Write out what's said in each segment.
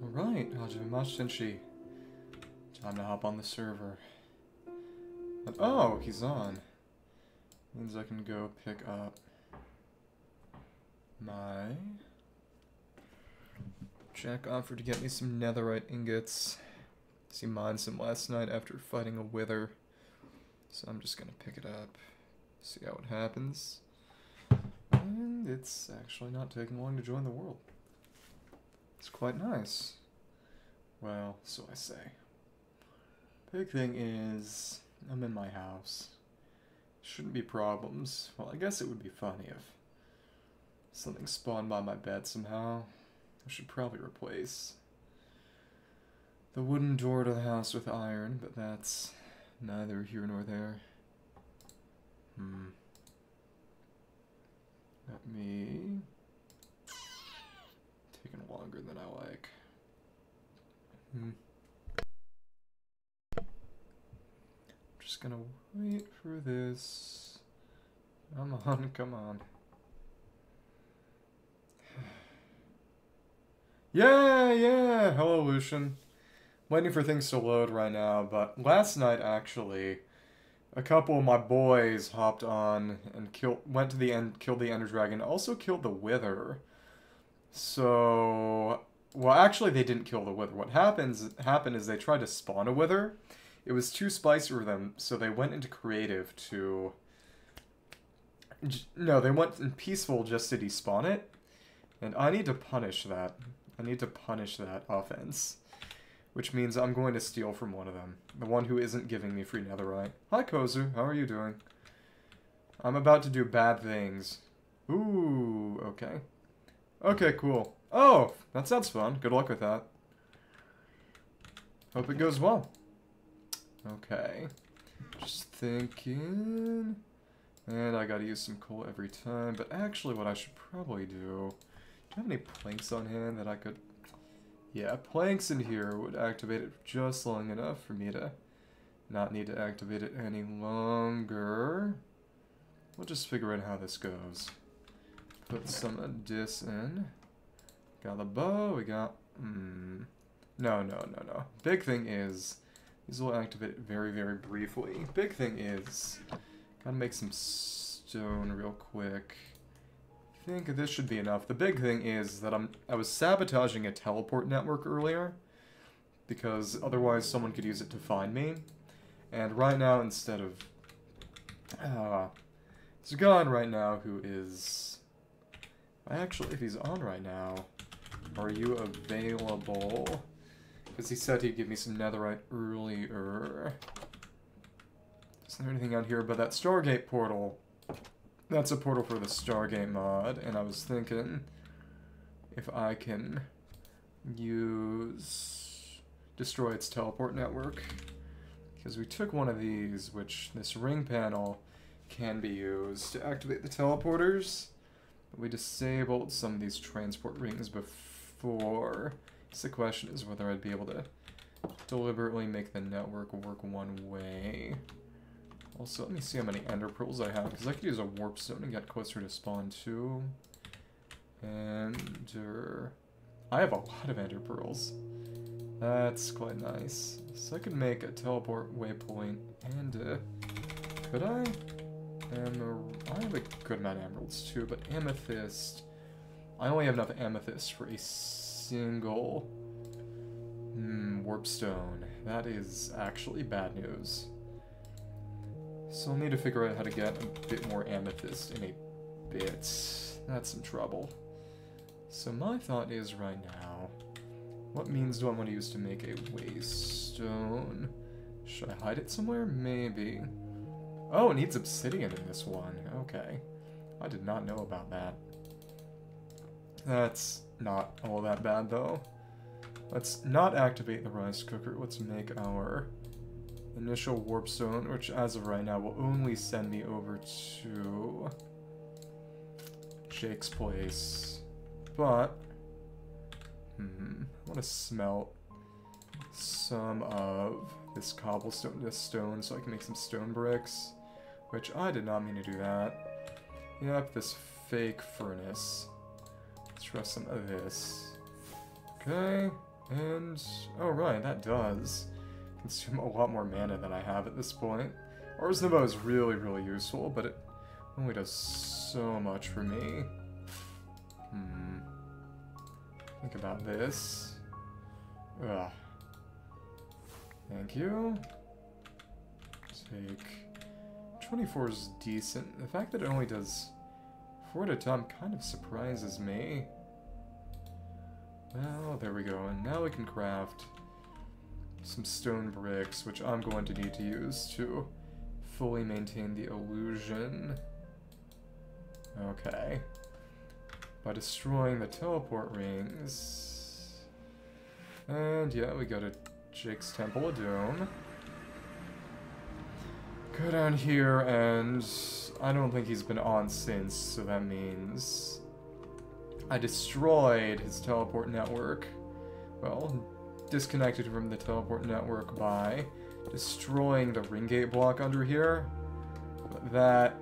Alright, Hajime Tenshi. Time to hop on the server. Oh, he's on. Means I can go pick up my... Jack offered to get me some netherite ingots. He mined some last night after fighting a wither. So I'm just gonna pick it up, see how it happens. And it's actually not taking long to join the world. It's quite nice. Well, so I say. Big thing is, I'm in my house. Shouldn't be problems. Well, I guess it would be funny if something spawned by my bed somehow. I should probably replace the wooden door to the house with iron, but that's neither here nor there. Hmm. Let me... Taking longer than I like. Hmm. Just gonna wait for this. Come on, come on. yeah, yeah! Hello, Lucian. Waiting for things to load right now, but last night, actually, a couple of my boys hopped on and killed, went to the end, killed the Ender Dragon, also killed the Wither. So, well, actually, they didn't kill the Wither. What happens happened is they tried to spawn a Wither. It was too spicy for them, so they went into creative to. No, they went in peaceful just to despawn it, and I need to punish that. I need to punish that offense. Which means I'm going to steal from one of them. The one who isn't giving me free netherite. Hi, Kozu. How are you doing? I'm about to do bad things. Ooh, okay. Okay, cool. Oh, that sounds fun. Good luck with that. Hope it goes well. Okay. Just thinking... And I gotta use some coal every time, but actually what I should probably do... Do I have any planks on hand that I could yeah, planks in here would activate it just long enough for me to not need to activate it any longer. We'll just figure out how this goes. Put some of this in. Got the bow, we got... Mm, no, no, no, no. Big thing is... These will activate very, very briefly. Big thing is... Gotta make some stone real quick I think this should be enough. The big thing is that I'm I was sabotaging a teleport network earlier because otherwise someone could use it to find me. And right now, instead of uh, there's a on right now who is actually if he's on right now, are you available? Because he said he'd give me some netherite earlier. Isn't there anything out here but that Stargate portal? That's a portal for the Stargate mod, and I was thinking if I can use destroy its teleport network because we took one of these which this ring panel can be used to activate the teleporters we disabled some of these transport rings before so the question is whether I'd be able to deliberately make the network work one way also, let me see how many ender pearls I have, because I could use a warp stone and get closer to spawn too. Ender... I have a lot of ender pearls. That's quite nice. So I could make a teleport waypoint and uh, could I? Emer I have a good amount of emeralds too, but amethyst. I only have enough amethyst for a single hmm, warp stone. That is actually bad news. So I'll need to figure out how to get a bit more amethyst in a bit. That's some trouble. So my thought is right now, what means do I want to use to make a waystone? Should I hide it somewhere? Maybe. Oh, it needs obsidian in this one. Okay. I did not know about that. That's not all that bad, though. Let's not activate the rice cooker. Let's make our Initial warp zone, which as of right now will only send me over to Jake's place. But, hmm, I want to smelt some of this cobblestone, this stone, so I can make some stone bricks, which I did not mean to do that. Yep, this fake furnace. Let's try some of this. Okay, And, oh right, that does consume a lot more mana than I have at this point. Ars Nouveau is really, really useful, but it only does so much for me. Hmm. Think about this. Ugh. Thank you. Take... 24 is decent. The fact that it only does 4 at a time kind of surprises me. Well, there we go. And now we can craft some stone bricks, which I'm going to need to use to fully maintain the illusion. Okay. By destroying the teleport rings. And yeah, we go to Jake's Temple of Doom. Go down here, and I don't think he's been on since, so that means I destroyed his teleport network. Well, disconnected from the teleport network by destroying the ring gate block under here. That...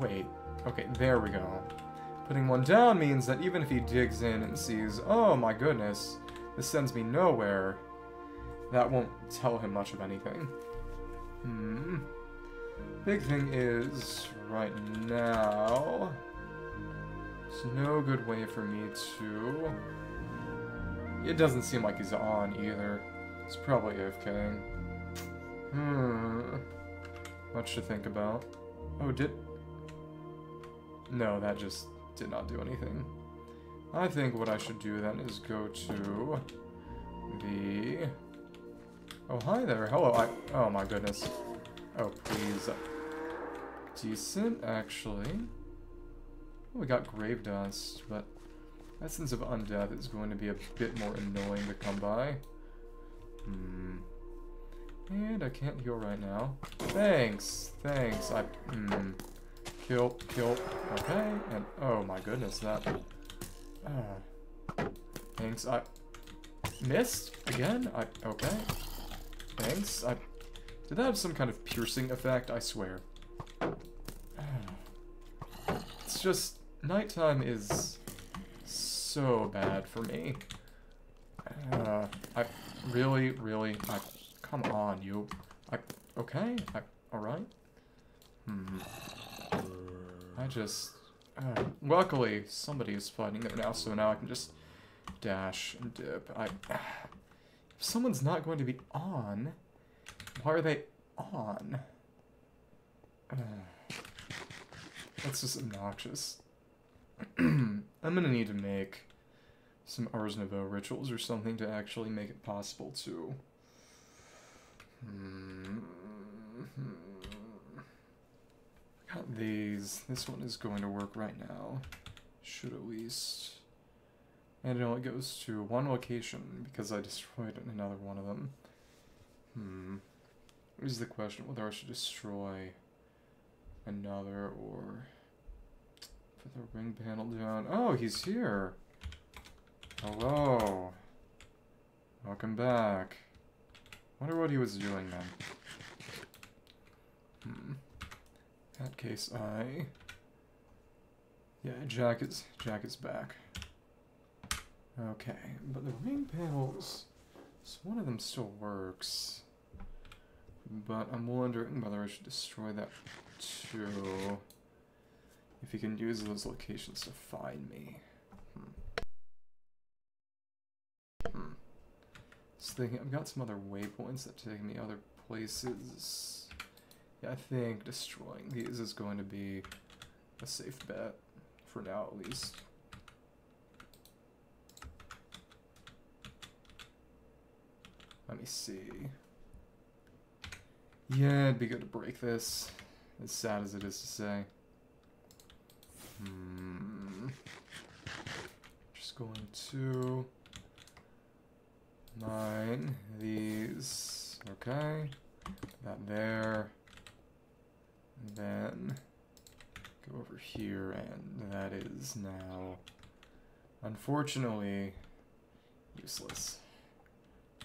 Wait. Okay, there we go. Putting one down means that even if he digs in and sees, oh my goodness, this sends me nowhere, that won't tell him much of anything. Hmm. Big thing is, right now, there's no good way for me to it doesn't seem like he's on either. It's probably AFKing. Hmm. Much to think about. Oh, did... No, that just did not do anything. I think what I should do then is go to the... Oh, hi there. Hello. I... Oh, my goodness. Oh, please. Decent, actually. We got Grave Dust, but Essence of Undeath is going to be a bit more annoying to come by. Hmm. And I can't heal right now. Thanks! Thanks! I... Hmm. Kill, kill. Okay, and... Oh my goodness, that... Uh, thanks, I... Missed? Again? I... Okay. Thanks, I... Did that have some kind of piercing effect? I swear. It's just... Nighttime is so bad for me. Uh, I really, really, I, come on, you. I, okay, I, alright. Hmm. I just, uh, luckily, somebody is fighting there now, so now I can just dash and dip. I, if someone's not going to be on, why are they on? Uh, that's just obnoxious. I'm gonna need to make some Ars Nouveau rituals or something to actually make it possible to... Hmm. Got these. This one is going to work right now. Should at least. And it only goes to one location because I destroyed another one of them. Hmm. Is the question whether I should destroy another or put the ring panel down. Oh, he's here. Hello. Welcome back. Wonder what he was doing then. Hmm. In that case, I... Yeah, Jack is, Jack is back. Okay, but the ring panels... So one of them still works. But I'm wondering whether I should destroy that too. If he can use those locations to find me. Hmm. Just thinking, I've got some other waypoints that take me other places. Yeah, I think destroying these is going to be a safe bet. For now, at least. Let me see. Yeah, it'd be good to break this. As sad as it is to say. Hmm. Just going to... Nine. These. Okay. That there. And then go over here, and that is now, unfortunately, useless.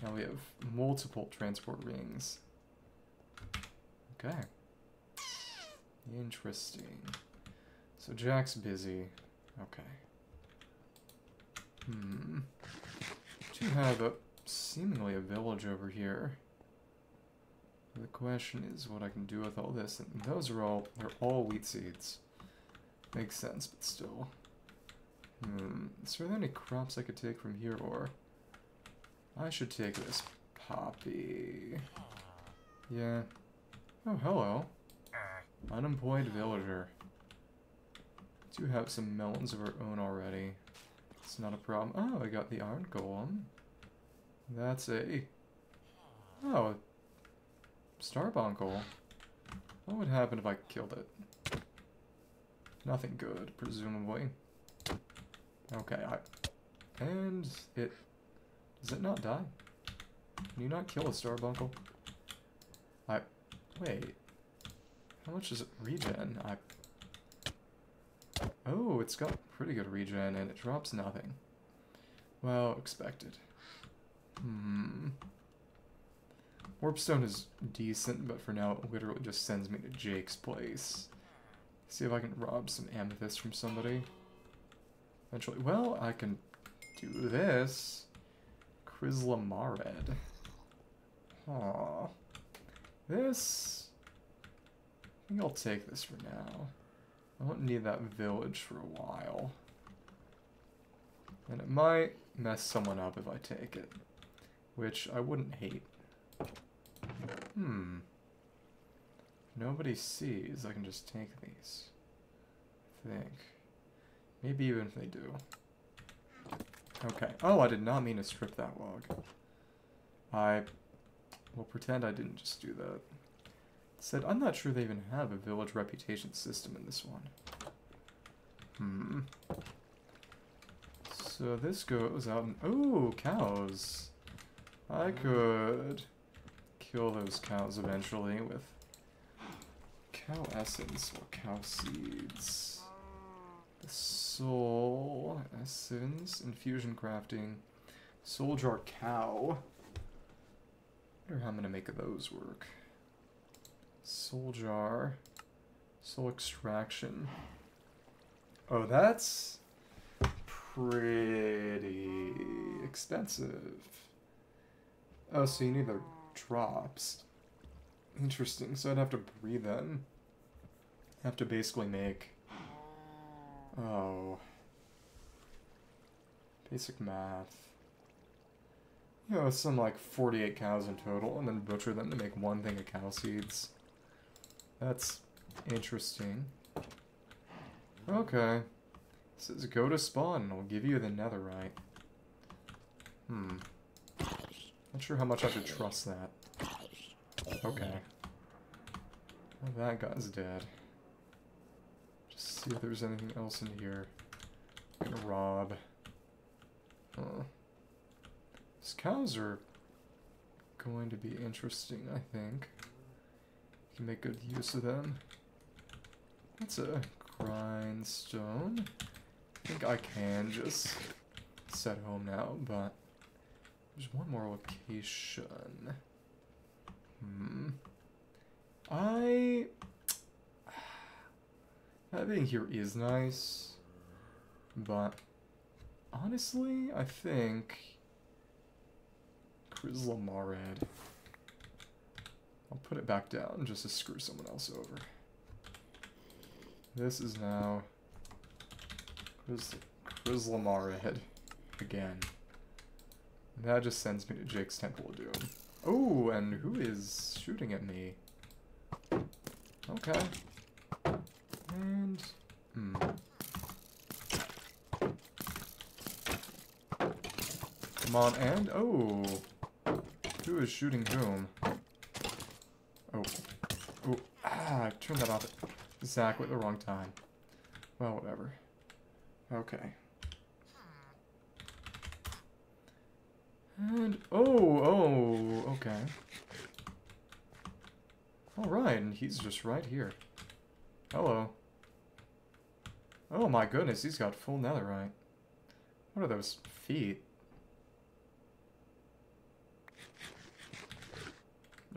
Now we have multiple transport rings. Okay. Interesting. So Jack's busy. Okay. Hmm. do have a seemingly a village over here. The question is what I can do with all this, and those are all, they're all wheat seeds. Makes sense, but still. Hmm, is there any crops I could take from here, or... I should take this poppy. Yeah. Oh, hello. Unemployed villager. Do have some melons of our own already. It's not a problem. Oh, I got the iron golem. That's a... Oh, Starbuncle. What would happen if I killed it? Nothing good, presumably. Okay, I... And it... Does it not die? Can you not kill a Starbuncle? I... Wait. How much does it regen? I... Oh, it's got pretty good regen, and it drops nothing. Well, expected. Hmm... Warpstone is decent, but for now it literally just sends me to Jake's place. See if I can rob some amethyst from somebody. Eventually. Well, I can do this. Chryslamared. Aw. This... I think I'll take this for now. I won't need that village for a while. And it might mess someone up if I take it. Which I wouldn't hate. Hmm. Nobody sees. I can just take these. I think. Maybe even if they do. Okay. Oh, I did not mean to strip that log. I will pretend I didn't just do that. Said, I'm not sure they even have a village reputation system in this one. Hmm. So this goes out and... Oh, cows. I could kill those cows eventually with cow essence or cow seeds. Soul essence, infusion crafting, soul jar cow. Wonder how I'm gonna make those work. Soul jar, soul extraction. Oh, that's pretty expensive. Oh, so you need the drops. Interesting, so I'd have to breathe them. Have to basically make... Oh... Basic math. You know, some like 48 cows in total, and then butcher them to make one thing of cow seeds. That's interesting. Okay. It says go to spawn, and I'll give you the netherite. Hmm. Not sure how much I should trust that. Okay. Well, that guy's dead. See if there's anything else in here. I'm gonna rob. Huh. These cows are going to be interesting, I think. You can make good use of them. That's a grindstone. I think I can just set home now, but there's one more location. Hmm. I... Having here is nice, but honestly, I think Chryslamared. I'll put it back down just to screw someone else over. This is now Chrys Chryslamared again. That just sends me to Jake's Temple of Doom. Oh, and who is shooting at me? Okay. And... Hmm. Come on, and... Oh! Who is shooting whom? Oh. Oh. Ah, I turned that off exactly at the wrong time. Well, whatever. Okay. And, oh, oh, okay. Alright, and he's just right here. Hello. Oh my goodness, he's got full netherite. What are those feet?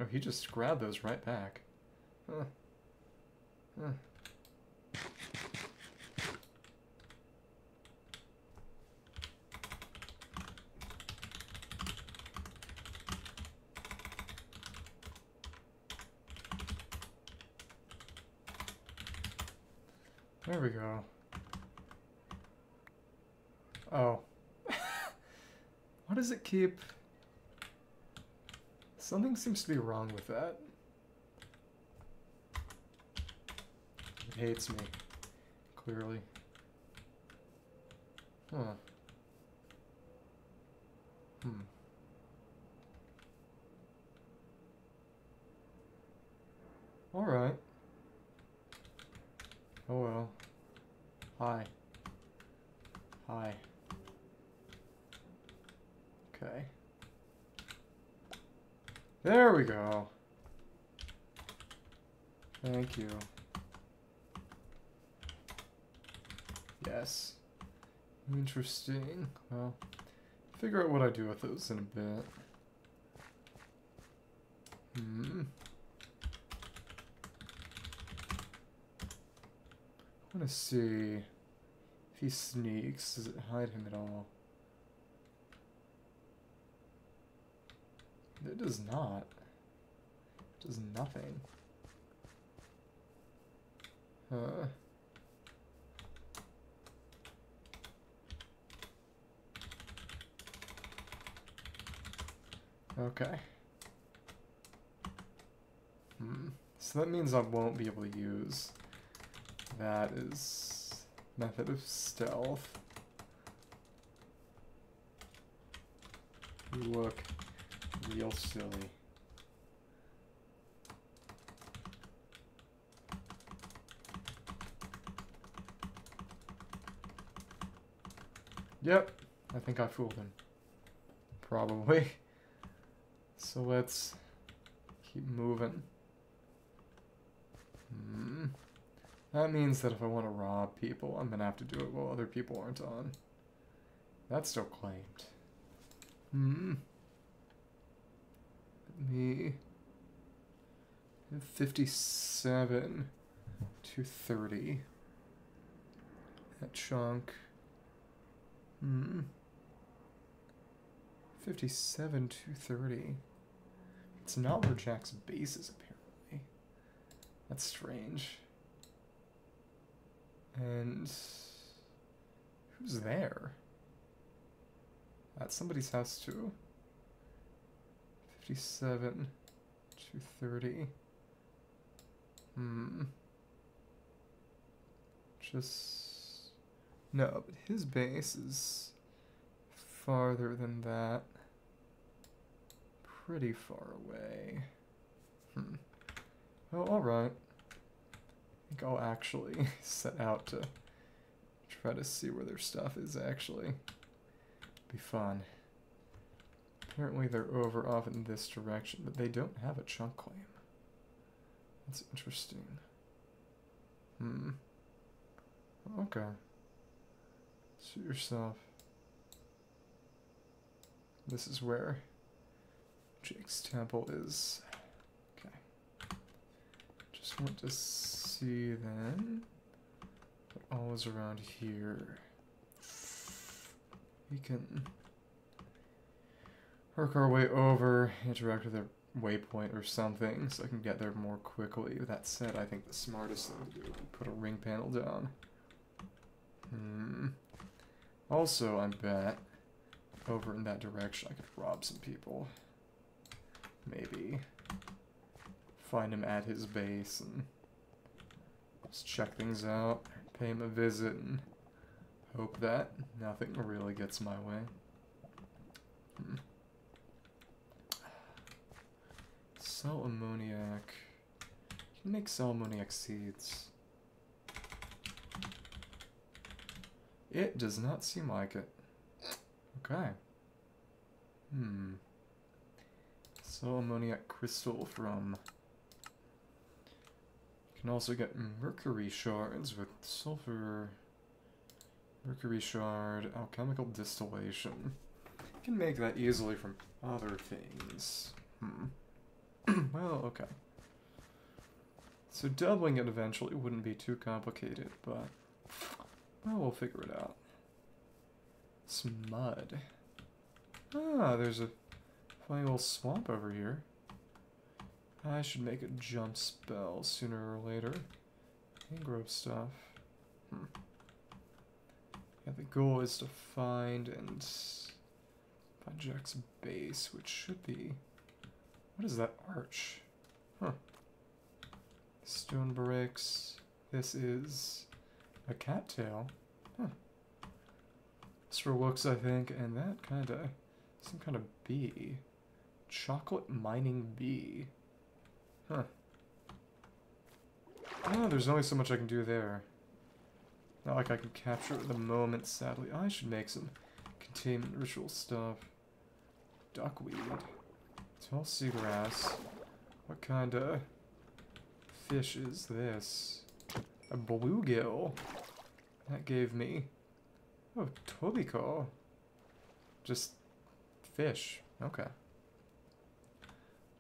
Oh, he just grabbed those right back. Huh. Huh. There we go. Oh. Why does it keep... Something seems to be wrong with that. It hates me. Clearly. Huh. Hmm. Alright. Oh well. Hi. Hi. Okay. There we go. Thank you. Yes. Interesting. Well, figure out what I do with those in a bit. Hmm. I want to see if he sneaks. Does it hide him at all? It does not. Does nothing. Huh. Okay. Hmm. So that means I won't be able to use that is method of stealth. You look real silly. Yep, I think I fooled him. Probably. So let's keep moving. Hmm. That means that if I want to rob people, I'm going to have to do it while other people aren't on. That's still claimed. Hmm. Me. 57 to 30. That chunk. Hmm. 57 230. It's not where Jack's base is, apparently. That's strange. And who's there? At somebody's house too. 57 230. Hmm. Just no, but his base is farther than that pretty far away. Hmm. Well, alright. I think I'll actually set out to try to see where their stuff is, actually. Be fun. Apparently they're over off in this direction, but they don't have a chunk claim. That's interesting. Hmm. Okay. Suit yourself. This is where Jake's temple is. Okay. Just want to see then what all is around here. We can work our way over, interact with a waypoint or something so I can get there more quickly. That said, I think the smartest thing to do would put a ring panel down. Hmm. Also, I bet over in that direction I could rob some people. Maybe. Find him at his base and just check things out, pay him a visit, and hope that nothing really gets my way. Hmm. Sal ammoniac. You can make sal ammoniac seeds. It does not seem like it. Okay. Hmm. So ammoniac crystal from... You can also get mercury shards with sulfur... Mercury shard, alchemical distillation. You can make that easily from other things. Hmm. well, okay. So doubling it eventually wouldn't be too complicated, but... Well, we'll figure it out. Some mud. Ah, there's a Funny little swamp over here. I should make a jump spell sooner or later. Mangrove stuff. Hmm. Yeah, the goal is to find and find Jack's base, which should be... What is that arch? Huh. Stone bricks. This is a cattail. Huh. It's for looks, I think, and that kind of... Some kind of bee. Chocolate mining bee. Huh. Oh, there's only so much I can do there. Not like I can capture it at the moment, sadly. I should make some containment ritual stuff. Duckweed. Tall seagrass. What kind of fish is this? A bluegill. That gave me... Oh, tobiko. Just fish. Okay.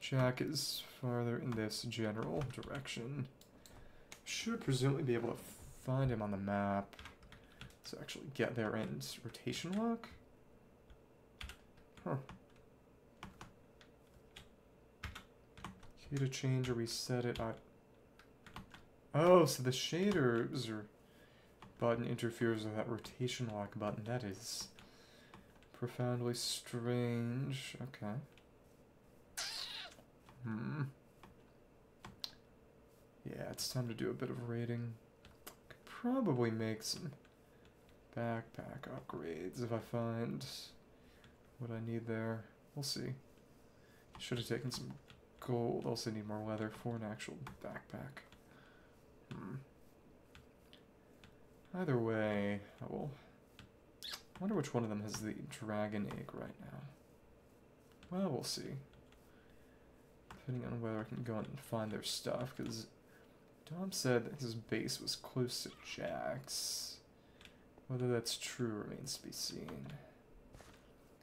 Jack is farther in this general direction. Should presumably be able to find him on the map. To actually get there and rotation lock? Huh. Key to change or reset it. I... Oh, so the shaders or button interferes with that rotation lock button. That is profoundly strange. Okay. Hmm. Yeah, it's time to do a bit of raiding. Could probably make some backpack upgrades if I find what I need there. We'll see. Should have taken some gold. Also need more leather for an actual backpack. Hmm. Either way, I will... I wonder which one of them has the dragon egg right now. Well, we'll see. Depending on whether I can go and find their stuff, because Dom said that his base was close to Jack's. Whether that's true remains to be seen.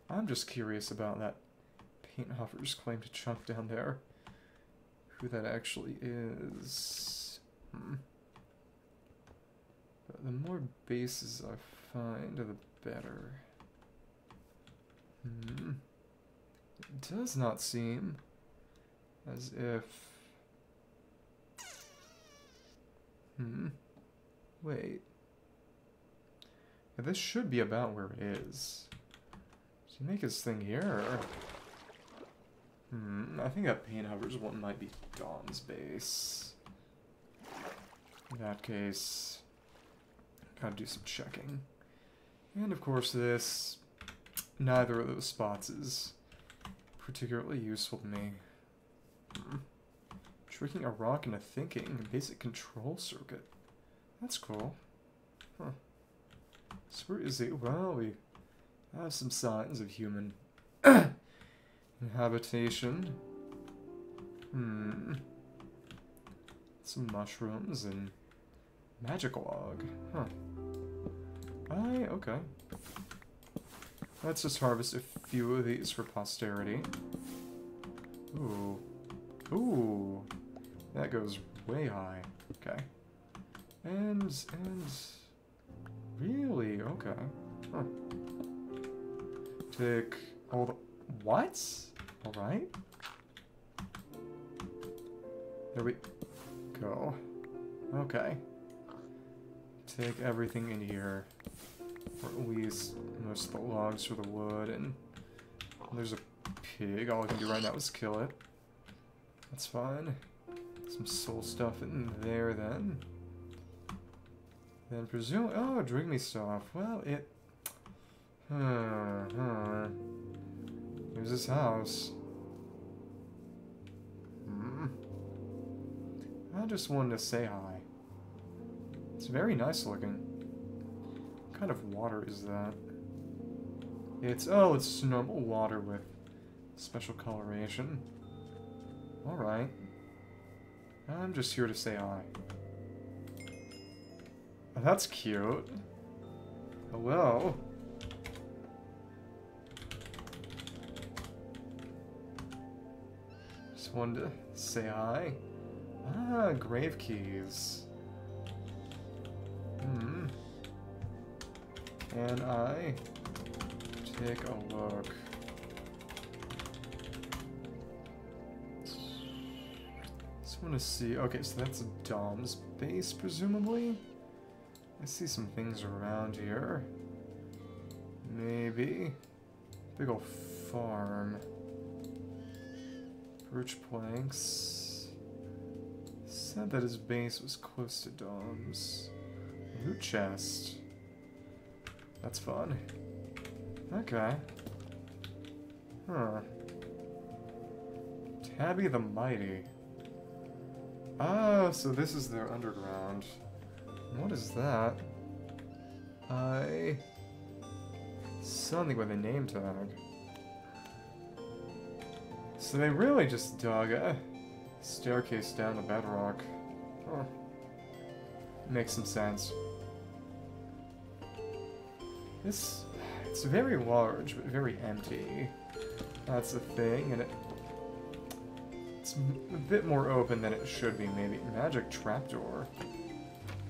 I'm just curious about that paint huffer's claim to chunk down there. Who that actually is. Hmm. But the more bases I find, the better. Hmm. It does not seem as if... Hmm. Wait. Yeah, this should be about where it is. Does he make his thing here? Hmm, I think that paint hovers one might be Dom's base. In that case, gotta do some checking. And of course this, neither of those spots is particularly useful to me. Hmm. Tricking a rock into thinking, basic control circuit. That's cool. Huh. So where is it? Well, we have some signs of human habitation. Hmm. Some mushrooms and magic log. Huh. I, okay. Let's just harvest a few of these for posterity. Ooh. Ooh. That goes way high. Okay. And, and... Really? Okay. Huh. Take all the... What? Alright. There we go. Okay. Take everything in here. Or at least most of the logs for the wood, and there's a pig. All I can do right now is kill it. That's fine. Some soul stuff in there then. Then presume oh drink me stuff. Well it huh, huh. Here's his house. I just wanted to say hi. It's very nice looking. What kind of water is that? It's, oh, it's normal water with special coloration. Alright. I'm just here to say hi. Oh, that's cute. Oh, Hello. Just wanted to say hi. Ah, grave keys. Hmm. Can I take a look? Just want to see. Okay, so that's a Dom's base, presumably. I see some things around here. Maybe. Big ol' farm. Birch planks. Said that his base was close to Dom's. Loot chest. That's fun. Okay. Huh. Tabby the Mighty. Ah, so this is their underground. What is that? I... Something with a name tag. So they really just dug a staircase down the bedrock. Huh. Makes some sense. This... It's very large, but very empty. That's the thing, and it... It's a bit more open than it should be, maybe. Magic trapdoor.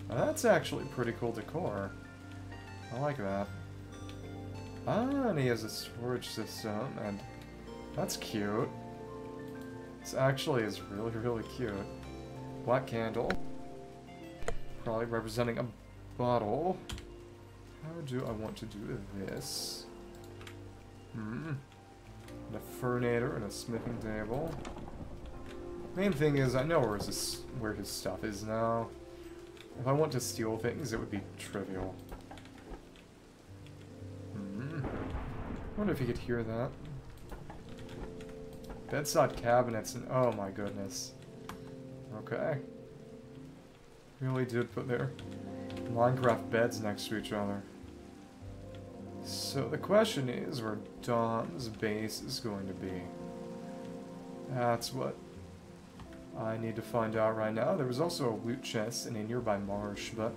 Now that's actually pretty cool decor. I like that. Ah, and he has a storage system, and that's cute. This actually is really, really cute. Black candle. Probably representing a bottle. How do I want to do this? Hmm. And a furnator and a smithing table. Main thing is, I know where his, where his stuff is now. If I want to steal things, it would be trivial. Hmm. I wonder if you could hear that. Bedside cabinets and oh my goodness. Okay. Really did put their Minecraft beds next to each other. So the question is where Dom's base is going to be. That's what I need to find out right now. There was also a loot chest in a nearby marsh, but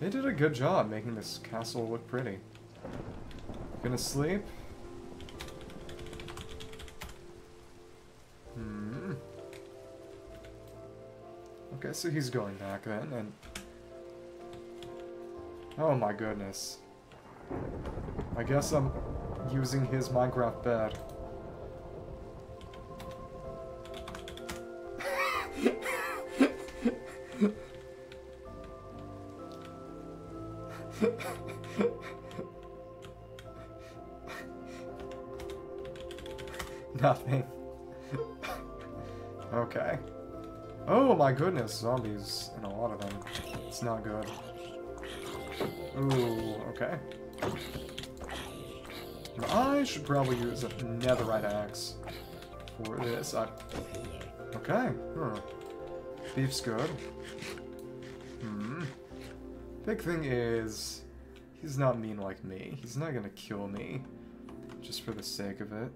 they did a good job making this castle look pretty. Gonna sleep? Okay, so he's going back then, and... Oh my goodness. I guess I'm using his Minecraft bed. Nothing. okay. Oh my goodness, zombies and a lot of them. It's not good. Ooh, okay. I should probably use a netherite axe for this. I... Okay, huh. Beef's good. Hmm. Big thing is, he's not mean like me. He's not gonna kill me just for the sake of it.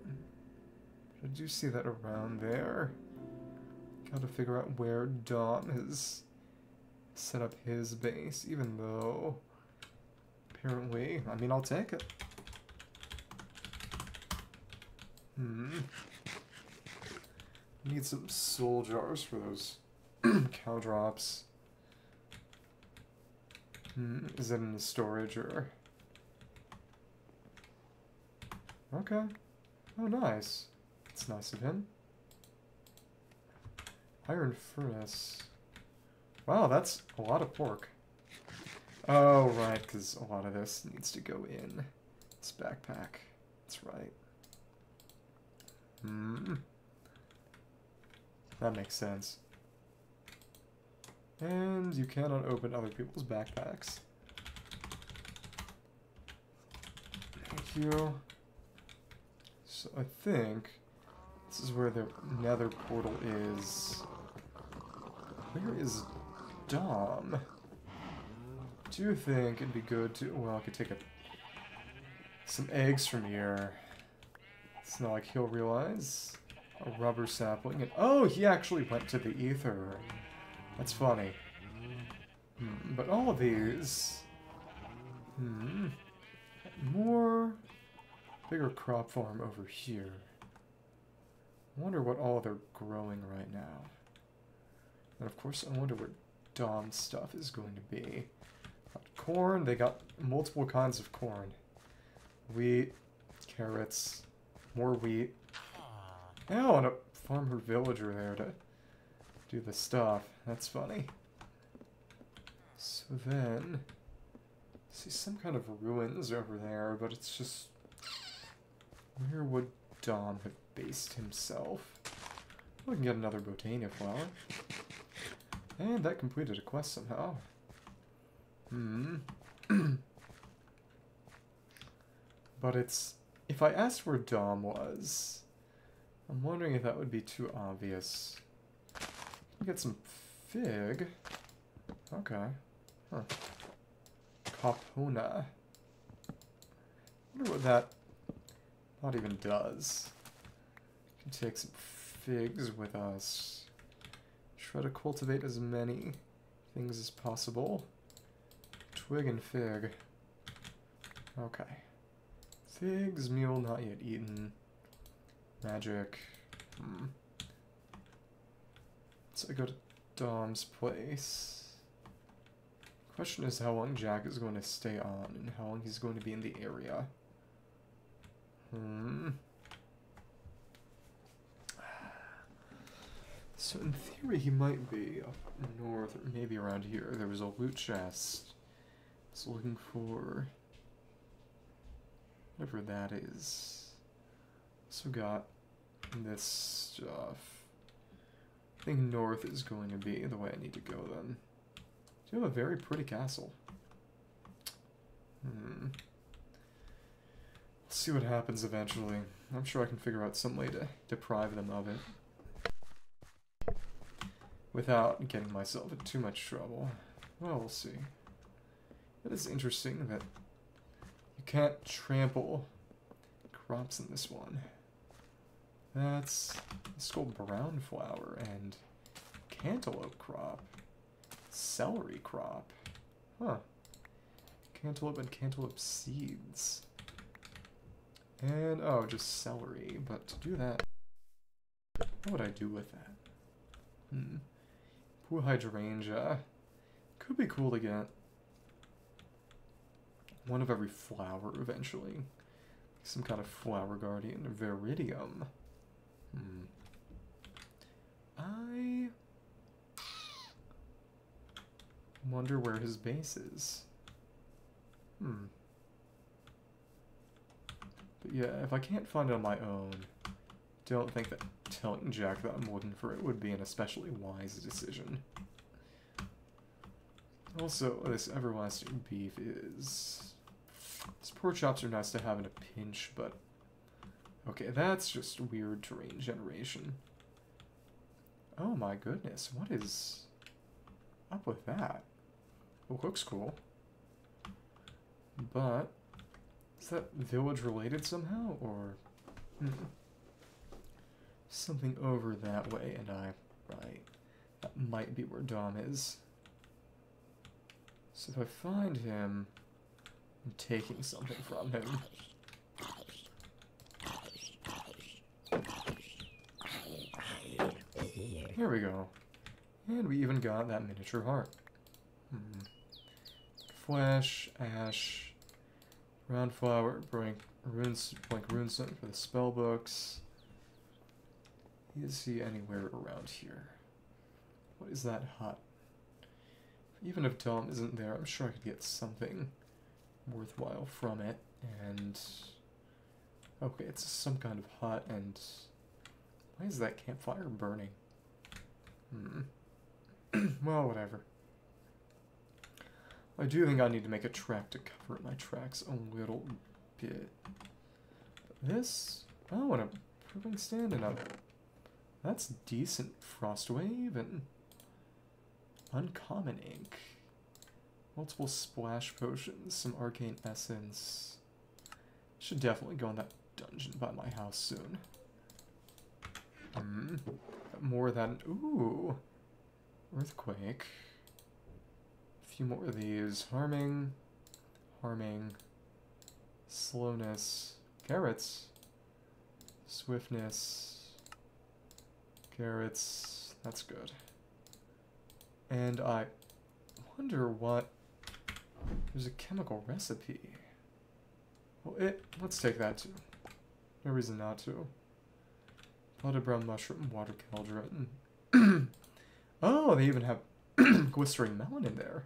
Did you see that around there? Gotta figure out where Dom has set up his base, even though apparently, I mean, I'll take it. Hmm. Need some soul jars for those cow drops. Hmm. Is it in the storage or? Okay. Oh, nice. It's nice of him. Iron furnace. Wow, that's a lot of pork. Oh, right, because a lot of this needs to go in this backpack. That's right. Hmm. That makes sense. And you cannot open other people's backpacks. Thank you. So I think this is where the nether portal is. Where is Dom? Do you think it'd be good to... Well, I could take a, some eggs from here. It's not like he'll realize. A rubber sapling. And, oh, he actually went to the Aether. That's funny. Hmm, but all of these... Hmm. More... Bigger crop farm over here. I wonder what all they're growing right now. And of course, I wonder what Dom's stuff is going to be. Got corn, they got multiple kinds of corn. Wheat, carrots, more wheat. Oh, and a farmer villager there to do the stuff. That's funny. So then, See some kind of ruins over there, but it's just... Where would Dom have based himself? We can get another Botania flower. And that completed a quest somehow. Hmm. but it's... If I asked where Dom was, I'm wondering if that would be too obvious. Get some fig. Okay. Huh. Wonder what that not even does. Take some figs with us. Try to cultivate as many things as possible. Twig and fig. Okay. Figs, meal not yet eaten. Magic. Hmm. So I go to Dom's place. Question is how long Jack is going to stay on and how long he's going to be in the area. Hmm. So in theory he might be up north or maybe around here. There was a loot chest. I was looking for whatever that is. So got this stuff. I think north is going to be the way I need to go then. You have a very pretty castle. Hmm. Let's see what happens eventually. I'm sure I can figure out some way to deprive them of it. Without getting myself in too much trouble. Well, we'll see. It is interesting that you can't trample crops in this one. That's it's called brown flower and cantaloupe crop. Celery crop. Huh. Cantaloupe and cantaloupe seeds. And, oh, just celery. But to do that, what would I do with that? Hmm. Hydrangea. Could be cool to get one of every flower eventually. Some kind of flower guardian. Viridium. Hmm. I wonder where his base is. Hmm. But yeah, if I can't find it on my own, don't think that telling Jack that I'm looking for it would be an especially wise decision. Also, this everlasting beef is... These pork chops are nice to have in a pinch, but... Okay, that's just weird terrain generation. Oh my goodness, what is up with that? It looks cool. But, is that village related somehow, or hmm, something over that way? And I, right, that might be where Dom is. So if I find him, I'm taking something from him. Here we go. And we even got that miniature heart. Hmm. Flash, Ash, Round flower, blank runes, blank runestone for the spell books. Is he anywhere around here? What is that hut? Even if Dom isn't there, I'm sure I could get something worthwhile from it. And okay, it's some kind of hut. And why is that campfire burning? Hmm. well, whatever. I do think I need to make a track to cover my tracks a little bit. this, oh, and a proving stand and a, that's decent Frostwave and uncommon ink. Multiple splash potions, some arcane essence. Should definitely go in that dungeon by my house soon. Hmm. More than, ooh, earthquake A few more of these. Harming, harming, slowness, carrots, swiftness, carrots, that's good. And I wonder what, there's a chemical recipe. Well, it, let's take that too. No reason not to. Potted brown mushroom, water cauldron. oh, they even have glistering melon in there.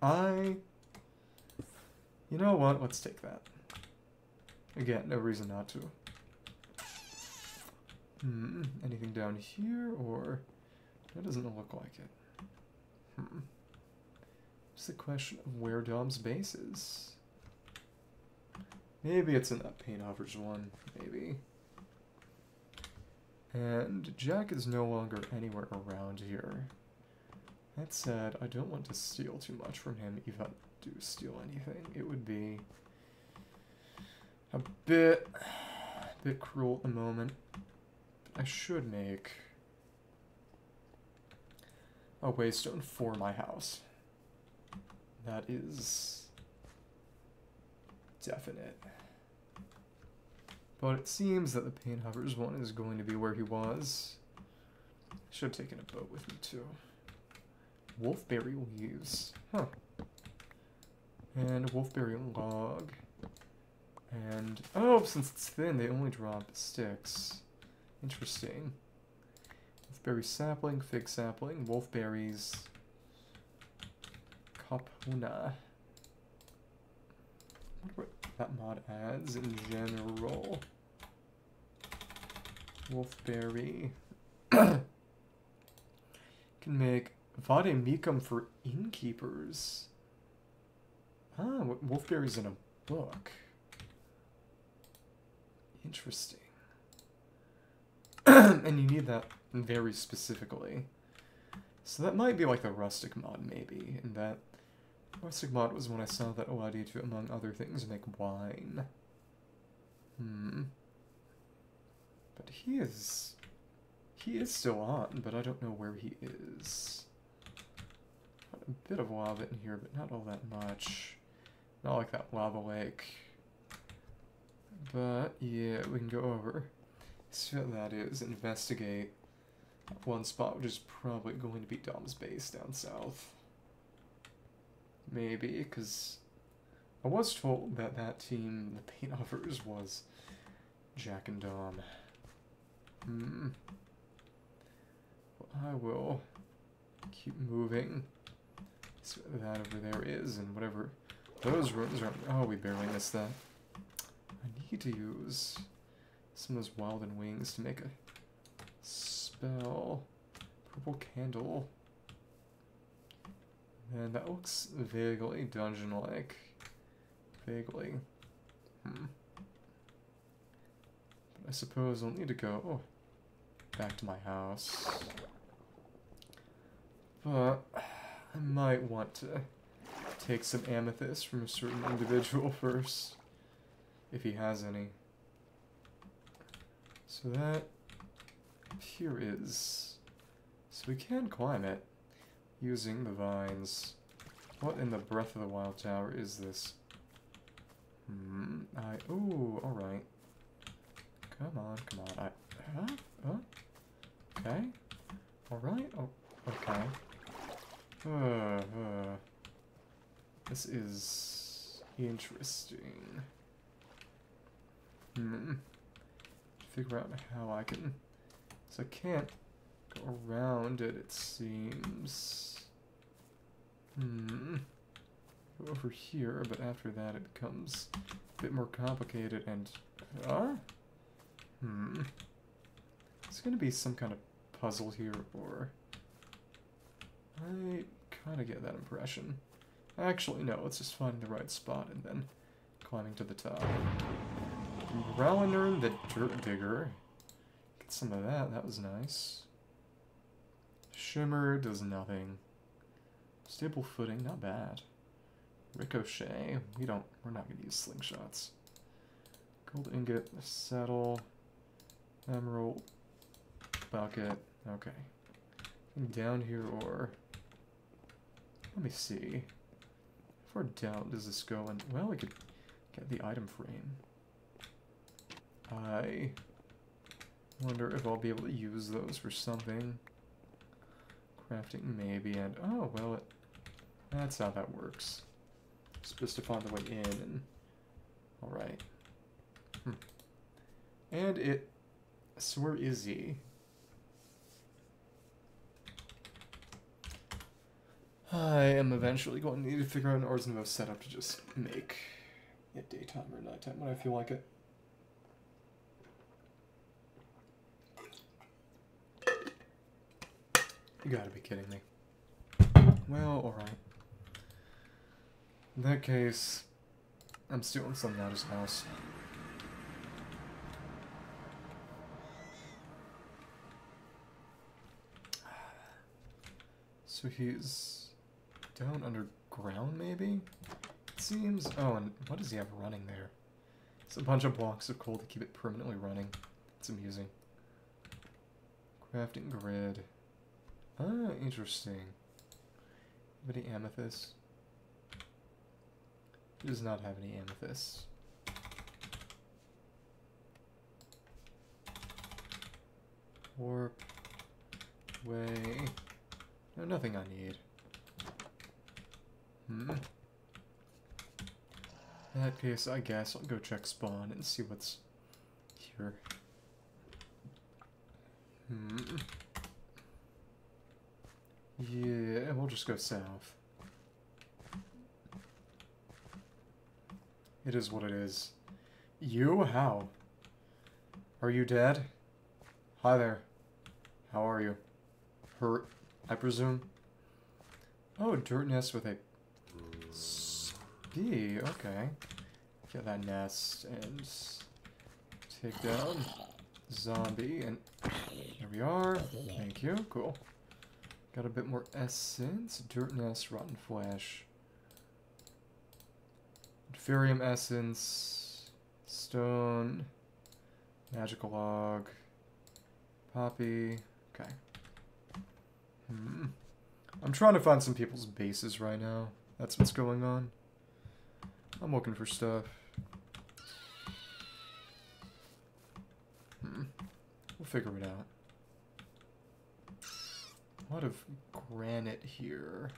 I You know what? Let's take that. Again, no reason not to. Hmm, anything down here, or... That doesn't look like it. Hmm. It's the question of where Dom's base is. Maybe it's in that paint hovers one, maybe. And Jack is no longer anywhere around here. That said, I don't want to steal too much from him, if I do steal anything. It would be a bit, a bit cruel at the moment. I should make a waystone for my house. That is definite. But it seems that the paint hovers one is going to be where he was. Should have taken a boat with me too. Wolfberry leaves. Huh. And wolfberry log. And, oh, since it's thin, they only drop sticks. Interesting. Wolfberry sapling, fig sapling, wolfberries, kapuna. what that mod adds in general. Wolfberry. Can make vademecum for innkeepers. Ah, wolfberry's in a book. Interesting. and you need that very specifically. So that might be like the rustic mod, maybe, and that rustic mod was when I saw that allowed you to, among other things, make wine. Hmm. But he is... He is still on, but I don't know where he is. Got a bit of lava in here, but not all that much. Not like that lava lake. But, yeah, we can go over. See what that is. Investigate one spot, which is probably going to be Dom's base down south. Maybe, because I was told that that team, the paint offers, was Jack and Dom. Hmm. Well, I will keep moving. See what that over there is, and whatever those rooms are. Oh, we barely missed that. I need to use some of those Wilden Wings to make a spell. Purple candle. And that looks vaguely dungeon-like. Vaguely. Hmm. But I suppose I'll need to go back to my house. But I might want to take some amethyst from a certain individual first. If he has any. So that here is... So we can climb it using the vines. What in the Breath of the Wild Tower is this? Hmm, I... Ooh, alright. Come on, come on. I... Huh? Huh? Okay. Alright. Oh, okay. Uh, uh. This is... interesting. Hmm. Figure out how I can... So I can't go around it, it seems. Hmm. Go over here, but after that it becomes a bit more complicated and... Uh? Hmm. It's gonna be some kind of puzzle here, or... I kind of get that impression. Actually, no, let's just find the right spot and then climbing to the top. Growliner the Dirt Digger. Get some of that, that was nice. Shimmer does nothing. Stable footing, not bad. Ricochet, we don't, we're not gonna use slingshots. Gold ingot, saddle, emerald, bucket, okay. Down here or, let me see. How far down does this go? And, well, we could get the item frame. I wonder if I'll be able to use those for something. Crafting, maybe, and... Oh, well, it, that's how that works. Supposed to find the way in, and... Alright. Hmm. And it... So where is he? I am eventually going to need to figure out Ars Nouveau setup to just make at daytime or nighttime when I feel like it. You gotta be kidding me. Well, alright. In that case, I'm stealing something out of his house. So he's down underground, maybe? It seems... Oh, and what does he have running there? It's a bunch of blocks of coal to keep it permanently running. It's amusing. Crafting grid. Ah, interesting. Any amethyst? He does not have any amethyst. Warp. Way. No, nothing I need. Hmm. In that case, I guess I'll go check spawn and see what's here. Hmm. Yeah, we'll just go south. It is what it is. You? How? Are you dead? Hi there. How are you? Hurt, I presume? Oh, dirt nest with a spee. Okay. Get that nest and take down zombie. And there we are. Thank you. Cool. Got a bit more essence. Dirt nest, rotten flesh. Inferium essence. Stone. Magical log. Poppy. Okay. Hmm. I'm trying to find some people's bases right now. That's what's going on. I'm looking for stuff. Hmm. We'll figure it out. Lot of granite here.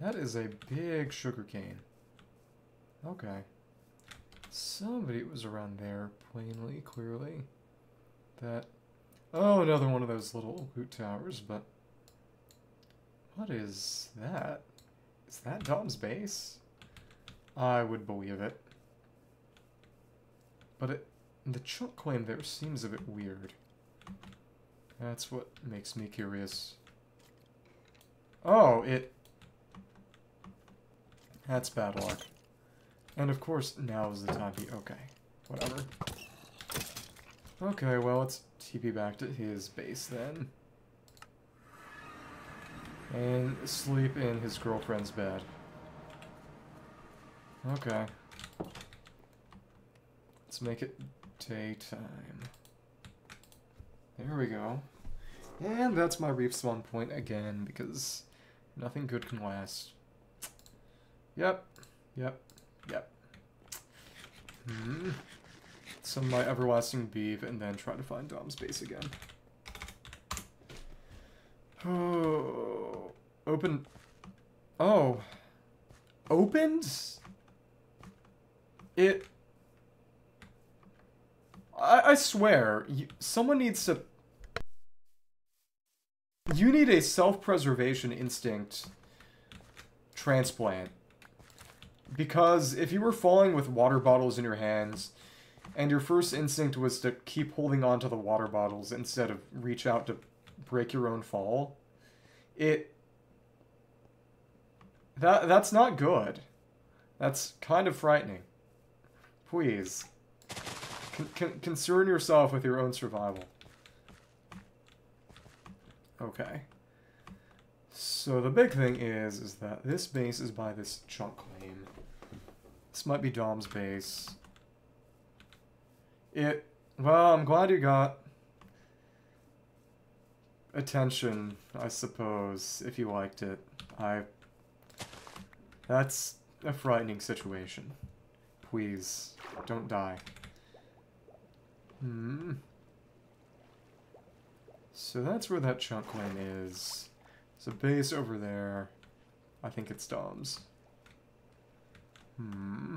That is a big sugar cane. Okay. Somebody was around there, plainly, clearly. That... Oh, another one of those little loot towers, but... What is that? Is that Dom's base? I would believe it. But it, the chunk claim there seems a bit weird. That's what makes me curious. Oh, it... That's bad luck. And of course, now is the time to... Okay, whatever. Okay, well, let's TP back to his base then. And sleep in his girlfriend's bed. Okay. Let's make it daytime. There we go. And that's my reef spawn point again, because nothing good can last. Yep. Yep. Yep. Hmm. Some my everlasting beef, and then try to find Dom's base again. Oh. Open. Oh. Opened? It... I, I swear, you, someone needs to... You need a self-preservation instinct transplant. Because if you were falling with water bottles in your hands, and your first instinct was to keep holding on to the water bottles instead of reach out to break your own fall, it... That, that's not good. That's kind of frightening. Please. Con con concern yourself with your own survival. Okay. So the big thing is, is that this base is by this chunk claim. This might be Dom's base. It, well, I'm glad you got attention, I suppose, if you liked it. I, that's a frightening situation. Please, don't die. Hmm. So that's where that chunk claim is. There's a base over there. I think it's Dom's. Hmm.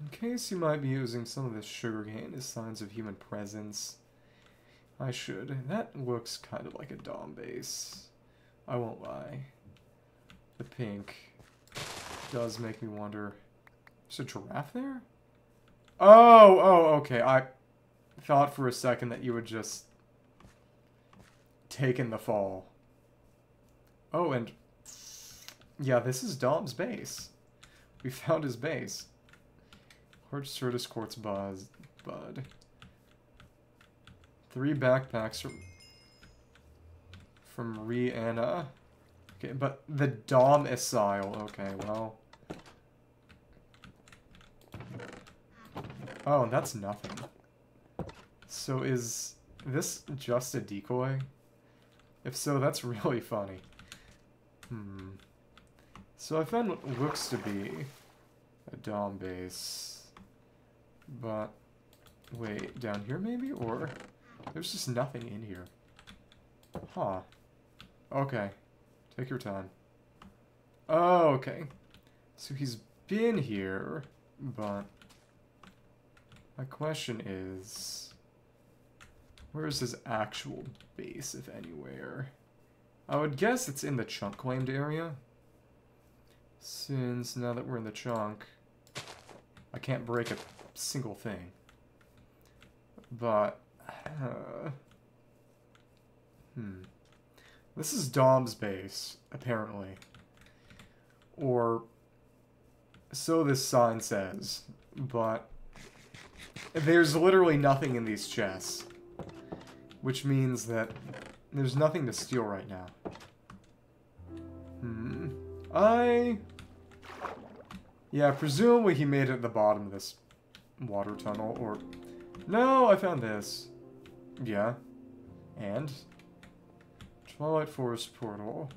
In case you might be using some of this sugarcane as signs of human presence, I should. That looks kind of like a Dom base. I won't lie. The pink does make me wonder There's a giraffe there? Oh, oh, okay. I thought for a second that you would just taken the fall. Oh, and yeah, this is Dom's base. We found his base. Large Certus Quartz Buzz Bud. Three backpacks from from Rihanna. Okay, but the Dom Asile. Okay, well. Oh, that's nothing. So is this just a decoy? If so, that's really funny. Hmm. So I found what looks to be a Dom base. But, wait, down here maybe? Or, there's just nothing in here. Huh. Okay. Take your time. Oh, okay. So he's been here, but my question is, where is his actual base, if anywhere? I would guess it's in the chunk claimed area. Since now that we're in the chunk, I can't break a single thing. But, uh, hmm. This is Dom's base, apparently. Or, so this sign says, but there's literally nothing in these chests. Which means that there's nothing to steal right now. Hmm. I... Yeah, presumably he made it at the bottom of this water tunnel, or... No, I found this. Yeah. And? Twilight Forest portal.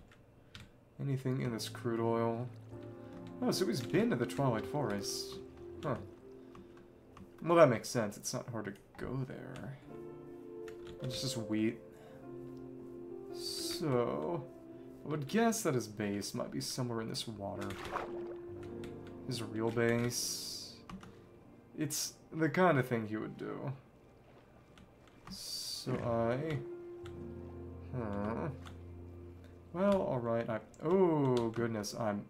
Anything in this crude oil? Oh, so he's been to the Twilight Forest. Huh. Well, that makes sense. It's not hard to go there. It's just wheat. So, I would guess that his base might be somewhere in this water. His real base. It's the kind of thing he would do. So I... Hmm. Well, alright. I... Oh, goodness. I'm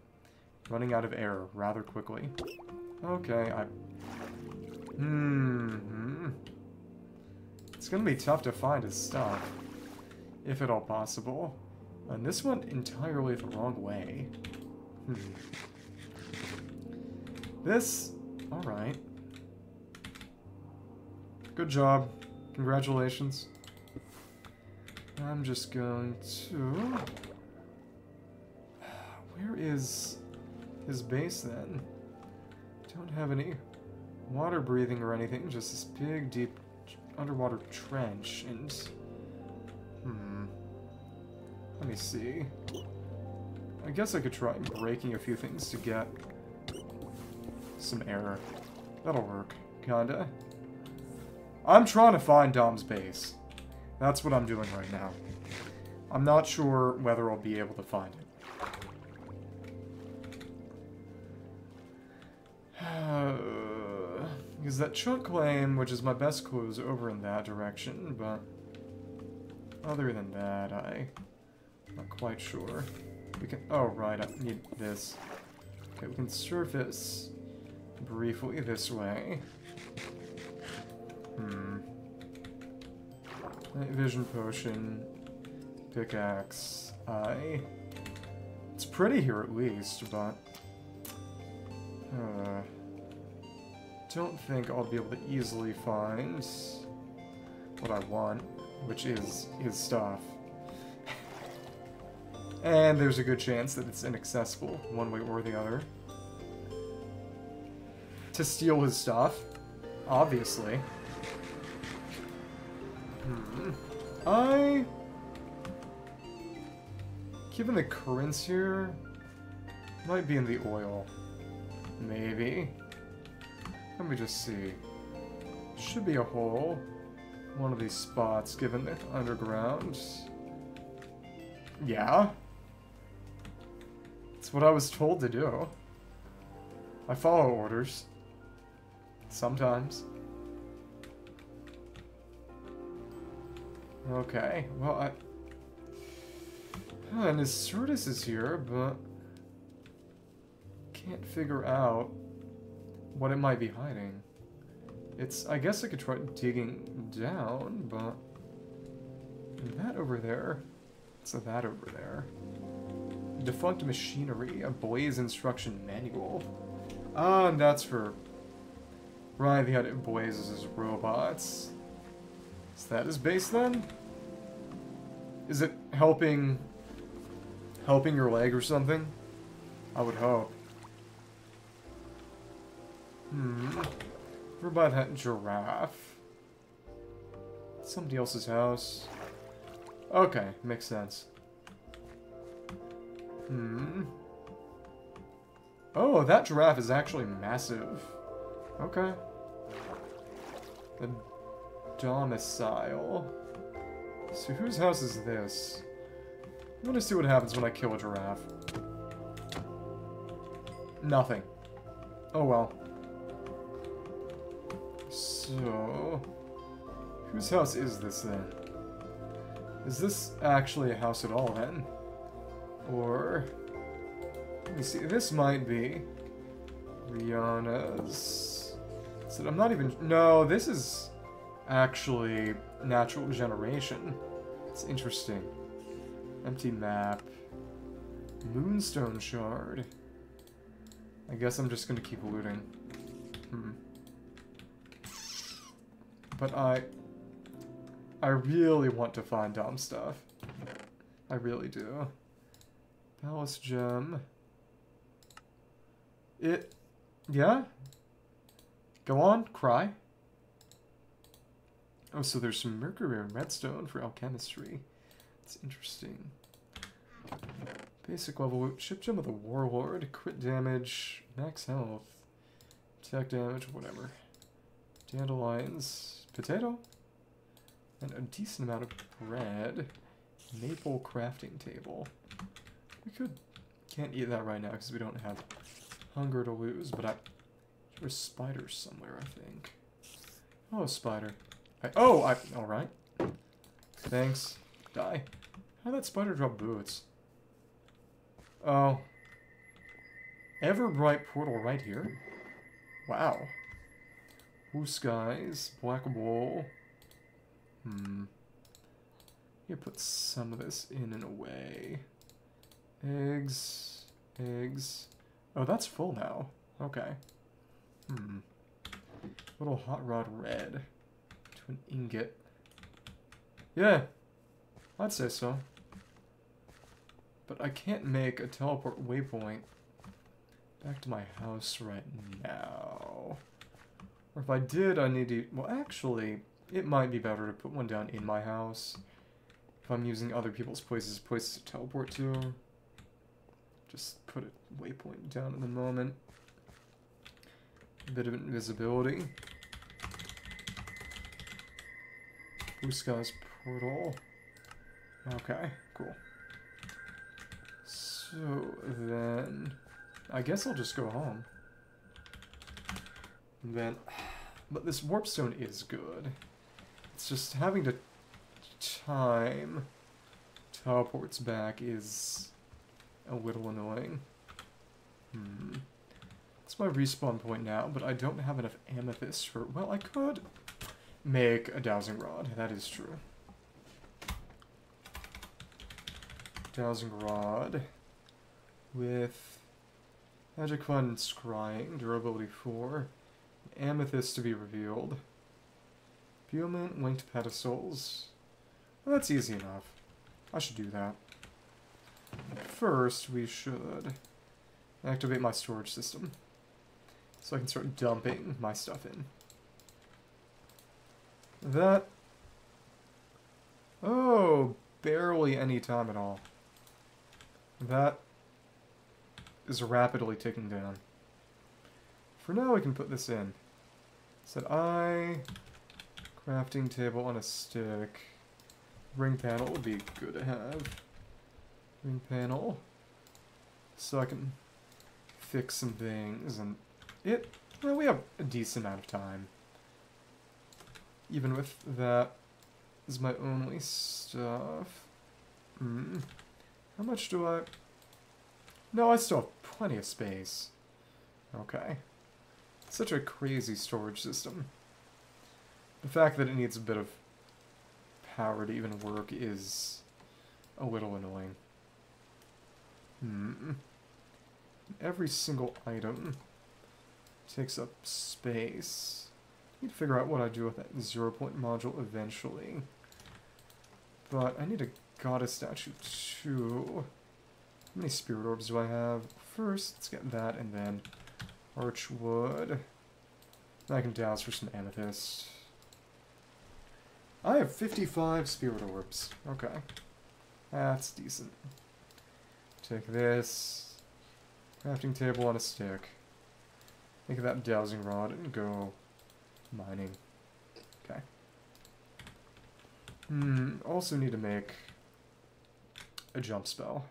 running out of air rather quickly. Okay, I... Hmm. It's gonna be tough to find his stuff. If at all possible. And this went entirely the wrong way. Hmm. This... Alright. Good job. Congratulations. I'm just going to... Where is his base then? Don't have any water breathing or anything, just this big, deep underwater trench, and... Hmm... Let me see. I guess I could try breaking a few things to get some air. That'll work, kinda. I'm trying to find Dom's base. That's what I'm doing right now. I'm not sure whether I'll be able to find it. Because that chunk claim, which is my best clue, is over in that direction, but other than that, I... am Not quite sure. We can... Oh, right, I need this. Okay, we can surface briefly this way. Hmm. Night vision potion. Pickaxe. I... It's pretty here at least, but... Uh don't think I'll be able to easily find what I want, which is his stuff. and there's a good chance that it's inaccessible, one way or the other. To steal his stuff, obviously. Hmm. I... Given the currents here, might be in the oil. Maybe. Let me just see. Should be a hole. One of these spots, given underground. Yeah. It's what I was told to do. I follow orders. Sometimes. Okay, well, I... and his Certus is here, but... Can't figure out what it might be hiding. It's, I guess I could try digging down, but that over there, what's that over there? Defunct machinery, a Blaze instruction manual. Ah, and that's for, right, the idea Blaze is robots. Is that his base then? Is it helping, helping your leg or something? I would hope. Hmm. Over by that giraffe. Somebody else's house. Okay, makes sense. Hmm. Oh, that giraffe is actually massive. Okay. The domicile. So whose house is this? I want to see what happens when I kill a giraffe. Nothing. Oh well. So... Whose house is this then? Is this actually a house at all then? Or... Let me see, this might be... Rihanna's... So I'm not even... No, this is actually natural generation. It's interesting. Empty map. Moonstone shard. I guess I'm just gonna keep looting. Hmm. But I... I really want to find dumb stuff. I really do. Palace gem. It... Yeah? Go on, cry. Oh, so there's some mercury and redstone for alchemistry. It's interesting. Basic level ship gem with a warlord, crit damage, max health, attack damage, whatever. Dandelions, potato, and a decent amount of bread. Maple crafting table. We could can't eat that right now because we don't have hunger to lose, but I there's spiders somewhere, I think. Oh, spider. I, oh, I all right. Thanks. Die. How that spider drop boots? Oh. Everbright portal right here? Wow. Blue skies, black wool. Hmm. You put some of this in and away. Eggs, eggs. Oh, that's full now. Okay. Hmm. Little hot rod red to an ingot. Yeah, I'd say so. But I can't make a teleport waypoint back to my house right now. Or if I did, I need to... Well, actually, it might be better to put one down in my house. If I'm using other people's places, places to teleport to. Just put a waypoint down at the moment. A bit of invisibility. Blue Skies Portal. Okay, cool. So then, I guess I'll just go home. And then, but this warpstone is good. It's just having to time teleports back is a little annoying. Hmm. It's my respawn point now, but I don't have enough amethyst for... Well, I could make a dowsing rod. That is true. Dowsing rod with magic fun scrying, durability 4, amethyst to be revealed, Beaumont linked pedestals. Well, that's easy enough. I should do that. First, we should activate my storage system so I can start dumping my stuff in. That... Oh, barely any time at all. That is rapidly ticking down. For now, we can put this in. Said I... Crafting table on a stick. Ring panel would be good to have. Ring panel. So I can fix some things and it... Well, we have a decent amount of time. Even with that is my only stuff. Hmm. How much do I... No, I still have plenty of space. Okay. Such a crazy storage system. The fact that it needs a bit of power to even work is a little annoying. Hmm. Every single item takes up space. I need to figure out what I do with that zero point module eventually. But I need a goddess statue too. How many spirit orbs do I have? First, let's get that and then archwood. I can douse for some amethyst. I have 55 spirit orbs. Okay. That's decent. Take this. Crafting table on a stick. Make that dowsing rod and go mining. Okay. Hmm, also need to make a jump spell.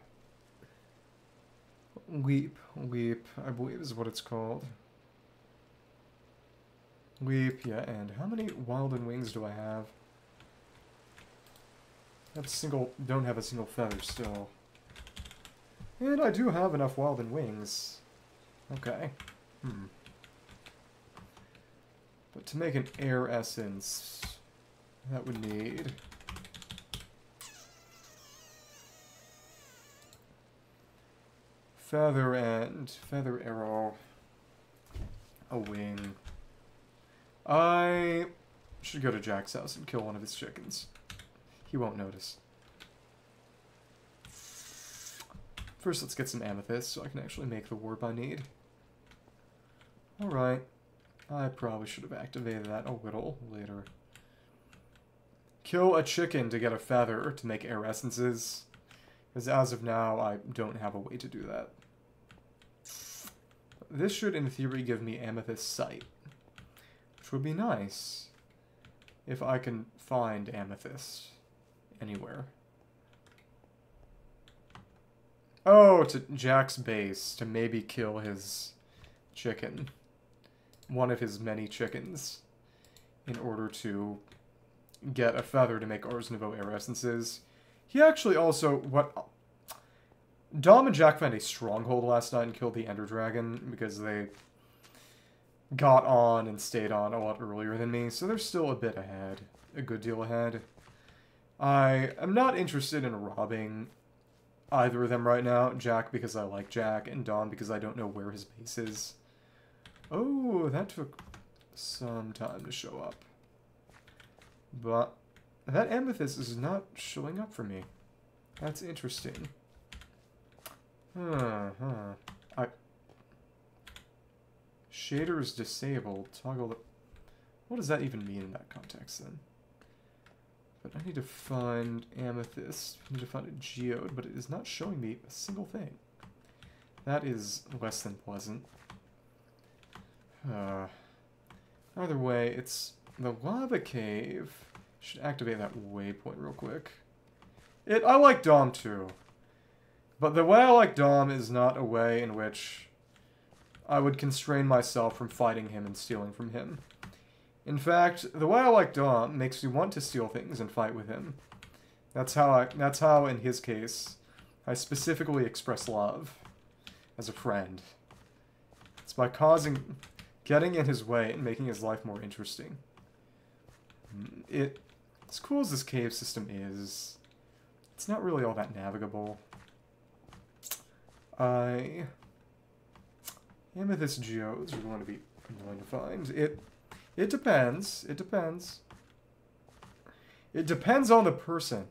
Leap, leap, I believe is what it's called. Leap, yeah, and how many Wilden Wings do I have? Have single, don't have a single feather still. And I do have enough Wilden Wings. Okay. Hmm. But to make an air essence, that would need... Feather and feather arrow. A wing. I should go to Jack's house and kill one of his chickens. He won't notice. First, let's get some amethyst so I can actually make the warp I need. Alright. I probably should have activated that a little later. Kill a chicken to get a feather to make air essences. Because as of now, I don't have a way to do that. This should, in theory, give me amethyst sight. Which would be nice. If I can find amethyst anywhere. Oh, to Jack's base to maybe kill his chicken one of his many chickens in order to get a feather to make Ars Nouveau air essences. He actually also what Dom and Jack found a stronghold last night and killed the Ender Dragon because they got on and stayed on a lot earlier than me, so they're still a bit ahead, a good deal ahead. I am not interested in robbing either of them right now, Jack because I like Jack, and Dom because I don't know where his base is. Oh, that took some time to show up. But that amethyst is not showing up for me. That's interesting. Huh, huh. I... Shader is disabled. Toggle the... What does that even mean in that context, then? But I need to find amethyst. I need to find a geode, but it is not showing me a single thing. That is less than pleasant. Uh, either way, it's the lava cave. Should activate that waypoint real quick. It. I like Dom too. But the way I like Dom is not a way in which I would constrain myself from fighting him and stealing from him. In fact, the way I like Dom makes me want to steal things and fight with him. That's how I that's how in his case I specifically express love as a friend. It's by causing getting in his way and making his life more interesting. It, as cool as this cave system is, it's not really all that navigable. I, amethyst geodes are going to be annoying to find. It, it depends. It depends. It depends on the person.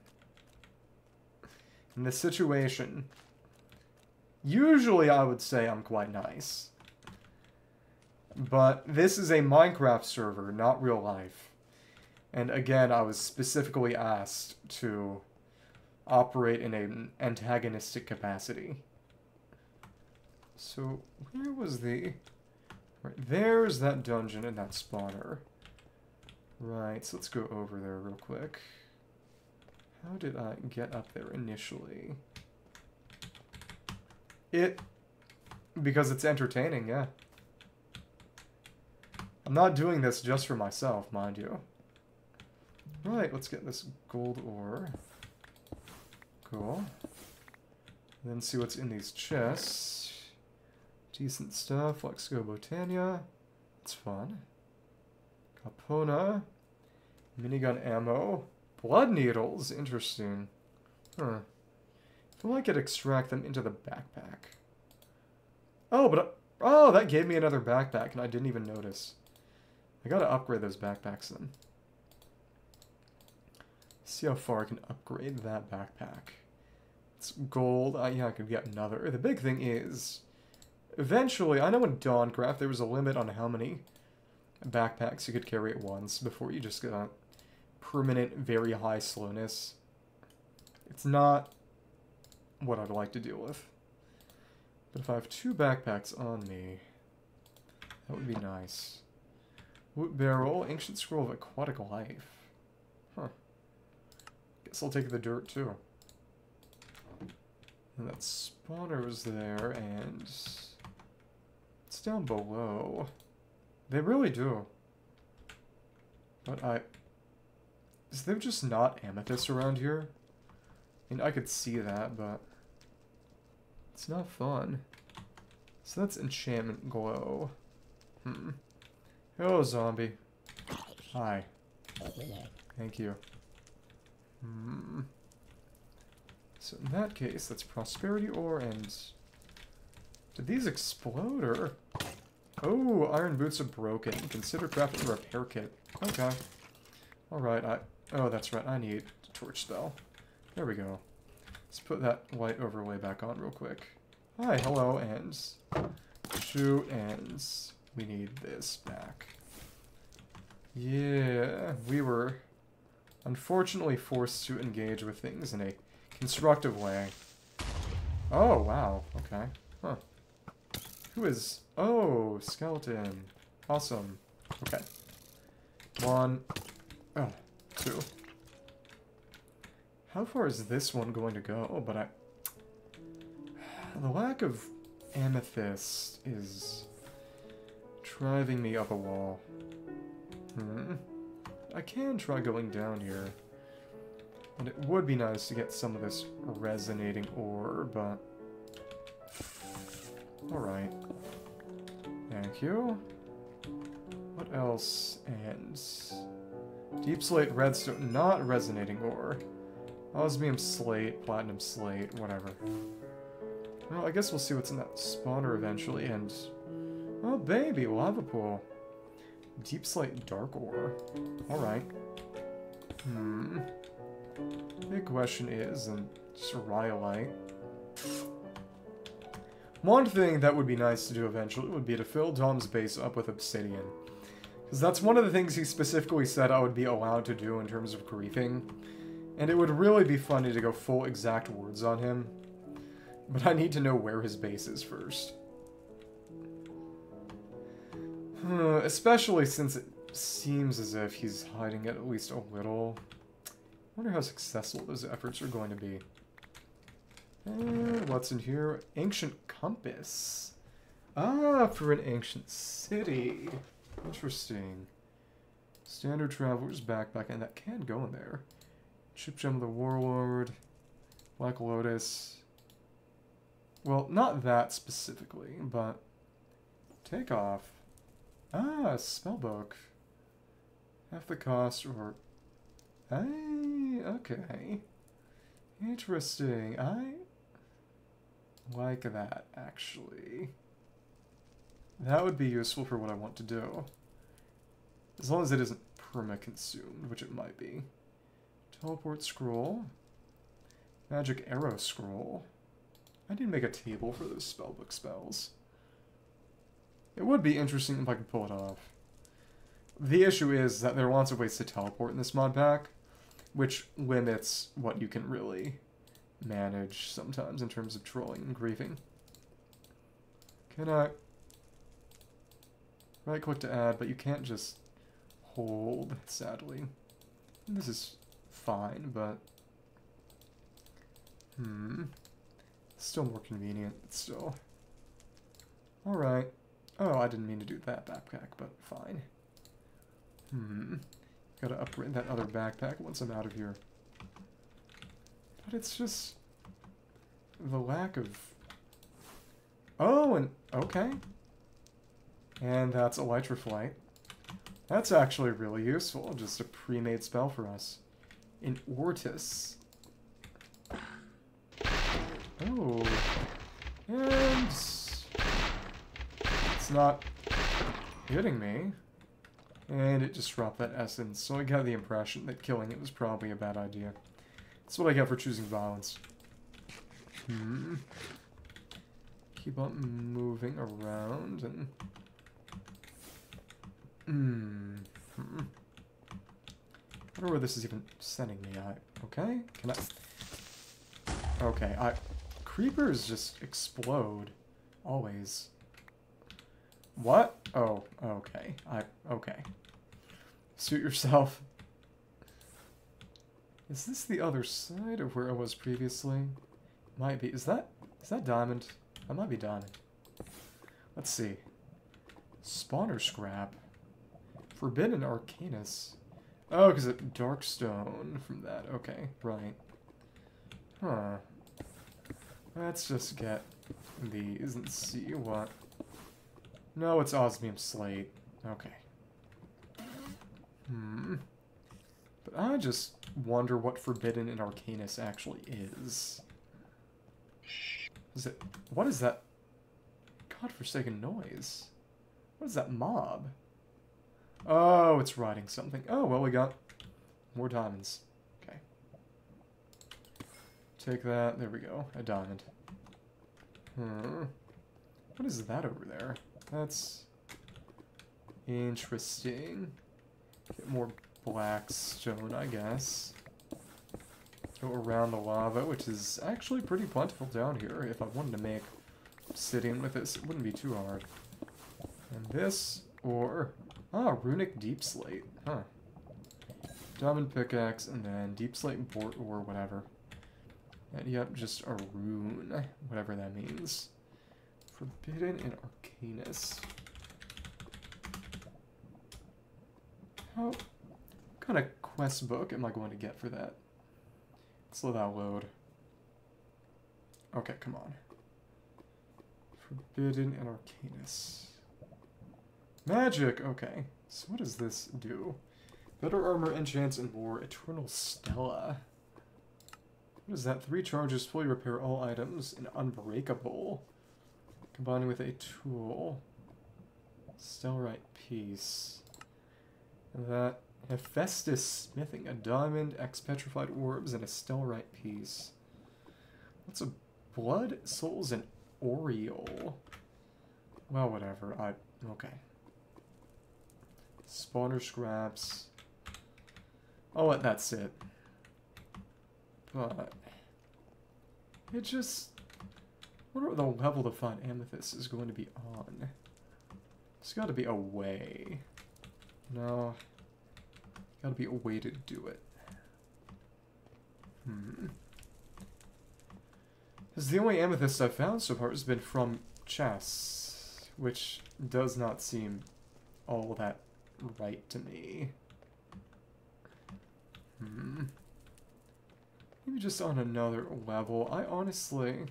In the situation. Usually I would say I'm quite nice. But this is a Minecraft server, not real life. And again, I was specifically asked to operate in an antagonistic capacity. So, where was the... Right, there's that dungeon and that spawner. Right, so let's go over there real quick. How did I get up there initially? It... Because it's entertaining, yeah. I'm not doing this just for myself, mind you. Right, let's get this gold ore. Cool. Then see what's in these chests. Decent stuff, Lexica Botania. It's fun. Capona. Minigun ammo. Blood needles. Interesting. Huh. I feel like I could extract them into the backpack. Oh, but... Oh, that gave me another backpack, and I didn't even notice. I gotta upgrade those backpacks then. See how far I can upgrade that backpack. It's gold. Uh, yeah, I could get another. The big thing is, eventually, I know in Dawncraft there was a limit on how many backpacks you could carry at once before you just got permanent, very high slowness. It's not what I'd like to deal with. But if I have two backpacks on me, that would be nice. Wood barrel, ancient scroll of aquatic life. Huh. Guess I'll take the dirt too. And that spawner was there, and down below. They really do. But I... Is there just not amethyst around here? I mean, I could see that, but... It's not fun. So that's enchantment glow. Hmm. Hello, zombie. Hi. Thank you. Hmm. So in that case, that's prosperity ore and... Did these explode or... Oh, iron boots are broken. Consider crafting a repair kit. Okay. Alright, I... Oh, that's right. I need a torch spell. There we go. Let's put that white overlay back on real quick. Hi, hello, and... Shoot, ends. We need this back. Yeah, we were unfortunately forced to engage with things in a constructive way. Oh, wow. Okay. Huh. Who is... Oh, skeleton. Awesome. Okay. One. Oh, two. How far is this one going to go? Oh, but I... The lack of amethyst is driving me up a wall. Hmm. I can try going down here. And it would be nice to get some of this resonating ore, but... Alright. Thank you. What else? And... Deep slate, redstone, not resonating ore. Osmium slate, platinum slate, whatever. Well, I guess we'll see what's in that spawner eventually, and... Oh, baby, lava pool. Deep slate dark ore. Alright. Hmm. Big question is, and just rhyolite. One thing that would be nice to do eventually would be to fill Dom's base up with obsidian. Because that's one of the things he specifically said I would be allowed to do in terms of griefing. And it would really be funny to go full exact words on him. But I need to know where his base is first. Hmm, especially since it seems as if he's hiding it at least a little. I wonder how successful those efforts are going to be. And what's in here? Ancient compass. Ah, for an ancient city. Interesting. Standard traveler's backpack, and that can go in there. Chip gem of the warlord. Black lotus. Well, not that specifically, but take off. Ah, spellbook. Half the cost or... Hey, okay. Interesting. I like that, actually. That would be useful for what I want to do. As long as it isn't perma-consumed, which it might be. Teleport scroll. Magic arrow scroll. I need to make a table for those spellbook spells. It would be interesting if I could pull it off. The issue is that there are lots of ways to teleport in this mod pack, which limits what you can really manage sometimes in terms of trolling and griefing. Can I... Right click to add, but you can't just hold, sadly. This is fine, but... Hmm. Still more convenient, still. Alright. Oh, I didn't mean to do that backpack, but fine. Hmm. Gotta upgrade that other backpack once I'm out of here. But it's just... The lack of... Oh, and... Okay. And that's Elytra Flight. That's actually really useful. Just a pre-made spell for us. In Ortis. Oh. And... It's not hitting me. And it just dropped that essence, so I got the impression that killing it was probably a bad idea. That's what I get for choosing violence. Hmm. Keep on moving around and... Hmm. hmm. I wonder where this is even sending me. I okay? Can I? Okay. I creepers just explode, always. What? Oh, okay. I okay. Suit yourself. Is this the other side of where I was previously? Might be. Is that is that diamond? That might be diamond. Let's see. Spawner scrap. Forbidden Arcanus. Oh, because it Darkstone from that. Okay, right. Huh. Let's just get these and see what... No, it's osmium slate. Okay. Hmm. But I just wonder what Forbidden and Arcanus actually is. Is it... What is that godforsaken noise? What is that mob? Oh, it's riding something. Oh, well, we got more diamonds. Okay. Take that. There we go. A diamond. Hmm. What is that over there? That's interesting. Get more black stone, I guess. Go around the lava, which is actually pretty plentiful down here. If I wanted to make obsidian with this, it wouldn't be too hard. And this, or... Ah, runic deep slate. Huh. Diamond pickaxe, and then deep slate bort or whatever. And yep, just a rune, whatever that means. Forbidden and Arcanus. How kind of quest book am I going to get for that? Let that load. Okay, come on. Forbidden and Arcanus. Magic! Okay. So what does this do? Better armor, enchants, and more. Eternal Stella. What is that? Three charges, fully repair all items, and unbreakable. Combining with a tool. Stellarite piece. That Hephaestus smithing, a diamond, Xpetrified orbs, and a stellarite piece. What's a blood, souls, and aureal? Well, whatever. I okay. Spawner scraps. Oh, that's it. But it just wonder what the level to find amethyst is going to be on. There's got to be a way. No. Gotta be a way to do it. Hmm. Because the only amethyst I've found so far has been from chests, which does not seem all that right to me. Hmm. Maybe just on another level. I honestly...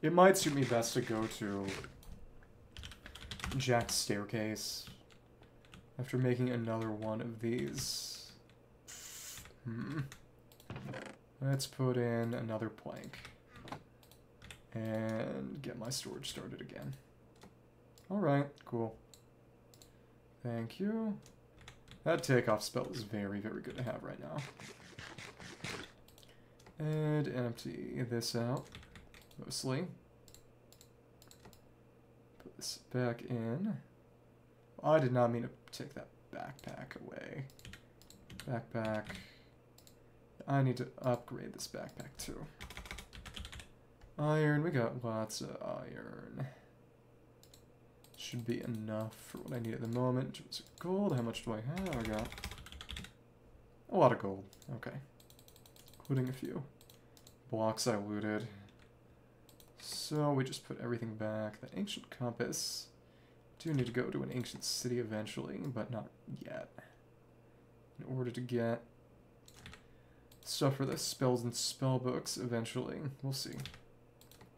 It might suit me best to go to Jack's Staircase after making another one of these. Hmm. Let's put in another plank. And get my storage started again. Alright, cool. Thank you. That takeoff spell is very, very good to have right now. And empty this out, mostly. Put this back in. I did not mean to take that backpack away. Backpack. I need to upgrade this backpack too. Iron, we got lots of iron. Should be enough for what I need at the moment. Gold, how much do I have? I got a lot of gold. Okay. Including a few blocks I looted. So we just put everything back. That ancient compass. Do need to go to an ancient city eventually, but not yet. In order to get stuff for the spells and spell books eventually. We'll see.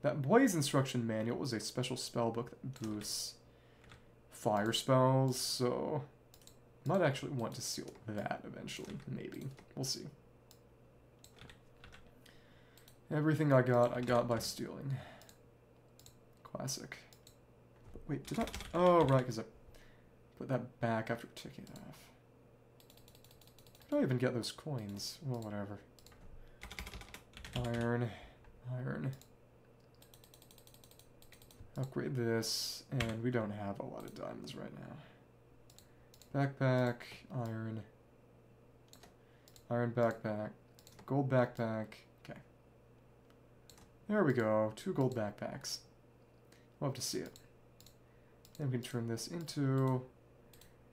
That Blaze Instruction Manual was a special spell book that boosts fire spells, so might actually want to steal that eventually. Maybe. We'll see. Everything I got, I got by stealing. Classic. Wait, did I? Oh, right, because I put that back after taking it off. How do I even get those coins? Well, whatever. Iron. Iron. Upgrade this, and we don't have a lot of diamonds right now. Backpack, iron. Iron backpack. Gold backpack. Okay. There we go. Two gold backpacks. Love to see it. And we can turn this into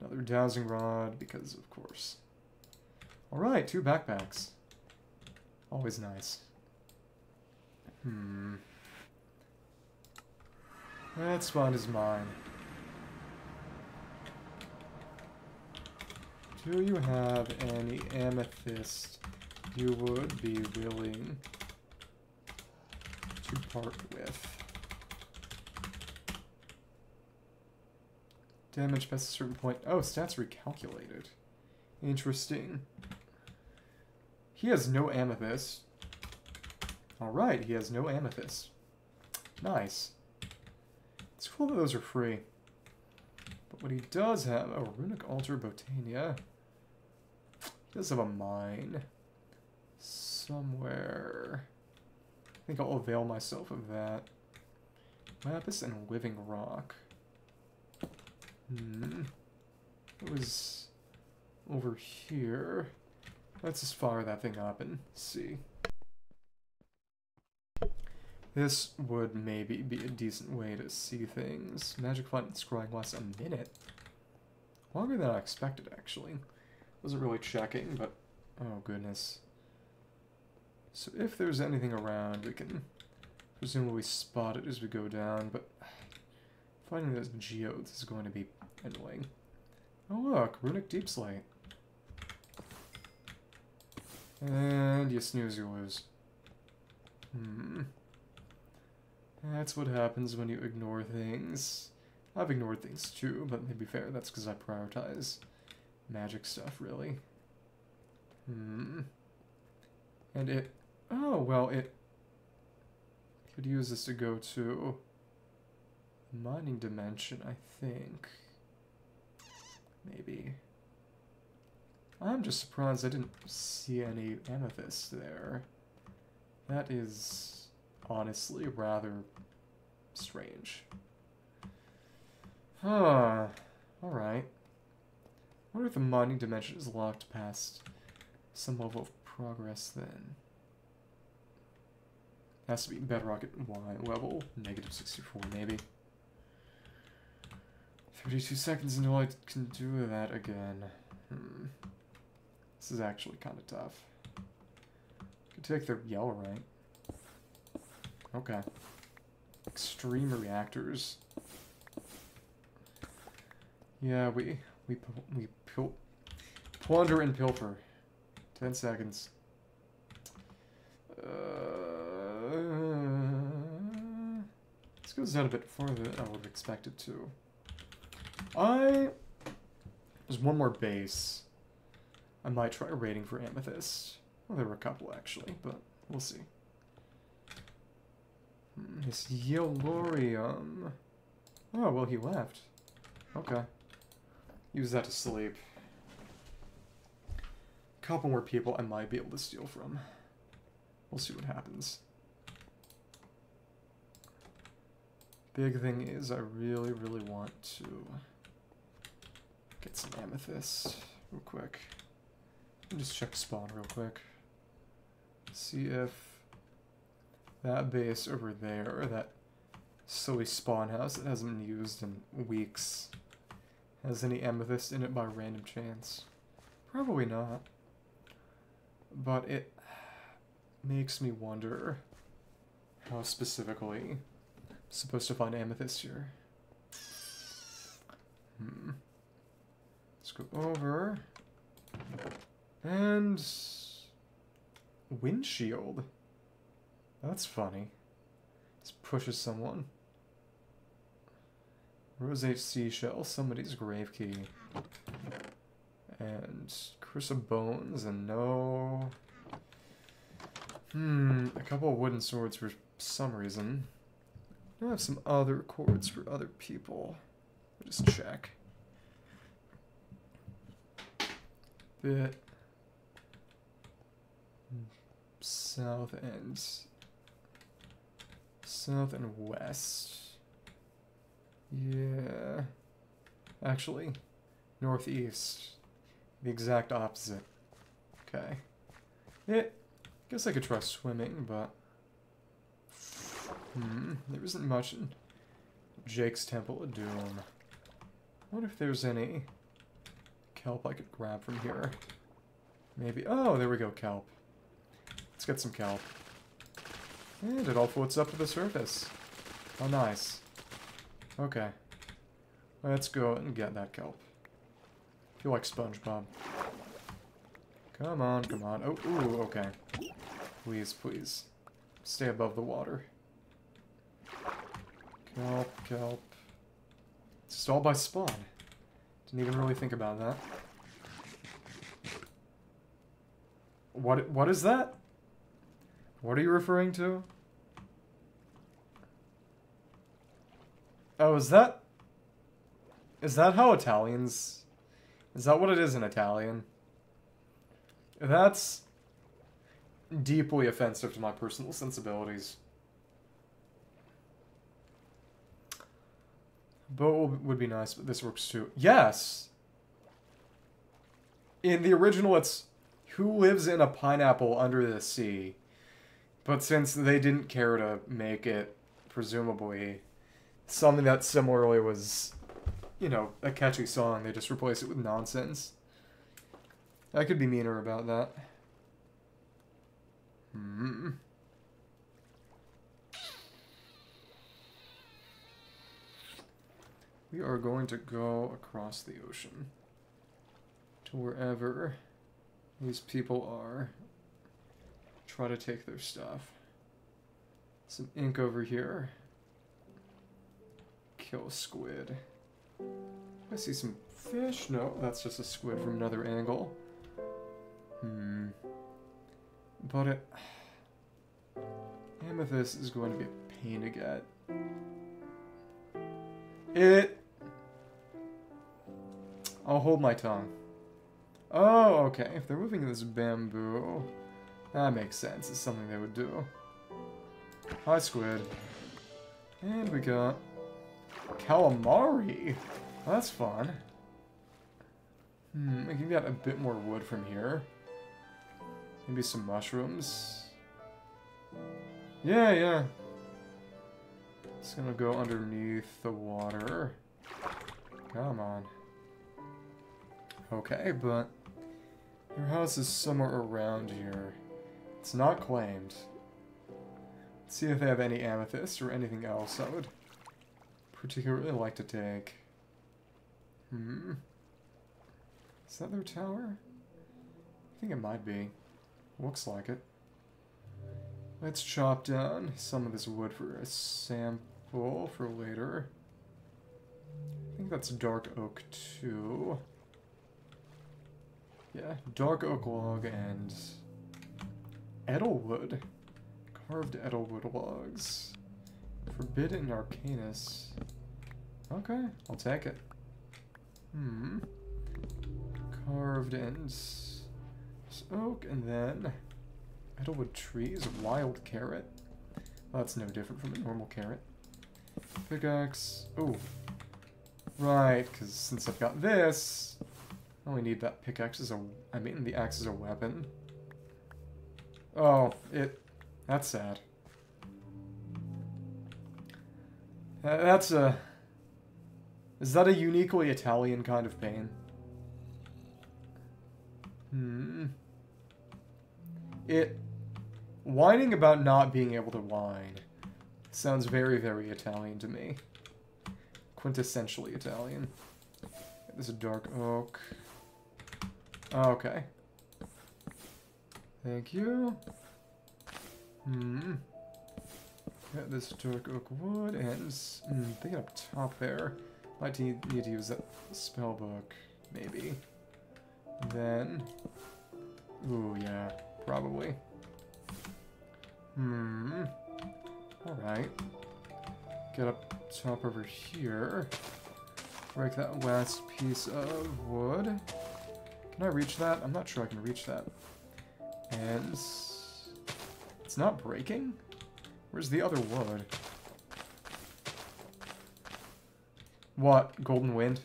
another dowsing rod, because of course. Alright, two backpacks. Always nice. Hmm. That spot is mine. Do you have any amethyst you would be willing to part with? Damage past a certain point. Oh, stats recalculated. Interesting. He has no amethyst. Alright, he has no amethyst. Nice. It's cool that those are free. But what he does have... Oh, Runic Altar Botania. He does have a mine. Somewhere. I think I'll avail myself of that. Lapis and Living Rock. Hmm. It was over here. Let's just fire that thing up and see. This would maybe be a decent way to see things. Magic Flint scrolling lasts a minute. Longer than I expected, actually. Wasn't really checking, but... Oh, goodness. So if there's anything around, we can presumably spot it as we go down, but... Finding those geodes is going to be annoying. Oh look, Runic Deep Deepslate. And you snooze, you lose. Hmm. That's what happens when you ignore things. I've ignored things too, but to be fair, that's because I prioritize magic stuff, really. Hmm. And it... Oh, well, it... Could use this to go to... Mining dimension, I think. Maybe. I'm just surprised I didn't see any amethyst there. That is honestly rather strange. Huh. Alright. wonder if the mining dimension is locked past some level of progress then. Has to be bedrock at Y level, negative 64 maybe. 32 seconds until I can do that again. Hmm. This is actually kind of tough. Could take the yellow right. Okay. Extreme reactors. Yeah, we we we pil plunder and pilfer. Ten seconds. Uh, this goes down a bit farther than I would have expected to. I... There's one more base. I might try raiding for Amethyst. Well, there were a couple, actually, but we'll see. Hmm, this Yellorium... Oh, well, he left. Okay. Use that to sleep. Couple more people I might be able to steal from. We'll see what happens. Big thing is I really, really want to get some amethyst real quick. Just check spawn real quick. See if that base over there, or that silly spawn house that hasn't been used in weeks, has any amethyst in it by random chance. Probably not. But it makes me wonder how specifically I'm supposed to find amethyst here. Hmm. Let's go over. And... Windshield. That's funny. This pushes someone. Roseate seashell, somebody's grave key. And of Bones, and no... Hmm, a couple of wooden swords for some reason. I have some other chords for other people. Just check. Bit. South and... South and west. Yeah. Actually, northeast. The exact opposite. Okay. Yeah, guess I could try swimming, but... Hmm, there isn't much in Jake's Temple of Doom. Wonder if there's any kelp I could grab from here? Maybe. Oh, there we go, kelp. Let's get some kelp. And it all floats up to the surface. Oh, nice. Okay. Let's go and get that kelp. feel like SpongeBob. Come on, come on. Oh, ooh, okay. Please, please. Stay above the water. Kelp, kelp. It's all by spawn. Didn't even really think about that. What, what is that? What are you referring to? Oh, is that... Is that how Italians... Is that what it is in Italian? That's deeply offensive to my personal sensibilities. Boat would be nice, but this works too. Yes! In the original, it's who lives in a pineapple under the sea. But since they didn't care to make it, presumably, something that similarly was, you know, a catchy song. They just replace it with nonsense. I could be meaner about that. Hmm. We are going to go across the ocean to wherever these people are. Try to take their stuff. Some ink over here kill squid. I see some fish. No, that's just a squid from another angle. Hmm. But it... Amethyst is going to be a pain to get. It... I'll hold my tongue. Oh, okay. If they're moving this bamboo, that makes sense. It's something they would do. Hi, squid. And we got Calamari. that's fun. Hmm, I can get a bit more wood from here. Maybe some mushrooms. Yeah, yeah. It's gonna go underneath the water. Come on. Okay, but your house is somewhere around here. It's not claimed. Let's see if they have any amethyst or anything else I would particularly like to take. Hmm. Is that their tower? I think it might be. Looks like it. Let's chop down some of this wood for a sample for later. I think that's dark oak too. Yeah, dark oak log and edelwood. Carved edelwood logs. Forbidden Arcanus. Okay, I'll take it. Hmm. Carved and oak, and then Edelwood trees, wild carrot. Well, that's no different from a normal carrot. Pickaxe. Oh. Right, because since I've got this, Only need that pickaxe as a... I mean, the axe as a weapon. Oh, it... That's sad. That's a... Is that a uniquely Italian kind of pain? Hmm. It... Whining about not being able to whine sounds very, very Italian to me. Quintessentially Italian. There's a dark oak. Okay. Thank you. Hmm. Got this dark oak wood and mm, thinking up top there. Might need, need to use that spell book, maybe. then... Ooh, yeah, probably. Hmm. Alright. Get up top over here. Break that last piece of wood. Can I reach that? I'm not sure I can reach that. And... It's not breaking? Where's the other wood? What? Golden Wind?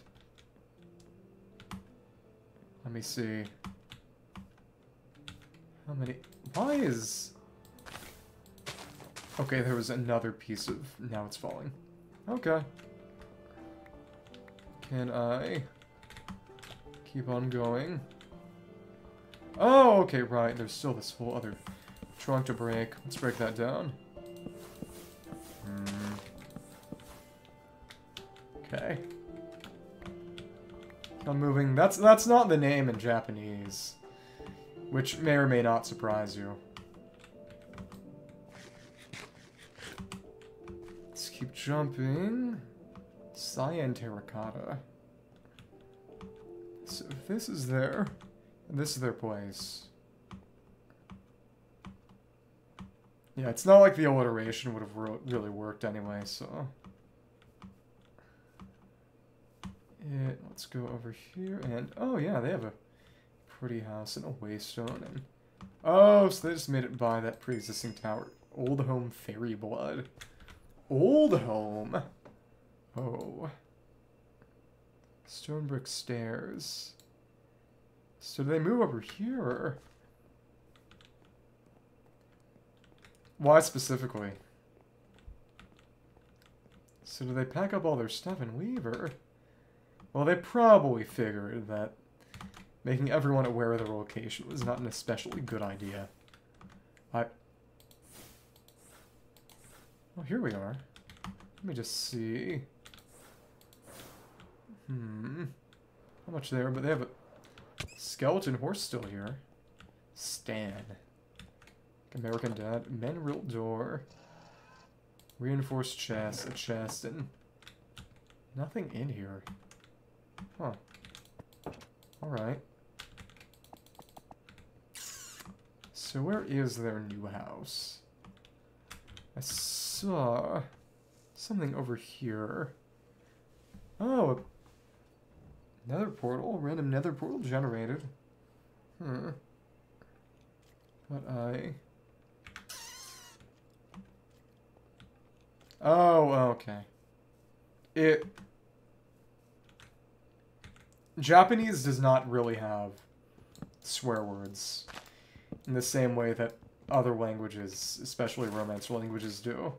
Let me see. How many... Why is... Okay, there was another piece of... Now it's falling. Okay. Can I... Keep on going? Oh, okay, right. There's still this whole other trunk to break. Let's break that down. Hmm. Okay. I'm moving. That's that's not the name in Japanese, which may or may not surprise you. Let's keep jumping. Cyan terracotta. So this is there, and this is their place. Yeah, it's not like the alliteration would have really worked anyway, so... It, let's go over here, and... Oh, yeah, they have a pretty house and a waystone, and... Oh, so they just made it by that pre-existing tower. Old Home Fairy Blood. Old Home? Oh. Stone brick stairs. So do they move over here. Why specifically? So do they pack up all their stuff in Weaver? Well, they probably figured that making everyone aware of their location was not an especially good idea. I... Well, here we are. Let me just see. Hmm. How much there? But they have a skeleton horse still here. Stan. American Dad. Menril door. Reinforced chest. A chest. And nothing in here. Huh. Alright. So where is their new house? I saw something over here. Oh, Nether portal? Random nether portal generated. Hmm. But I... Oh, okay. It... Japanese does not really have swear words in the same way that other languages, especially Romance languages, do.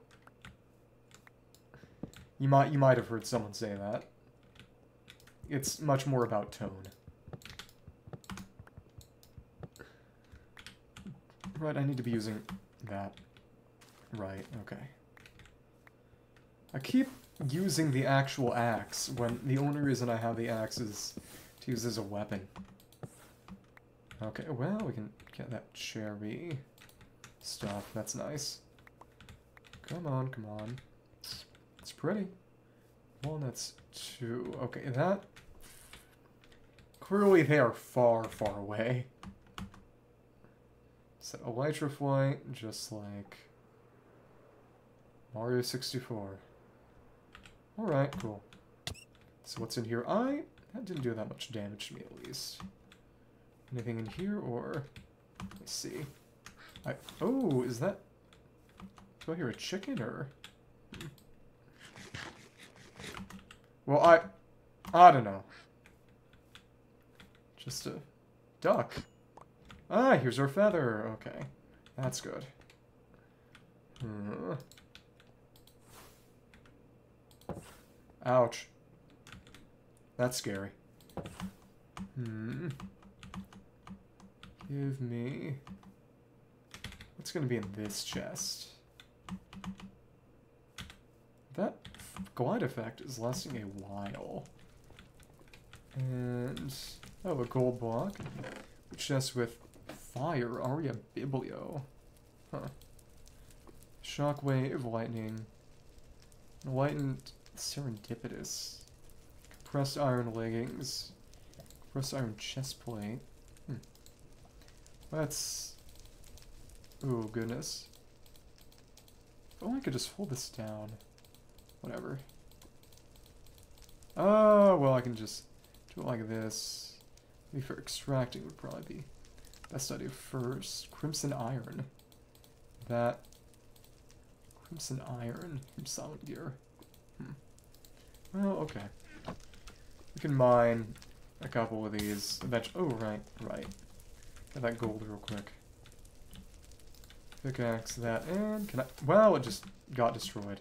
You might you might have heard someone say that. It's much more about tone. Right, I need to be using that. Right, okay. I keep using the actual axe when the only reason I have the axe is to use as a weapon. Okay, well, we can get that cherry stuff. That's nice. Come on, come on. It's pretty. Walnuts two. Okay, that... Clearly they are far, far away. So Elytra Flight, just like Mario 64. Alright, cool. So what's in here? I... That didn't do that much damage to me, at least. Anything in here, or... Let's see. I... Oh, is that... Do I hear a chicken, or... Well, I... I don't know. Just a duck. Ah, here's our feather. Okay. That's good. Hmm. Ouch. That's scary. Hmm. Give me... What's to be in this chest? That glide effect is lasting a while. And... Oh, a gold block. Chest with fire. Aria Biblio. Huh. Shockwave, lightning. Enlightened serendipitous. Compressed iron leggings. Compressed iron chest plate. Hmm. That's... Oh, goodness. If only I could just hold this down. Whatever. Oh, well, I can just do it like this. Maybe for extracting would probably be best idea first. Crimson Iron. That. Crimson Iron from Silent Gear. Hmm. Well, okay. We can mine a couple of these eventually. Oh, right, right. Get that gold real quick. Pickaxe that, and can I... Well, it just got destroyed.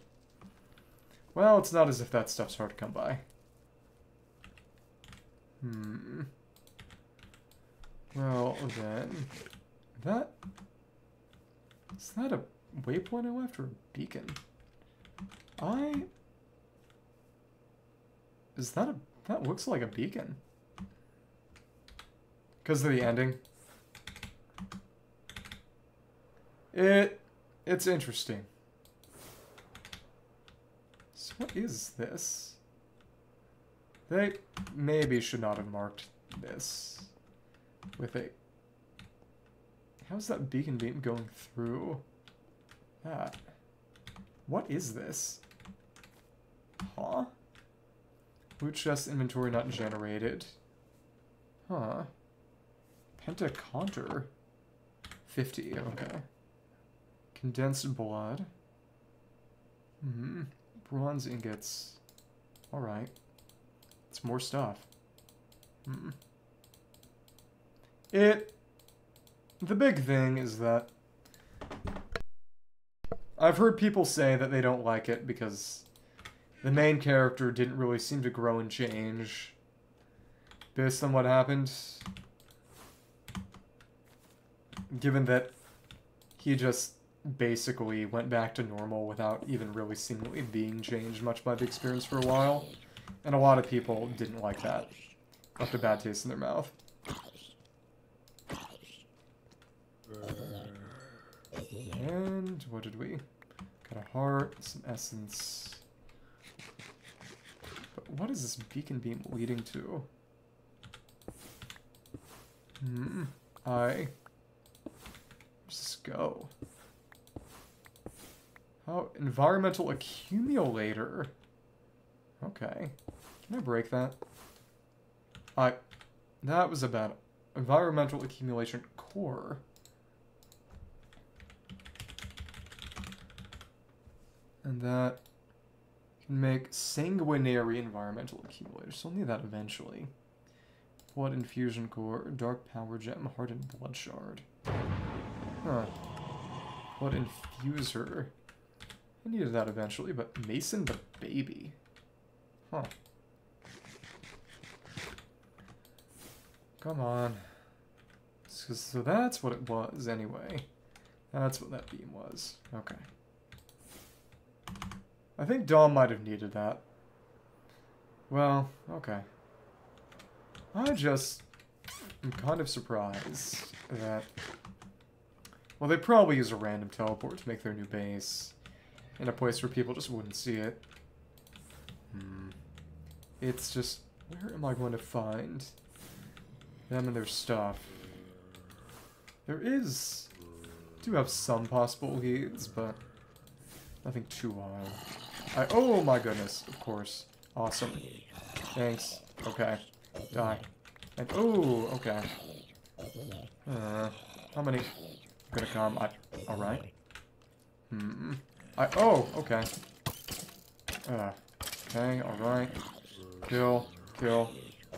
Well, it's not as if that stuff's hard to come by. Hmm. Well, then... That... Is that a waypoint I left or a beacon? I... Is that a... That looks like a beacon. Because of the ending. It... It's interesting. What is this? They maybe should not have marked this with a... How's that beacon beam going through that? What is this? Huh? Loot chest inventory not generated. Huh. Pentaconter. 50, okay. Condensed blood. Hmm. Bronze ingots. Alright. It's more stuff. Hmm. It... The big thing is that... I've heard people say that they don't like it because the main character didn't really seem to grow and change based on what happened. Given that he just basically went back to normal without even really seemingly being changed much by the experience for a while. And a lot of people didn't like that. Left a bad taste in their mouth. And what did we? Got a heart, some essence. But what is this beacon beam leading to? Hmm. I. This go? How environmental accumulator. Okay. Can I break that? I... That was about environmental accumulation core. And that can make sanguinary environmental accumulators. So I'll need that eventually. Blood infusion core, dark power gem, hardened blood shard. Huh. Blood infuser. I needed that eventually, but Mason the baby. Huh. Come on. So, so that's what it was anyway. That's what that beam was. Okay. I think Dom might have needed that. Well, okay. I just I'm kind of surprised that... Well, they probably use a random teleport to make their new base in a place where people just wouldn't see it. Hmm. It's just, where am I going to find them and their stuff? There is, do have some possible leads, but nothing too wild. I, oh my goodness, of course. Awesome. Thanks. Okay. Die. And, oh, okay. Uh, how many gonna come? I, alright. Hmm. I, oh, okay. Uh, okay, alright. Kill, kill,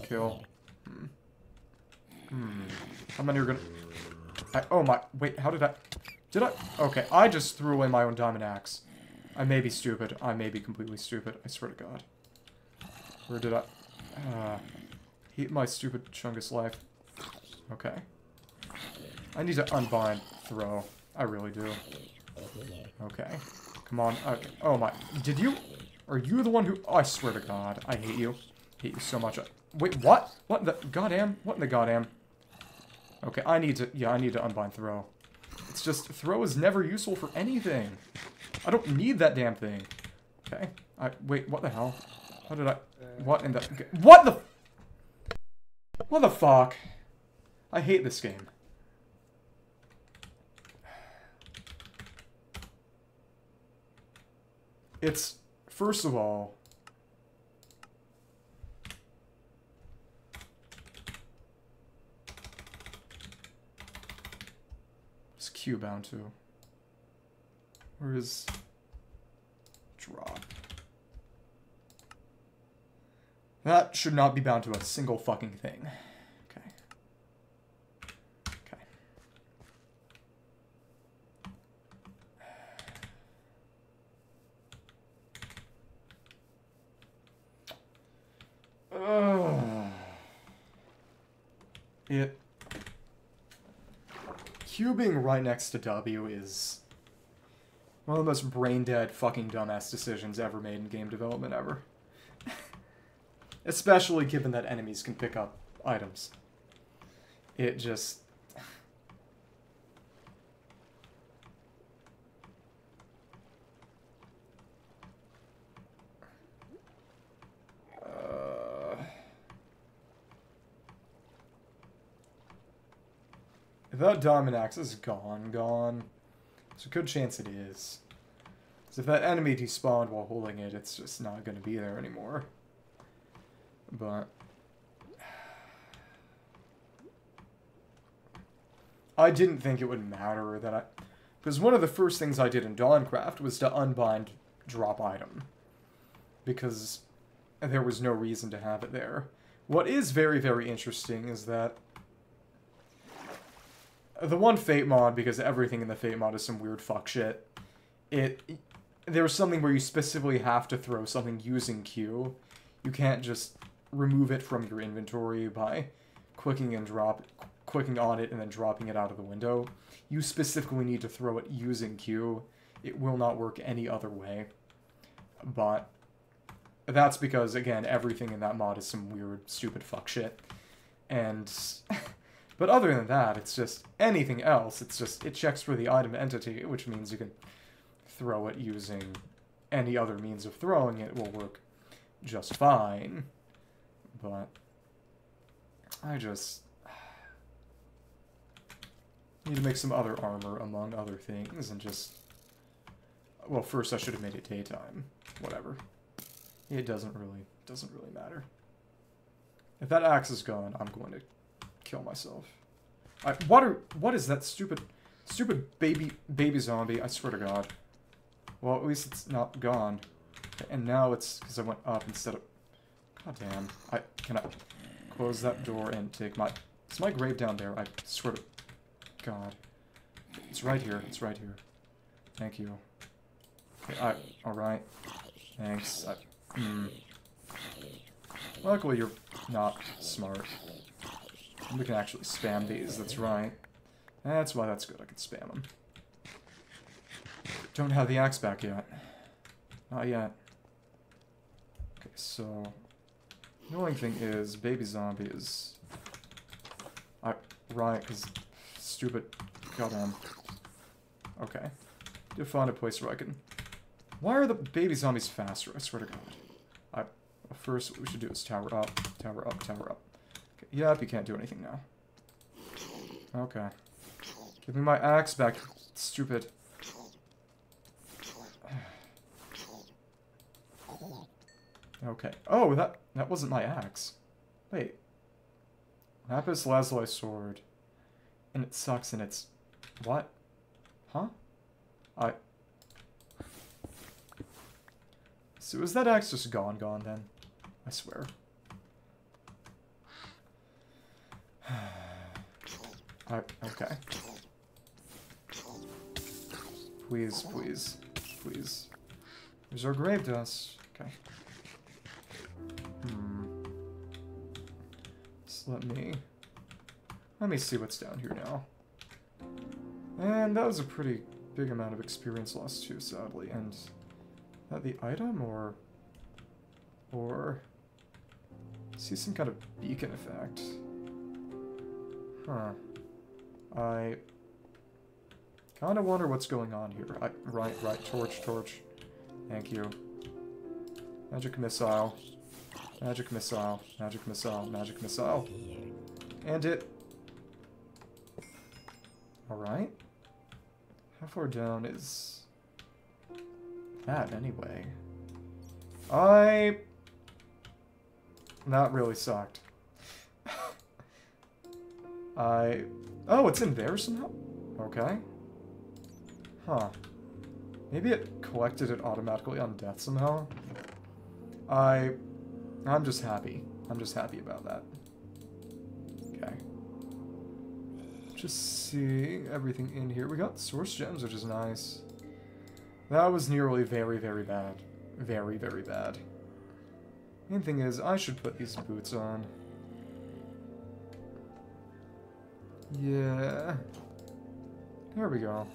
kill. Hmm. Hmm. How many are gonna... I, oh my, wait, how did I... Did I... Okay, I just threw away my own diamond axe. I may be stupid. I may be completely stupid. I swear to God. Where did I... Uh, hate my stupid Chungus life. Okay. I need to unbind throw. I really do. Okay. Come on. Okay. Oh my. Did you... Are you the one who... Oh, I swear to God. I hate you. hate you so much. Wait, what? What the... Goddamn? What in the goddamn? Okay, I need to... Yeah, I need to unbind throw. It's just... Throw is never useful for anything. I don't need that damn thing. Okay. I... Wait, what the hell? What did I... What in the... What the... What the fuck? I hate this game. It's, first of all... What's Q bound to? Where is... Drop. That should not be bound to a single fucking thing. Okay. Okay. Ugh. It... Q being right next to W is one of the most brain-dead fucking dumbass decisions ever made in game development ever. Especially given that enemies can pick up items. It just... Diamond axe is gone, gone, there's a good chance it is. Because if that enemy despawned while holding it, it's just not going to be there anymore. But... I didn't think it would matter that I... Because one of the first things I did in Dawncraft was to unbind drop item. Because there was no reason to have it there. What is very, very interesting is that the one Fate mod, because everything in the Fate mod is some weird fuck shit, it there's something where you specifically have to throw something using Q. You can't just remove it from your inventory by clicking and drop clicking on it and then dropping it out of the window. You specifically need to throw it using Q. It will not work any other way. But that's because again, everything in that mod is some weird stupid fuck shit. And but other than that, it's just anything else. It's just it checks for the item entity, which means you can throw it using any other means of throwing it will work just fine. But I just need to make some other armor among other things and just well first I should have made it daytime. Whatever. It doesn't really doesn't really matter. If that axe is gone, I'm going to kill myself. I, what are what is that stupid stupid baby baby zombie? I swear to God. Well, at least it's not gone. And now it's because I went up instead of. God damn! I can I close that door and take my. It's my grave down there? I swear to God. It's right here. It's right here. Thank you. Okay, I, all right. Thanks. I, mm. Luckily, you're not smart. We can actually spam these, that's right. That's why that's good, I can spam them. Don't have the axe back yet. Not yet. Okay, so... The only thing is, baby zombie is... I, right, because stupid... Goddamn. Okay. Do find a place where I can... Why are the baby zombies faster? I swear to God. I, first, what we should do is tower up, tower up, tower up. Yep, you can't do anything now. Okay. Give me my axe back, stupid. Okay. Oh, that that wasn't my axe. Wait. Lapis lazuli sword. And it sucks and it's... What? Huh? I... So is that axe just gone gone then? I swear. I, okay. Please, please, please. There's our grave dust. Okay. Hmm. Let me... Let me see what's down here now. And that was a pretty big amount of experience lost too, sadly. And that the item or... Or... See some kind of beacon effect. Huh. I kind of wonder what's going on here. I, right, right, torch, torch. Thank you. Magic missile. Magic missile, magic missile, magic missile. And it... Alright. How far down is... that, anyway? I... That really sucked. I... Oh, it's in there somehow? Okay. Huh. Maybe it collected it automatically on death somehow? I... I'm just happy. I'm just happy about that. Okay. Just seeing everything in here. We got source gems, which is nice. That was nearly very, very bad. Very, very bad. Main thing is, I should put these boots on. Yeah. There we go.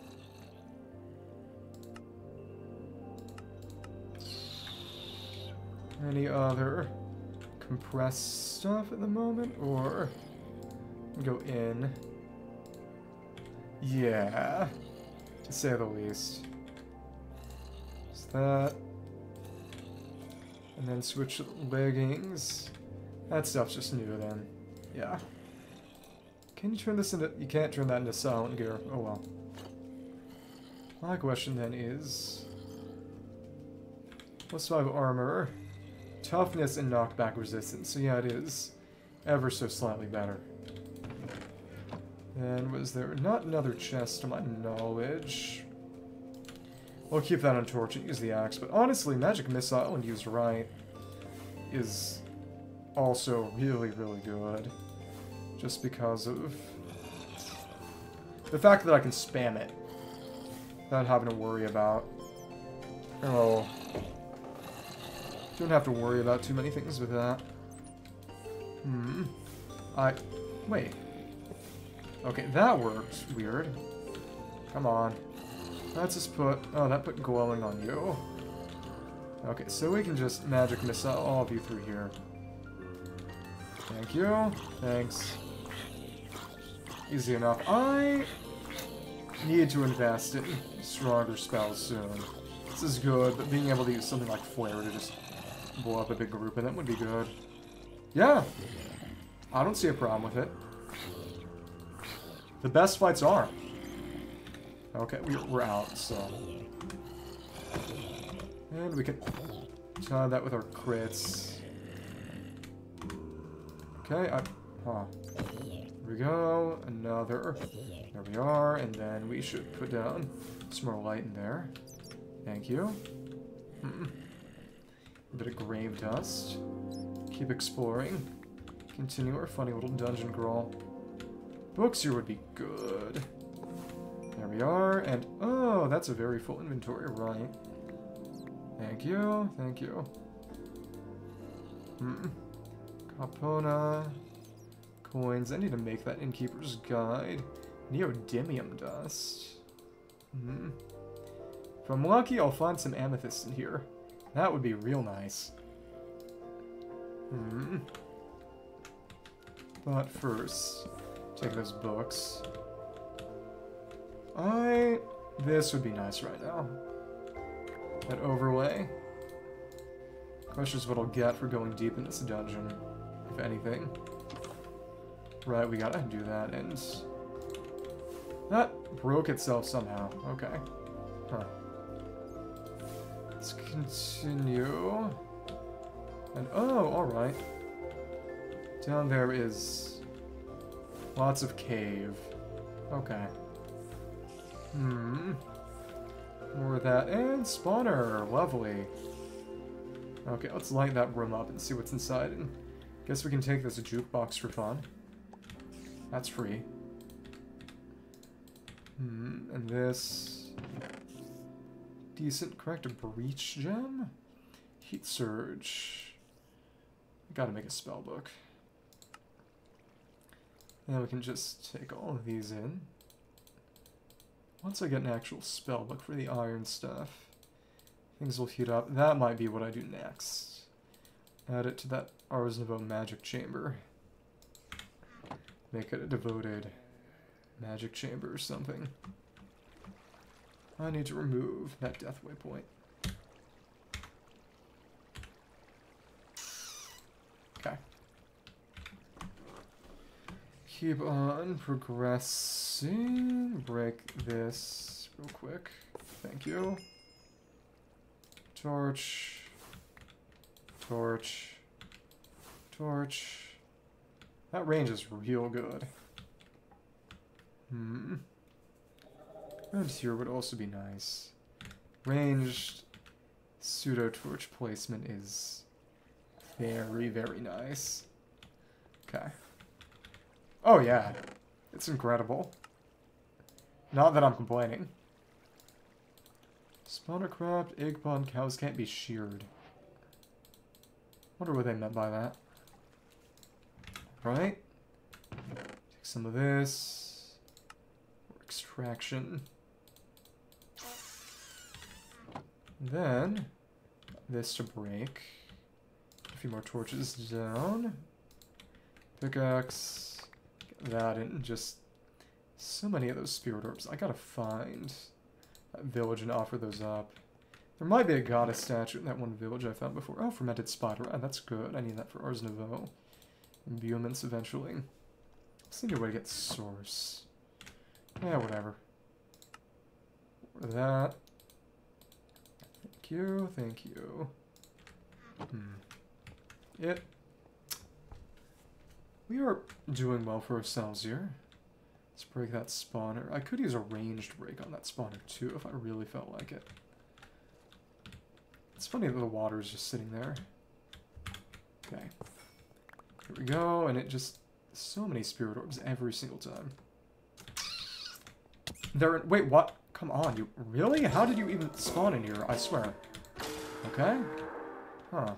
Any other compressed stuff at the moment, or go in? Yeah, to say the least. Is that... And then switch leggings. That stuff's just new then. Yeah. Can you turn this into... You can't turn that into silent gear. Oh well. My question then is... Plus 5 armor. Toughness and knockback resistance. So yeah, it is ever so slightly better. And was there not another chest to my knowledge? We'll keep that on torch and use the axe, but honestly, Magic Missile, when used right, is also really, really good. Just because of the fact that I can spam it without having to worry about... Oh, don't have to worry about too many things with that. Hmm. I... Wait. Okay, that works. Weird. Come on. Let's just put... Oh, that put glowing on you. Okay, so we can just magic missile all of you through here. Thank you. Thanks. Easy enough. I need to invest in stronger spells soon. This is good, but being able to use something like Flare to just blow up a big group, and that would be good. Yeah. I don't see a problem with it. The best fights are. Okay, we're out, so... And we can tie that with our crits. Okay, I... Huh. We go. Another. There we are. And then we should put down some more light in there. Thank you. -mm. A bit of grave dust. Keep exploring. Continue our funny little dungeon crawl. Books here would be good. There we are, and oh, that's a very full inventory, right. Thank you, thank you. Hmm. Caupona. Coins, I need to make that Innkeeper's Guide. Neodymium dust. Hmm. If I'm lucky, I'll find some amethyst in here. That would be real nice. Hmm. But first, take those books. I... This would be nice right now. That overlay. Question is what I'll get for going deep in this dungeon, if anything. Right, we gotta do that, and... That broke itself somehow. Okay. Huh. Let's continue. And, oh, alright. Down there is lots of cave. Okay. Hmm. More of that. And spawner. Lovely. Okay, let's light that room up and see what's inside. And guess we can take this jukebox for fun. That's free. Hmm, and this decent. Correct breach gem? Heat surge. Gotta make a spell book. And we can just take all of these in. Once I get an actual spell book for the iron stuff, things will heat up. That might be what I do next. Add it to that Ars magic chamber. Make it a devoted magic chamber or something. I need to remove that death waypoint. Okay. Keep on progressing. Break this real quick. Thank you. Torch. Torch. Torch. That range is real good. Hmm. And here would also be nice. Ranged pseudo torch placement is very, very nice. Okay. Oh yeah, it's incredible. Not that I'm complaining. Spawner cropped, egg pond, cows can't be sheared. Wonder what they meant by that. Right? Take some of this. Extraction. Then, this to break. A few more torches down. Pickaxe. Get that in. Just so many of those spirit orbs. I gotta find that village and offer those up. There might be a goddess statue in that one village I found before. Oh, fermented spider. Oh, that's good. I need that for Ars Nouveau. Imbuements eventually. Let's need a way to get source. Yeah, whatever. That. Thank you, thank you. Hmm. It. We are doing well for ourselves here. Let's break that spawner. I could use a ranged break on that spawner too if I really felt like it. It's funny that the water is just sitting there. Okay. We go, and it just... So many spirit orbs every single time. There... Wait, what? Come on, you... Really? How did you even spawn in here? I swear. Okay. Huh.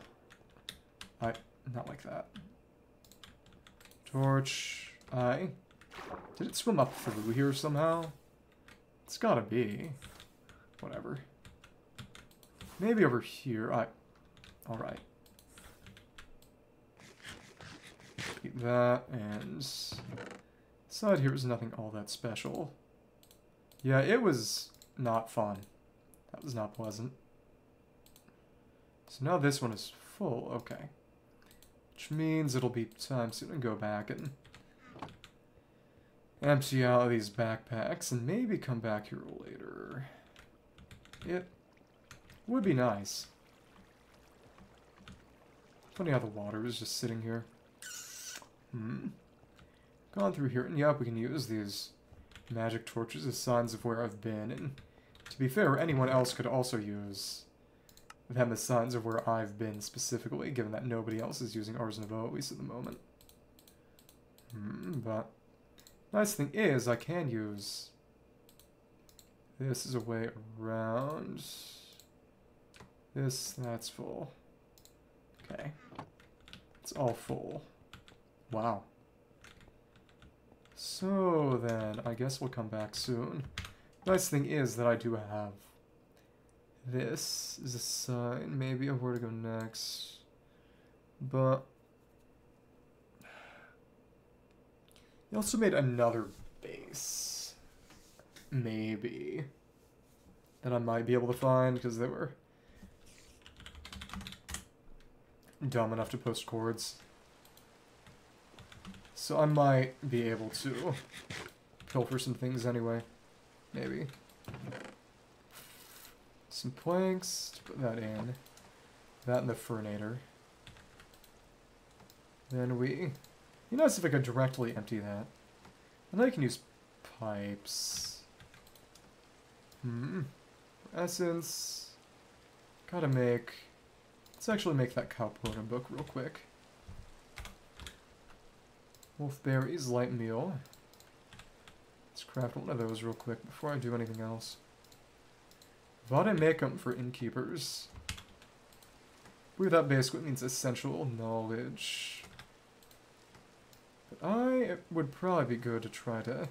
I... Not like that. Torch. I... Did it swim up through here somehow? It's gotta be. Whatever. Maybe over here. I... Alright. Keep that, and... Side here was nothing all that special. Yeah, it was not fun. That was not pleasant. So now this one is full, okay. Which means it'll be time soon to go back and empty out these backpacks and maybe come back here later. It would be nice. Funny how the water is just sitting here. Hmm. Gone through here, and yep, we can use these magic torches as signs of where I've been, and to be fair, anyone else could also use them as signs of where I've been specifically, given that nobody else is using Ars Nouveau, at least at the moment. Hmm, but nice thing is, I can use this as a way around this, that's full. Okay. It's all full. Wow. So then, I guess we'll come back soon. Nice thing is that I do have this is a sign, maybe, of where to go next. But... He also made another base. Maybe. That I might be able to find, because they were dumb enough to post chords. So I might be able to pilfer some things anyway. Maybe. Some planks to put that in. That in the Furnator. Then we... You notice if I could directly empty that. And then I can use pipes. Hmm. Essence. Gotta make... Let's actually make that Caupona book real quick. Wolfberries, light meal. Let's craft one of those real quick before I do anything else. Them for innkeepers. Believe that basically means essential knowledge. But I would probably be good to try to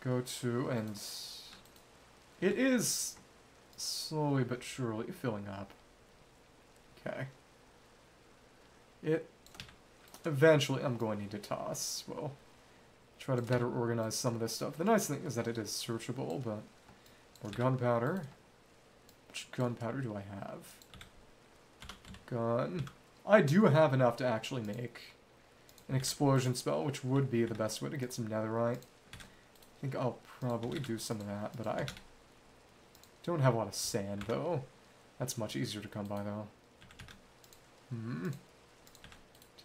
go to and... It is slowly but surely filling up. Okay. It... Eventually, I'm going to need to toss. Well, try to better organize some of this stuff. The nice thing is that it is searchable, but... More gunpowder. Which gunpowder do I have? Gun. I do have enough to actually make an explosion spell, which would be the best way to get some netherite. I think I'll probably do some of that, but I don't have a lot of sand, though. That's much easier to come by, though. Hmm.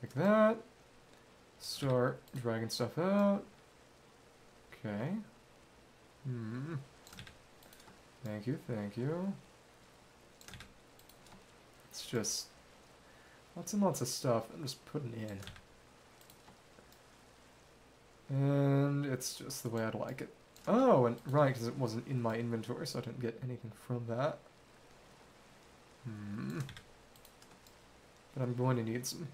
Take that. Start dragging stuff out. Okay. Hmm. Thank you, thank you. It's just lots and lots of stuff I'm just putting in. And it's just the way I'd like it. Oh, and right, because it wasn't in my inventory, so I didn't get anything from that. Hmm. But I'm going to need some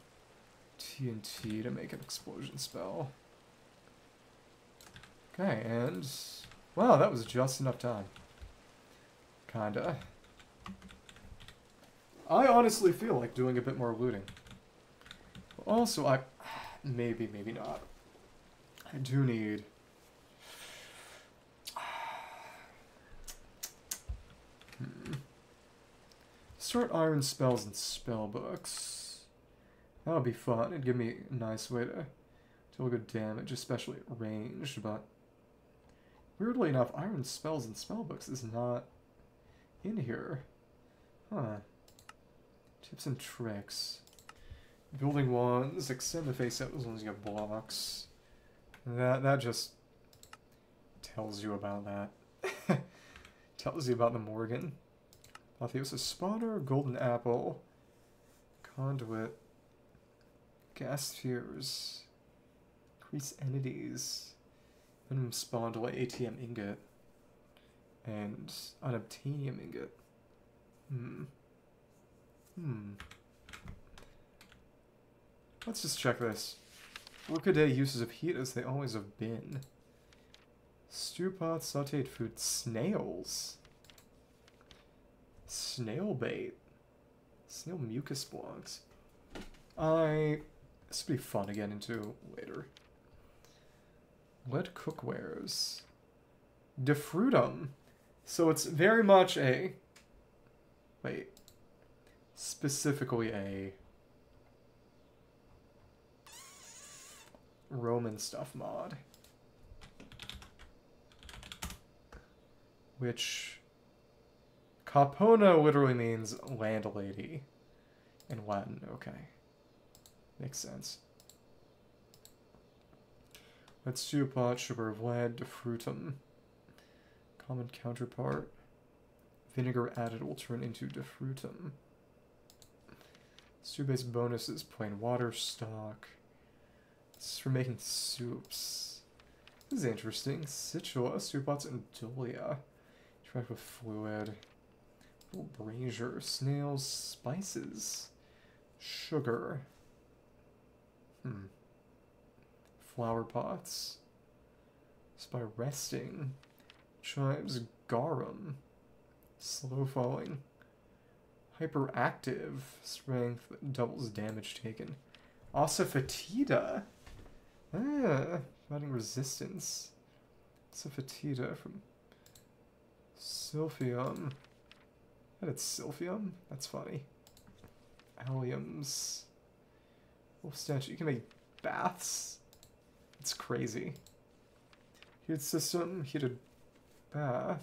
TNT to make an explosion spell. Okay, and... Wow, that was just enough time. Kinda. I honestly feel like doing a bit more looting. Also, I... Maybe, maybe not. I do need... Hmm. Start iron spells and spell books. That would be fun. It'd give me a nice way to deal good damage, especially at ranged, but weirdly enough, iron spells and Spellbooks is not in here. Huh. Tips and tricks. Building wands, extend the face out as long as you have blocks. That that just tells you about that. tells you about the Morgan. Apotheosis spawner, golden apple, conduit, gas spheres, increase entities, minimum spawn delay ATM ingot, and unobtainium ingot. Hmm. Hmm. Let's just check this. Workaday uses of heat as they always have been. Stew pot, sauteed food, snails. Snail bait. Snail mucus blocks. I... This would be fun to get into later. Lead cookwares. Defrutum. So it's very much a... Wait. Specifically a... Roman stuff mod. Which Caupona literally means landlady in Latin. Okay. Makes sense. Let's do pot, sugar of lead, defrutum. Common counterpart. Vinegar added will turn into defrutum. Stew based bonuses, plain water stock. This is for making soups. This is interesting. Situa, stew pots, and dolia. Interact with fluid. Brazier, snails, spices, sugar. Hmm. Flower pots. By resting. Chives, garum. Slow falling. Hyperactive. Strength doubles damage taken. Asafoetida. Ah, fighting resistance. Asafoetida from Silphium. And it's Silphium? That's funny. Alliums. Statue. You can make baths? It's crazy. Heat system, heated bath.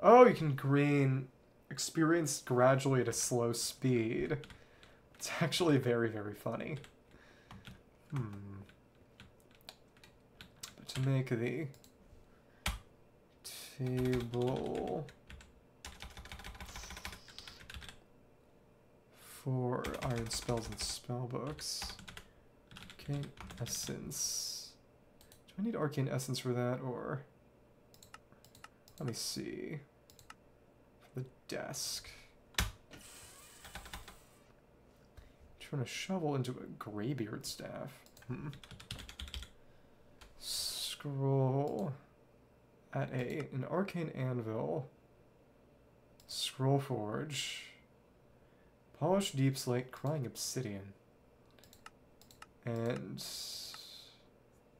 Oh, you can gain experience gradually at a slow speed. It's actually very, very funny. Hmm. But to make the table for iron spells and spellbooks. Arcane essence. Do I need arcane essence for that or let me see. For the desk. Turn a shovel into a graybeard staff. Hmm. Scroll at a an arcane anvil. Scroll forge. Polished deepslate, crying obsidian. And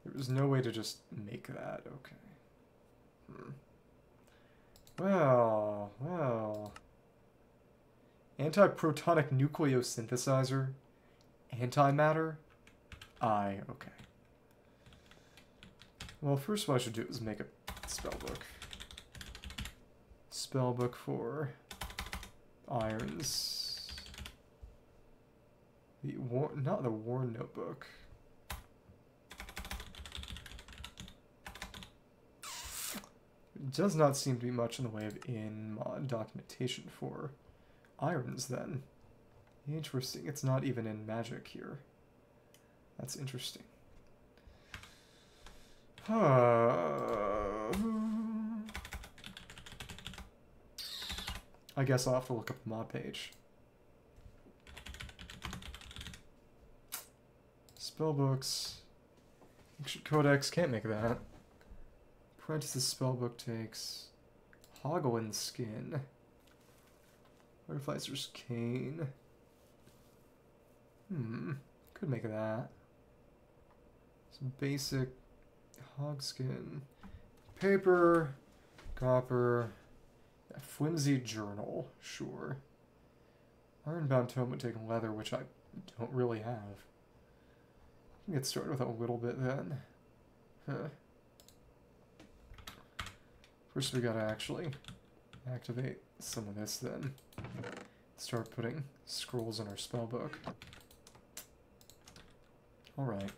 there was no way to just make that. Okay. Hmm. Well, well. Antiprotonic nucleosynthesizer? Antimatter? I, okay. Well, first what I should do is make a spellbook. Spellbook for irons. The war, not the war notebook. It does not seem to be much in the way of in-mod documentation for irons then. Interesting. It's not even in magic here. That's interesting. Uh, I guess I'll have to look up the mod page. Spellbooks. Codex, can't make that. Apprentice's spellbook takes. Hoglin skin. Artificer's cane. Hmm. Could make that. Some basic hogskin. Paper. Copper. Yeah, flimsy journal. Sure. Ironbound tome would take leather, which I don't really have. Get started with a little bit then. Huh. First we gotta actually activate some of this then. Start putting scrolls in our spellbook. Alright.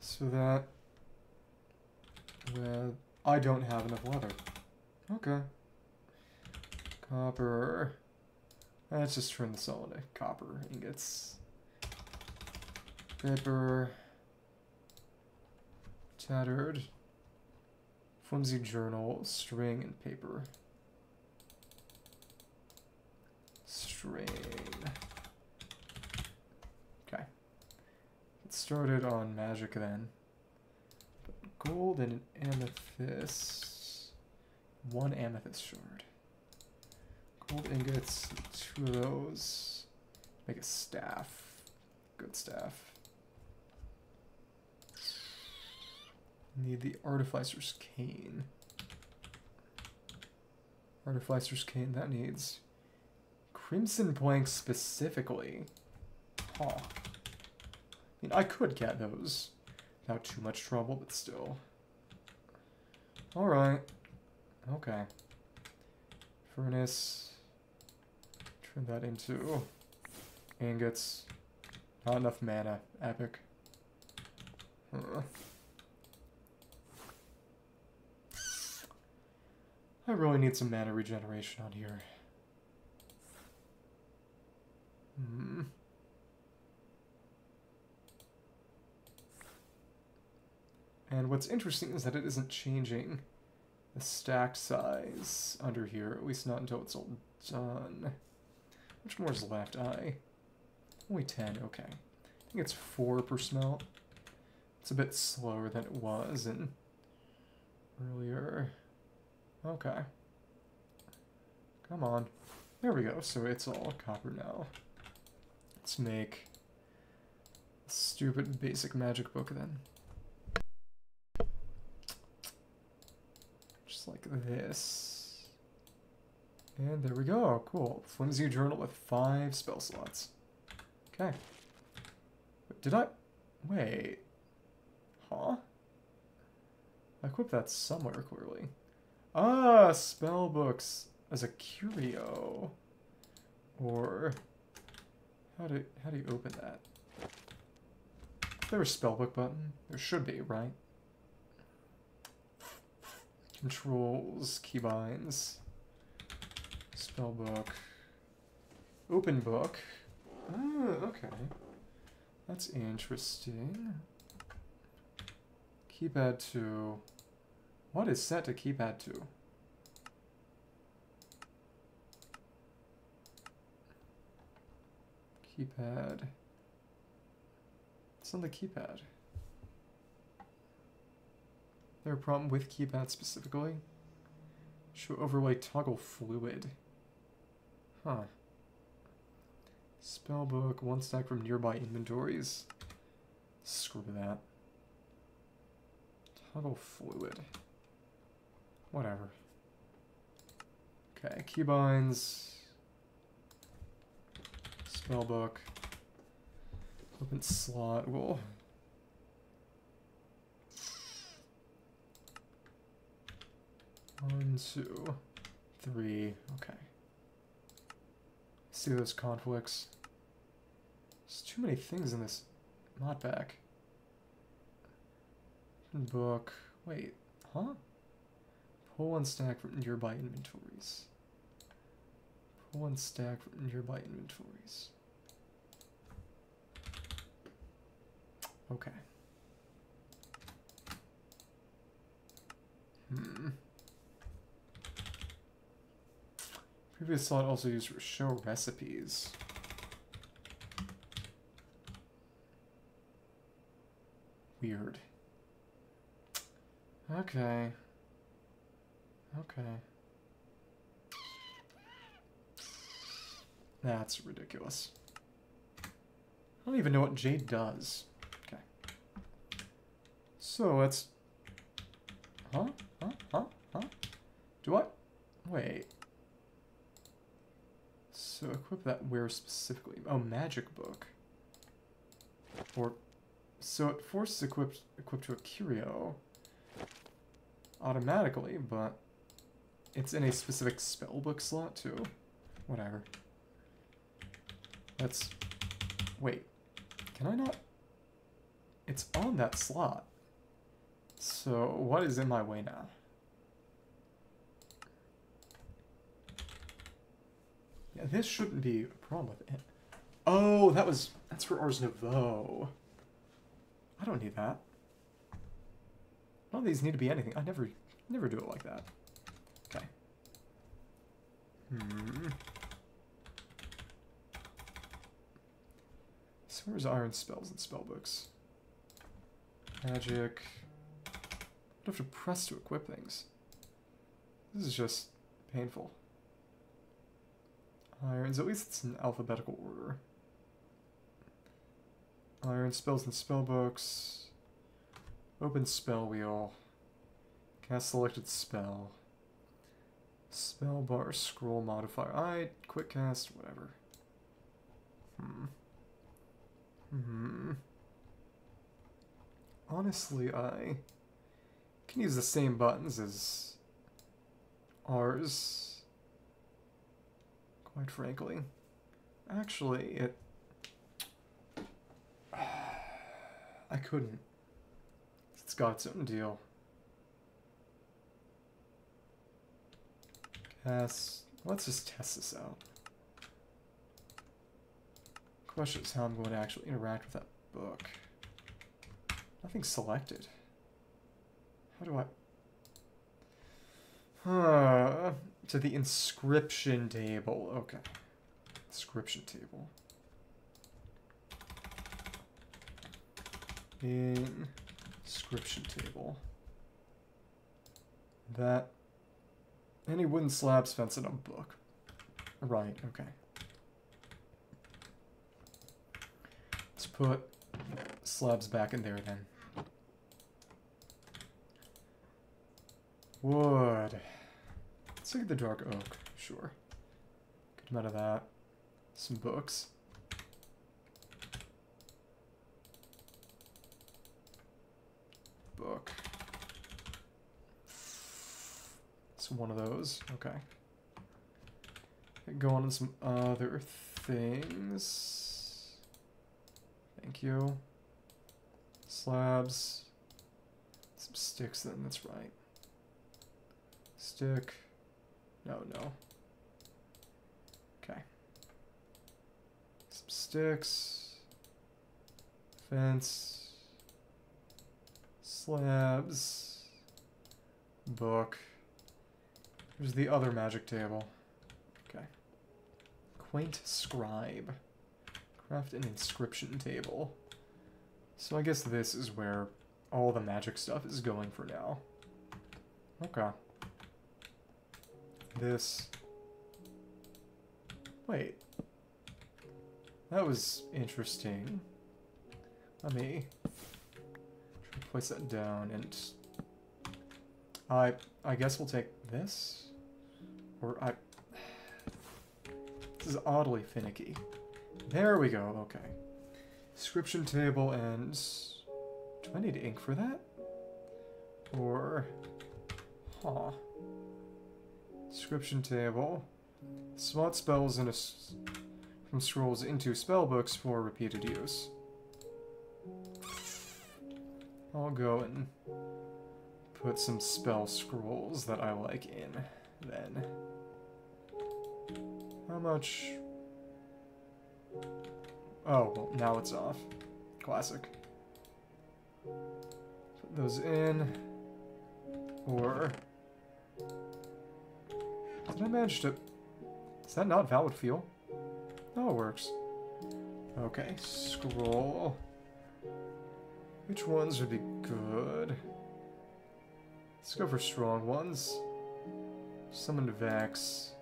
So that... Well, I don't have enough leather. Okay. Copper. Let's just turn this all into copper ingots. Paper. Tattered. Flimsy journal, string, and paper. String. Okay. Get started on magic then. Gold and an amethyst. One amethyst shard. Gold ingots, two of those. Make a staff. Good staff. Need the Artificer's Cane. Artificer's Cane, that needs Crimson Blank specifically. Huh. I mean, I could get those without too much trouble, but still. Alright. Okay. Furnace. Turn that into ingots. Not enough mana. Epic. Huh. I really need some mana regeneration on here. Hmm. And what's interesting is that it isn't changing the stack size under here, at least not until it's all done. Which more is left? I. Only 10, okay. I think it's 4 per smelt. It's a bit slower than it was in earlier. Okay. Come on. There we go. So it's all copper now. Let's make stupid basic magic book then. Just like this. And there we go. Cool. Flimsy journal with five spell slots. Okay. Did I... Wait. Huh? I equipped that somewhere, clearly. Ah, spell books as a curio. Or how do how do you open that? Is there a spellbook button? There should be, right? Controls, keybinds, spellbook, open book. Ah, okay. That's interesting. Keypad 2. What is set to keypad to? Keypad. It's on the keypad. There a problem with keypad specifically? Show overlay toggle fluid. Huh. Spellbook, one stack from nearby inventories. Screw that. Toggle fluid. Whatever. Okay, keybinds. Spellbook. Open slot. Whoa. One, two, three. Okay. See those conflicts. There's too many things in this mod pack. Book. Wait. Huh? Pull one stack from nearby inventories. Pull one stack from nearby inventories. Okay. Hmm. Previous slot also used for show recipes. Weird. Okay. Okay. That's ridiculous. I don't even know what Jade does. Okay. So let's... Huh? Huh? Huh? Huh? Do I... Wait. So equip that where specifically? Oh, magic book. Or... So it forces equipped, equipped to a curio automatically, but it's in a specific spellbook slot too. Whatever. Let's... Wait. Can I not... It's on that slot. So, what is in my way now? Yeah, this shouldn't be a problem with it. Oh, that was... That's for Ars Nouveau. I don't need that. None of these need to be anything. I never, never do it like that. Hmm. So where's iron spells and spellbooks? Magic. I have to press to equip things. This is just painful. Irons, at least it's in alphabetical order. Iron spells and spellbooks. Open spell wheel. Cast selected spell. Spell bar scroll modifier. I quick cast, whatever. Hmm. Hmm. Honestly, I can use the same buttons as ours. Quite frankly. Actually, it... I couldn't. It's got its own deal. Let's just test this out. Question is how I'm going to actually interact with that book. Nothing selected. How do I... Huh. To the inscription table. Okay. Inscription table. In inscription table. That any wooden slabs fence in a book. Right, okay. Let's put slabs back in there then. Wood. Let's look at the dark oak, sure. Good amount of that. Some books. Book. It's one of those. Okay. Go on to some other things. Thank you. Slabs. Some sticks then, that's right. Stick. No, no. Okay. Some sticks. Fence. Slabs. Book. There's the other magic table. Okay. Quaint scribe. Craft an inscription table. So I guess this is where all the magic stuff is going for now. Okay. This. Wait. That was interesting. Let me place that down and I I guess we'll take this or I this is oddly finicky There we go, okay. Inscription table and... Do I need ink for that? Or... Huh. Inscription table. Slot spells in a from scrolls into spell books for repeated use. I'll go and put some spell scrolls that I like in then. How much? Oh, well, now it's off. Classic. Put those in. Or... Did I manage to... Is that not valid fuel? No, it works. Okay, scroll. Which ones would be good? Let's go for strong ones. Summon Vex.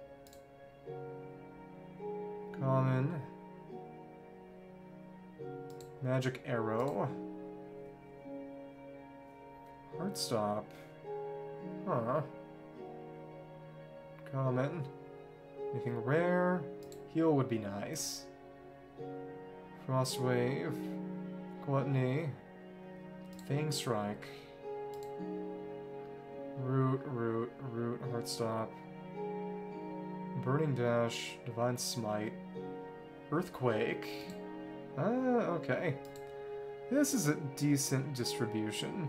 Common. Magic Arrow. Heartstop. Huh. Common. Anything rare? Heal would be nice. Frostwave. Gluttony. Fang Strike. Root, Root, Root, Heartstop. Burning Dash, Divine Smite. Earthquake. Ah, okay. This is a decent distribution.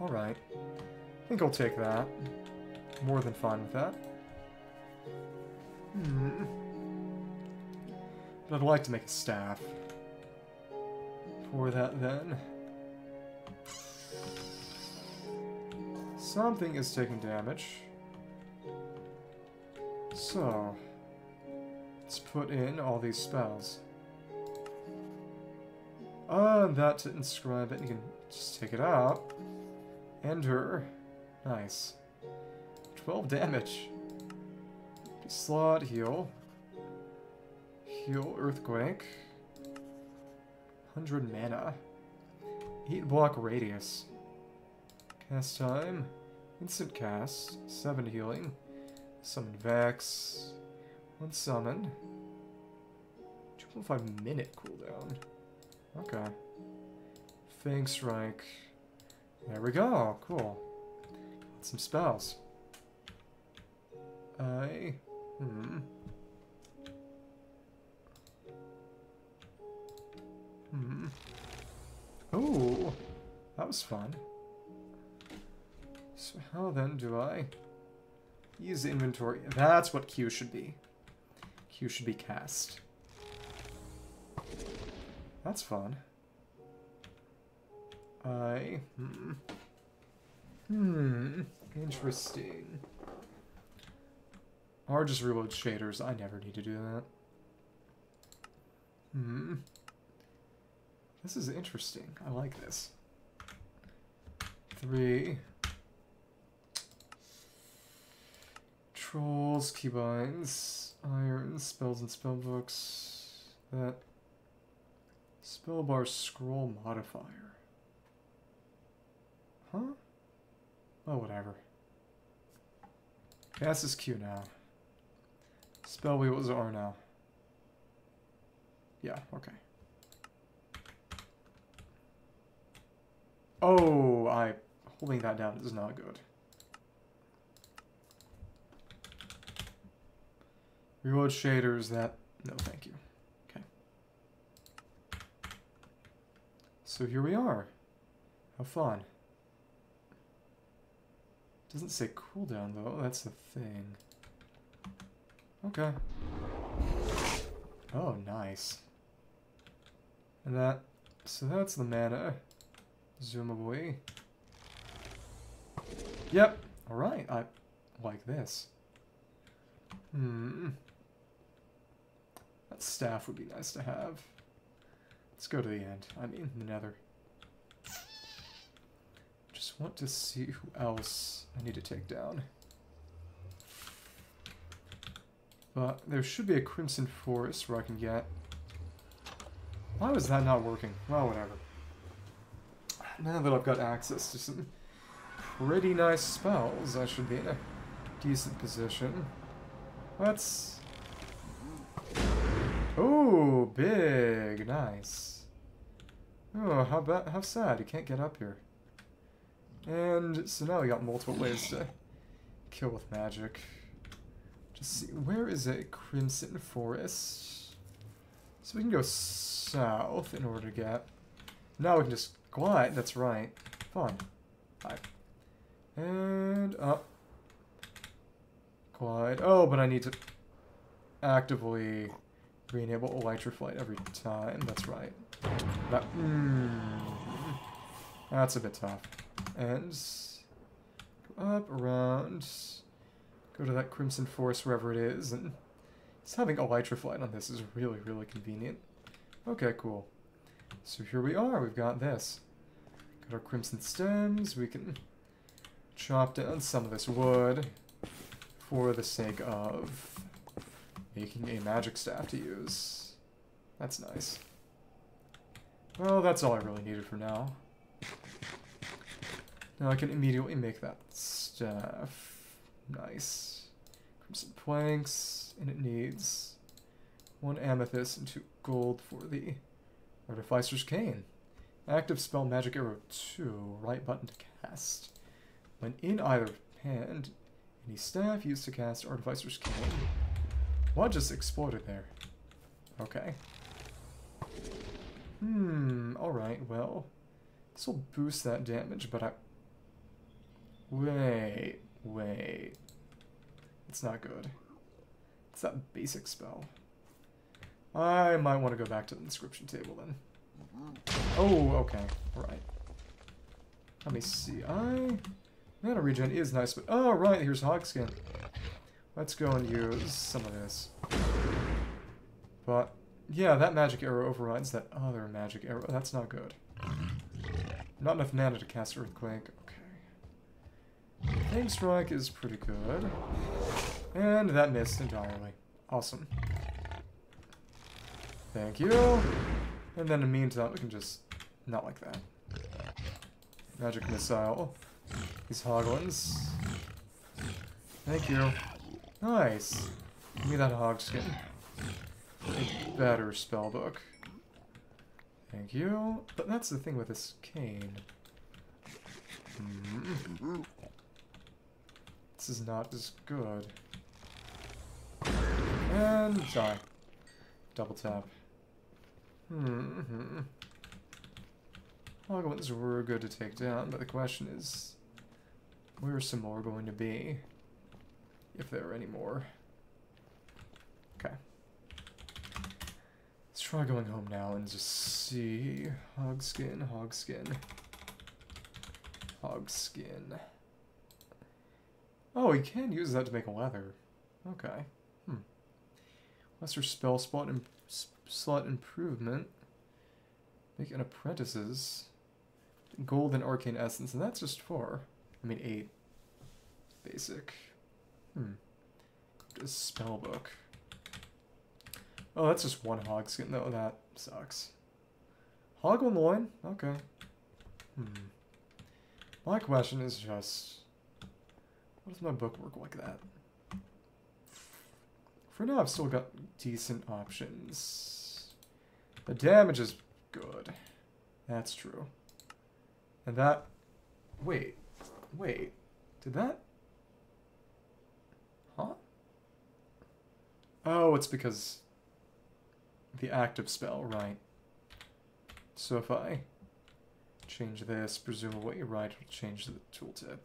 Alright. I think I'll take that. More than fine with that. Hmm. But I'd like to make a staff. For that, then. Something is taking damage. So, let's put in all these spells. Uh, that to inscribe it. You can just take it out. Enter. Nice. 12 damage. Slot, heal. Heal, Earthquake. 100 mana. 8 block radius. Cast time. Instant cast. 7 healing. Summon Vex. 1 summon. 2.5 minute cooldown. Okay. Fang Strike. There we go. Cool. Got some spells. I Hmm. Hmm. Oh, that was fun. So how then do I use inventory? That's what Q should be. Q should be cast. That's fun. I... Hmm. Hmm. Interesting. Or just reload shaders. I never need to do that. Hmm. This is interesting. I like this. Three. Trolls, keybinds, iron, spells and spellbooks. That. Spellbar scroll modifier. Huh? Oh, whatever. Cast is Q now. Spell wheels are now. Yeah, okay. Oh, I holding that down is not good. Reload shaders, that... No, thank you. Okay. So here we are. How fun. Doesn't say cooldown, though. That's the thing. Okay. Oh, nice. And that... So that's the mana. Zoom away. Yep. Alright, I like this. Hmm. That staff would be nice to have. Let's go to the end. I mean, the nether. Just want to see who else I need to take down. But there should be a Crimson Forest where I can get... Why was that not working? Well, whatever. Now that I've got access to some pretty nice spells, I should be in a decent position. Let's... Ooh, big, nice. Oh, how bad, how sad, you can't get up here. And so now we got multiple ways to kill with magic. Just see, where is it? Crimson Forest. So we can go south in order to get. Now we can just glide, that's right. Fun. Hi. And up. Glide. Oh, but I need to actively re-enable Elytra Flight every time. That's right. That, mm, that's a bit tough. And go up, around, go to that Crimson Forest, wherever it is, and just having Elytra Flight on this is really, really convenient. Okay, cool. So here we are, we've got this. Got our Crimson Stems, we can chop down some of this wood for the sake of making a magic staff to use. That's nice. Well, that's all I really needed for now. Now I can immediately make that staff. Nice. Crimson planks, and it needs one amethyst and two gold for the Artificer's Cane. Active spell Magic Arrow 2, right button to cast. When in either hand, any staff used to cast Artificer's Cane. What just exploded there? Okay. Hmm, alright, well. This will boost that damage, but I... Wait, wait. It's not good. It's that basic spell. I might want to go back to the inscription table then. Oh, okay. Right. Let me see. I... Mana regen is nice, but... Oh, right, here's Hogskin. Let's go and use some of this. But, yeah, that magic arrow overrides that other magic arrow. That's not good. Not enough mana to cast Earthquake. Okay. Flame Strike is pretty good. And that missed entirely. Awesome. Thank you. And then in the meantime, we can just... Not like that. Magic Missile. These Hoglins. Thank you. Nice. Give me that Hogskin. A better spellbook. Thank you. But that's the thing with this cane. Hmm. This is not as good. And die. Double tap. Hmm. Hoglins were good to take down, but the question is, where are some more going to be? If there are any more. Okay. Let's try going home now and just see. Hogskin, hogskin. Hogskin. Oh, you can use that to make a leather. Okay. Hmm. Lesser spell spot imp slot improvement. Make an apprentices. Golden arcane essence, and that's just four. I mean eight. Basic. Hmm. A spell book. Oh, that's just one hog skin. No, that sucks. Hog on loin? Okay. Hmm. My question is just... What does my book work like that? For now, I've still got decent options. The damage is good. That's true. And that... Wait. Wait. Did that... Huh? Oh, it's because the active spell, right. So if I change this, presumably, right, it'll change the tooltip.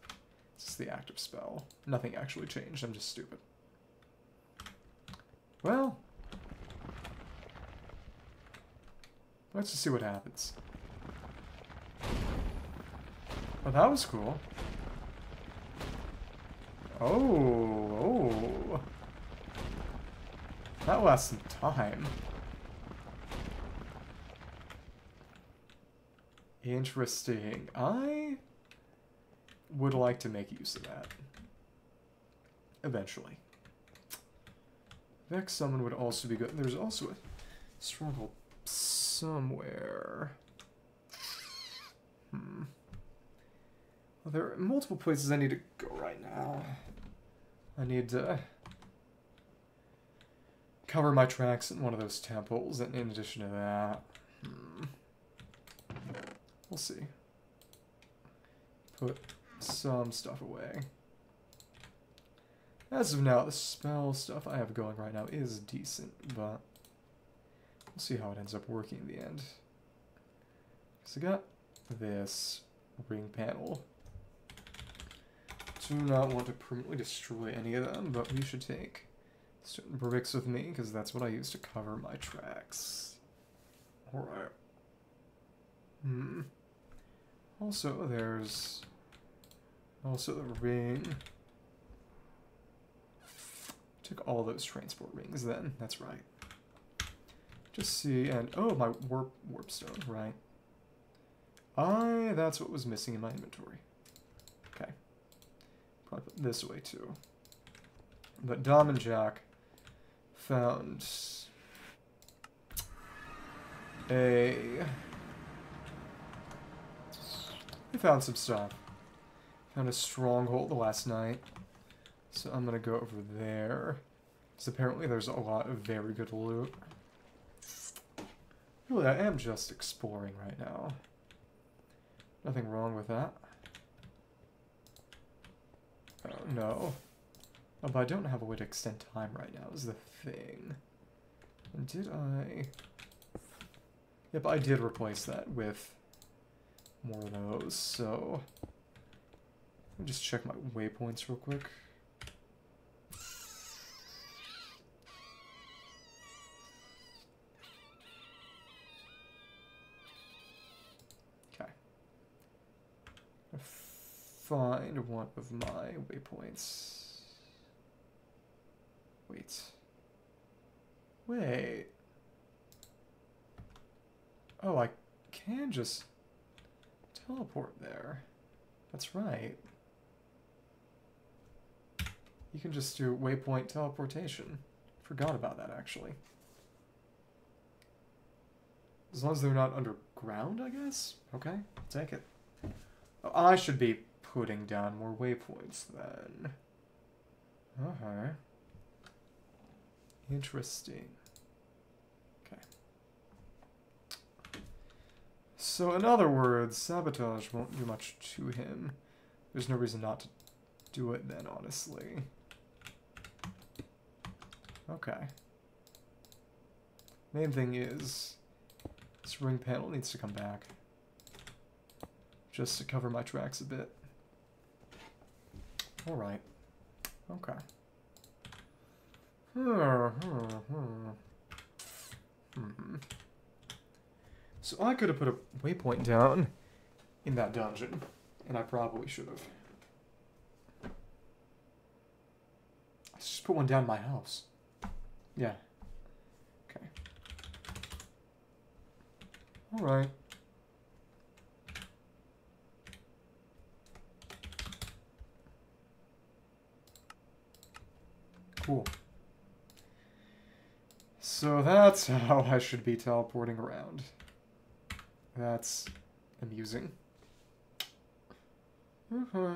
Is the active spell. Nothing actually changed, I'm just stupid. Well, let's just see what happens. Oh, that was cool. Oh, oh. That lasts some time. Interesting. I would like to make use of that. Eventually. Vex Summon would also be good. There's also a struggle somewhere. Hmm. Well, there are multiple places I need to go right now. I need to cover my tracks in one of those temples, and in addition to that, hmm, we'll see. Put some stuff away. As of now, the spell stuff I have going right now is decent, but we'll see how it ends up working in the end. So I got this ring panel. Do not want to permanently destroy any of them, but we should take certain bricks with me, because that's what I use to cover my tracks. Alright. Hmm. Also, there's also the ring. Took all those transport rings then, that's right. Just see, and oh, my warp warp stone, right. I, that's what was missing in my inventory. Okay. Probably put this away too. But Dom and Jack found a... They found some stuff. Found a stronghold the last night. So I'm gonna go over there. Because apparently there's a lot of very good loot. Really, I am just exploring right now. Nothing wrong with that. Oh, no. Oh, but I don't have a way to extend time right now, is the thing. Did I... Yep, I did replace that with more of those, so... Let me just check my waypoints real quick. Okay. Find one of my waypoints. Wait. Wait. Oh, I can just teleport there. That's right. You can just do waypoint teleportation. Forgot about that, actually. As long as they're not underground, I guess? Okay, take it. Oh, I should be putting down more waypoints then. Okay. Interesting. Okay. So in other words, sabotage won't do much to him. There's no reason not to do it then, honestly. Okay. Main thing is, this ring panel needs to come back. Just to cover my tracks a bit. Alright. Okay. So I could have put a waypoint down in that dungeon, and I probably should have. Let's just put one down my house. Yeah. Okay. Alright. Cool. So that's how I should be teleporting around. That's amusing. Uh-huh.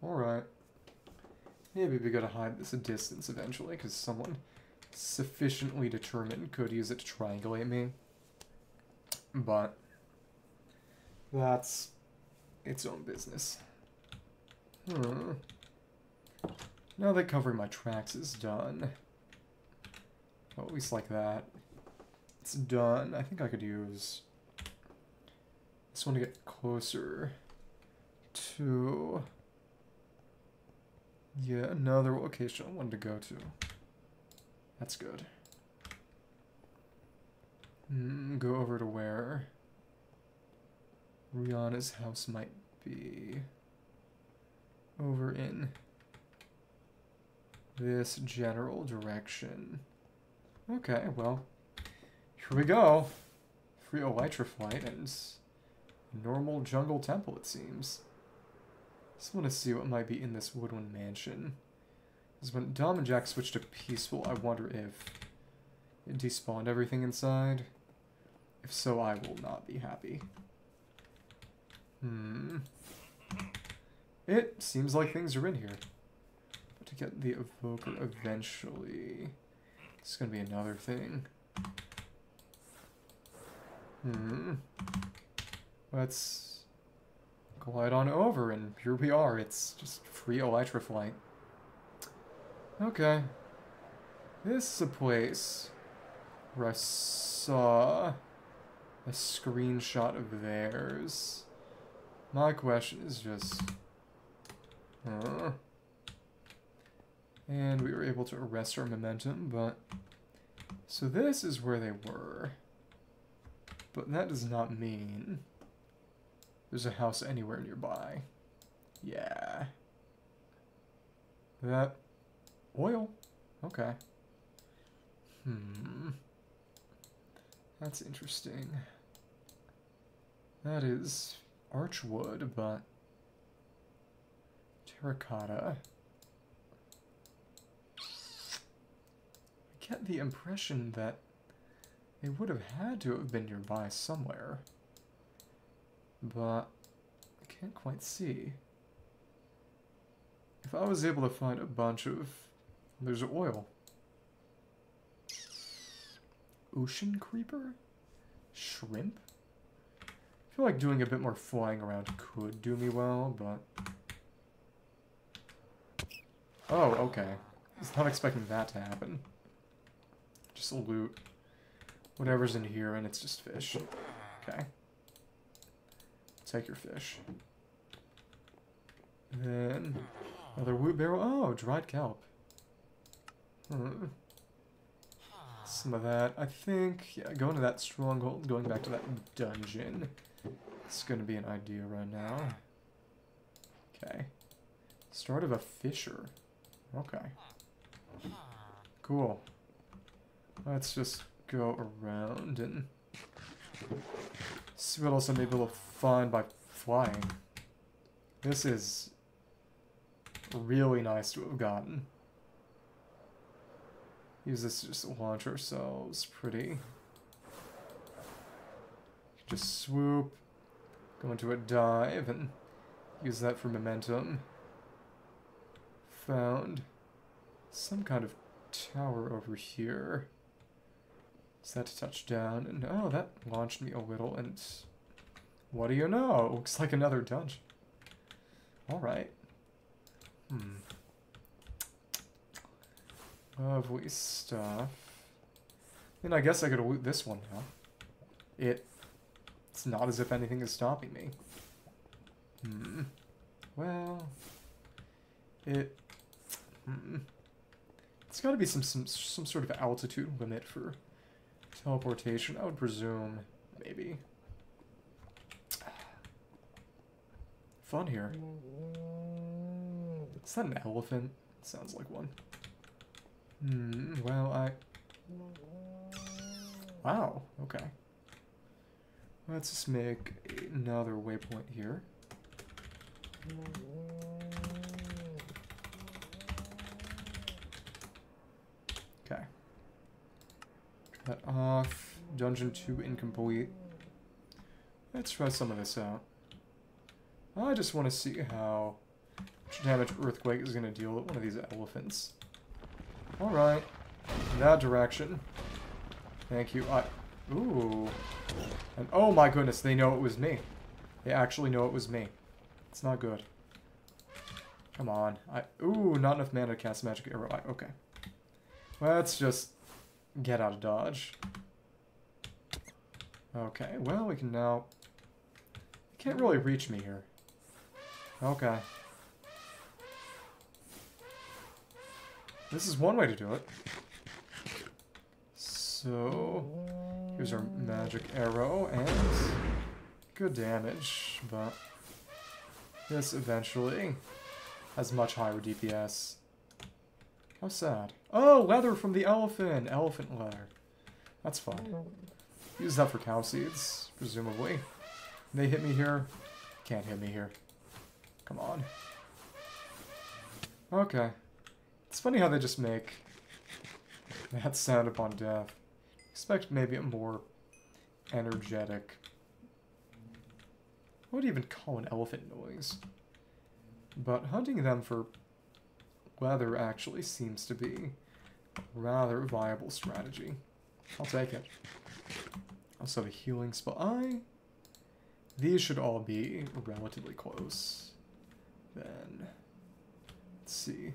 Alright. Maybe we gotta hide this a distance eventually, because someone sufficiently determined could use it to triangulate me. But that's its own business. Hmm. Now that covering my tracks is done, well, at least like that, it's done. I think I could use this one to get closer to, yeah, another location I wanted to go to. That's good. Mm, go over to where Rihanna's house might be. Over in this general direction. Okay, well, here we go. Free Elytra flight and normal jungle temple, it seems. Just want to see what might be in this woodland mansion. Because when Dom and Jack switched to peaceful, I wonder if it despawned everything inside. If so, I will not be happy. Hmm. It seems like things are in here But to get the evoker eventually. It's gonna be another thing. Hmm. Let's glide on over, and here we are. It's just free Elytra flight. Okay. This is a place where I saw a screenshot of theirs. My question is just... and we were able to arrest our momentum, but... So this is where they were. But that does not mean there's a house anywhere nearby. Yeah. That... Oil. Okay. Hmm. That's interesting. That is archwood, but terracotta. Get the impression that they would have had to have been nearby somewhere, but I can't quite see. If I was able to find a bunch of... There's oil. Ocean creeper? Shrimp? I feel like doing a bit more flying around could do me well, but... Oh, okay. I was not expecting that to happen. Just loot. Whatever's in here, and it's just fish. Okay. Take your fish. Then, another wood barrel. Oh, dried kelp. Hmm some of that. I think, yeah, going to that stronghold, going back to that dungeon, it's going to be an idea right now. Okay. Start of a fissure. Okay. Cool. Let's just go around and see what else I'm able to find by flying. This is really nice to have gotten. Use this to just launch ourselves pretty. Just swoop, go into a dive, and use that for momentum. Found some kind of tower over here. Set to touch down, and oh, that launched me a little, and what do you know? Looks like another dungeon. Alright. Hmm. Lovely stuff. And I guess I could loot this one now. It, it's not as if anything is stopping me. Hmm. Well, it, hmm. It's got to be some, some some sort of altitude limit for teleportation. I would presume, maybe. Fun here. Is that an elephant? Sounds like one. Hmm, well, I... Wow, okay. Let's just make another waypoint here. Okay. Cut off. Dungeon 2 incomplete. Let's try some of this out. I just want to see how damage Earthquake is going to deal with one of these elephants. Alright. That direction. Thank you. I... Ooh. And oh my goodness, they know it was me. They actually know it was me. It's not good. Come on. I Ooh, not enough mana to cast Magic Arrow. I, okay. Let's just get out of dodge. Okay, well, we can now... You can't really reach me here. Okay. This is one way to do it. So, here's our magic arrow, and good damage, but this eventually has much higher DPS. How sad. Oh, leather from the elephant! Elephant leather. That's fun. Use that for cow seeds, presumably. They hit me here. Can't hit me here. Come on. Okay. It's funny how they just make that sound upon death. Expect maybe a more energetic... What would you even call an elephant noise? But hunting them for leather actually seems to be rather viable strategy. I'll take it. Also have a healing spell. I... These should all be relatively close. Then... Let's see.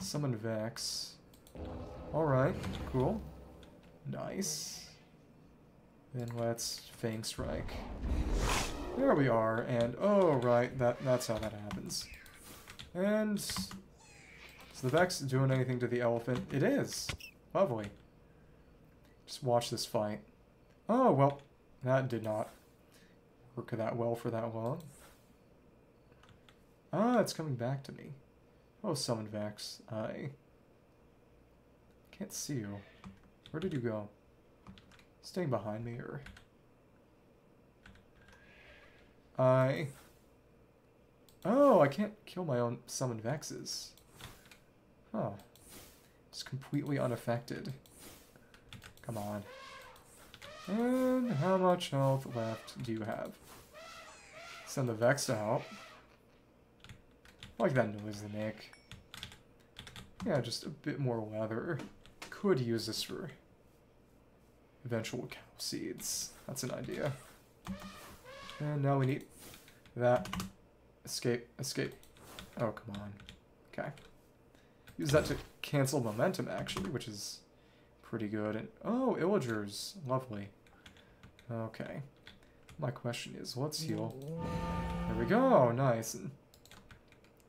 Summon Vex. Alright, cool. Nice. Then let's Fang Strike. There we are, and oh right, that that's how that happens. And is the Vex doing anything to the elephant? It is. Lovely. Just watch this fight. Oh well, that did not work that well for that long. Ah, it's coming back to me. Oh, summon Vex. I can't see you. Where did you go? Staying behind me, or... I... Oh, I can't kill my own summon Vexes. Oh, huh. Just completely unaffected. Come on. And how much health left do you have? Send the Vex to help. I like that noise they make. Yeah, just a bit more leather. Could use this for eventual cow seeds. That's an idea. And now we need that. Escape, escape. Oh, come on. Okay. Use that to cancel momentum, actually, which is pretty good. And Oh, Illagers. Lovely. Okay. My question is, let's heal. There we go. Nice.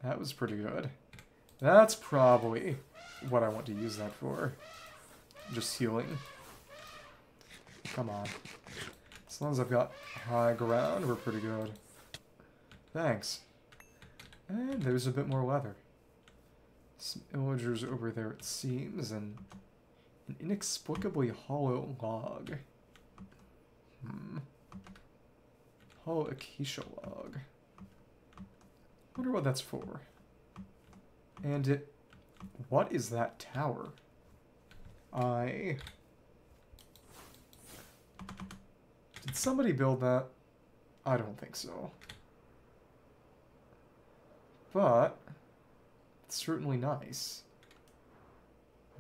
That was pretty good. That's probably what I want to use that for. Just healing. Come on. As long as I've got high ground, we're pretty good. Thanks. And there's a bit more leather. Some illagers over there, it seems, and an inexplicably hollow log. Hmm. Hollow acacia log. Wonder what that's for. And it... What is that tower? I... Did somebody build that? I don't think so. But, certainly nice.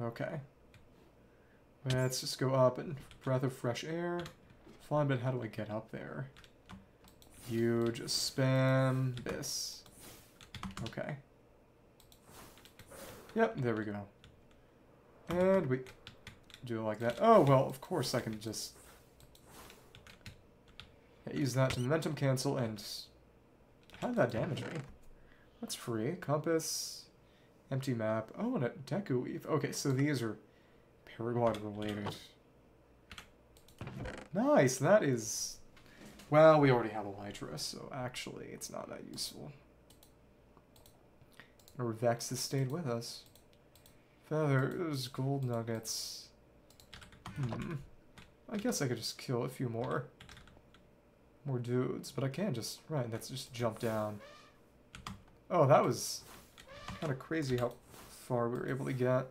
Okay. Let's just go up and breath of fresh air. Fine, but how do I get up there? You just spam this. Okay. Yep, there we go. And we do it like that. Oh, well, of course I can just use that to momentum cancel and... How did that damage me? That's free. Compass, empty map. Oh, and a Deku Weave. Okay, so these are paraglide related. Nice, that is... Well, we already have a Elytra, so actually it's not that useful. Or Vex has stayed with us. Feathers, gold nuggets. Hmm. I guess I could just kill a few more. More dudes, but I can just... Right, that's just jump down. Oh, that was kind of crazy how far we were able to get.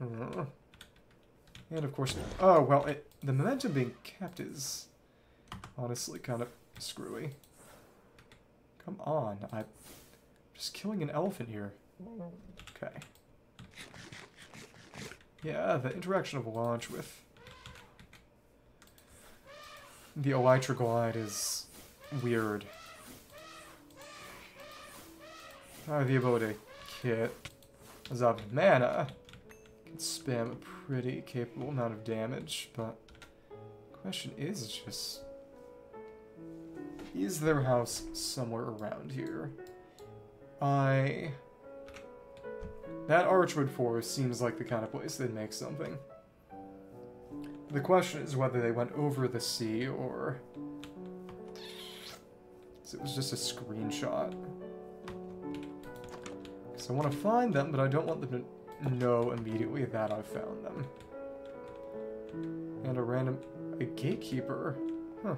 Uh, and of course... Oh, well, it, the momentum being kept is honestly kind of screwy. Come on, I'm just killing an elephant here. Okay. Yeah, the interaction of launch with the Elytra Glide is weird. The ability kit of mana can spam a pretty capable amount of damage, but question is just is their house somewhere around here? I... That Archwood Forest seems like the kind of place they'd make something. The question is whether they went over the sea or... It was just a screenshot. I want to find them, but I don't want them to know immediately that I've found them. And a random... a gatekeeper. Huh.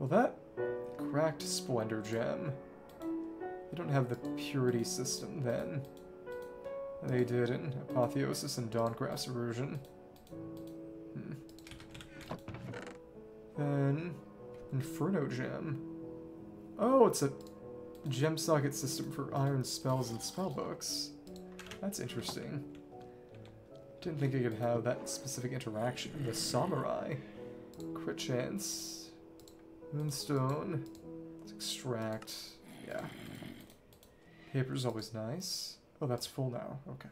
Well, that cracked Splendor Gem. They don't have the purity system then. They did in Apotheosis and Dawngrasp version. Hmm. Then... Inferno Gem. Oh, it's a gem socket system for iron spells and spellbooks. That's interesting. Didn't think I could have that specific interaction. The samurai. Crit chance. Moonstone. Let's extract. Yeah. Paper's always nice. Oh, that's full now. Okay.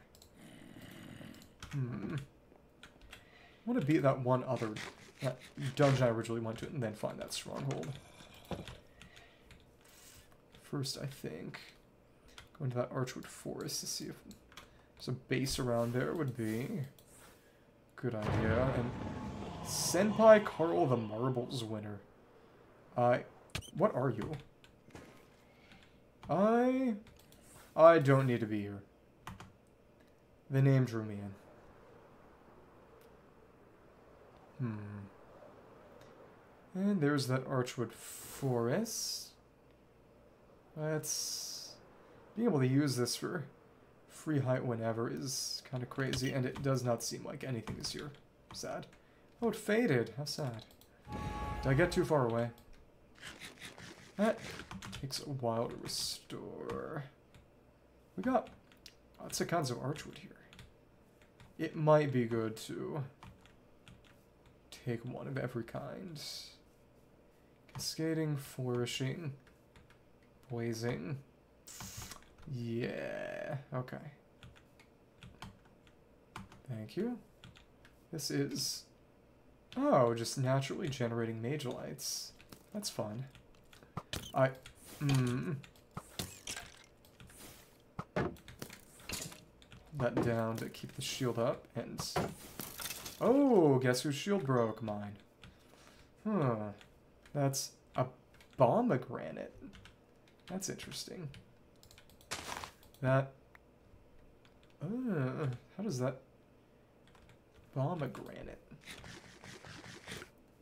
Hmm. I want to beat that one other that dungeon I originally went to and then find that stronghold. First, I think, Go into that Archwood Forest to see if there's a base around there would be good idea. And Senpai Carl the Marbles winner. I, what are you? I, I don't need to be here. The name drew me in. Hmm. And there's that Archwood Forest. That's... Being able to use this for free height whenever is kind of crazy, and it does not seem like anything is here. Sad. Oh, it faded. How sad. Did I get too far away? That takes a while to restore. We got lots of kinds of archwood here. It might be good to take one of every kind. Cascading, flourishing, blazing. Yeah, okay. Thank you. This is... Oh, just naturally generating mage lights. That's fun. I... Hmm. That down to keep the shield up, and... Oh, guess whose shield broke? Mine. Hmm. That's a pomegranate. That's interesting. That... Uh, how does that... Pomegranate.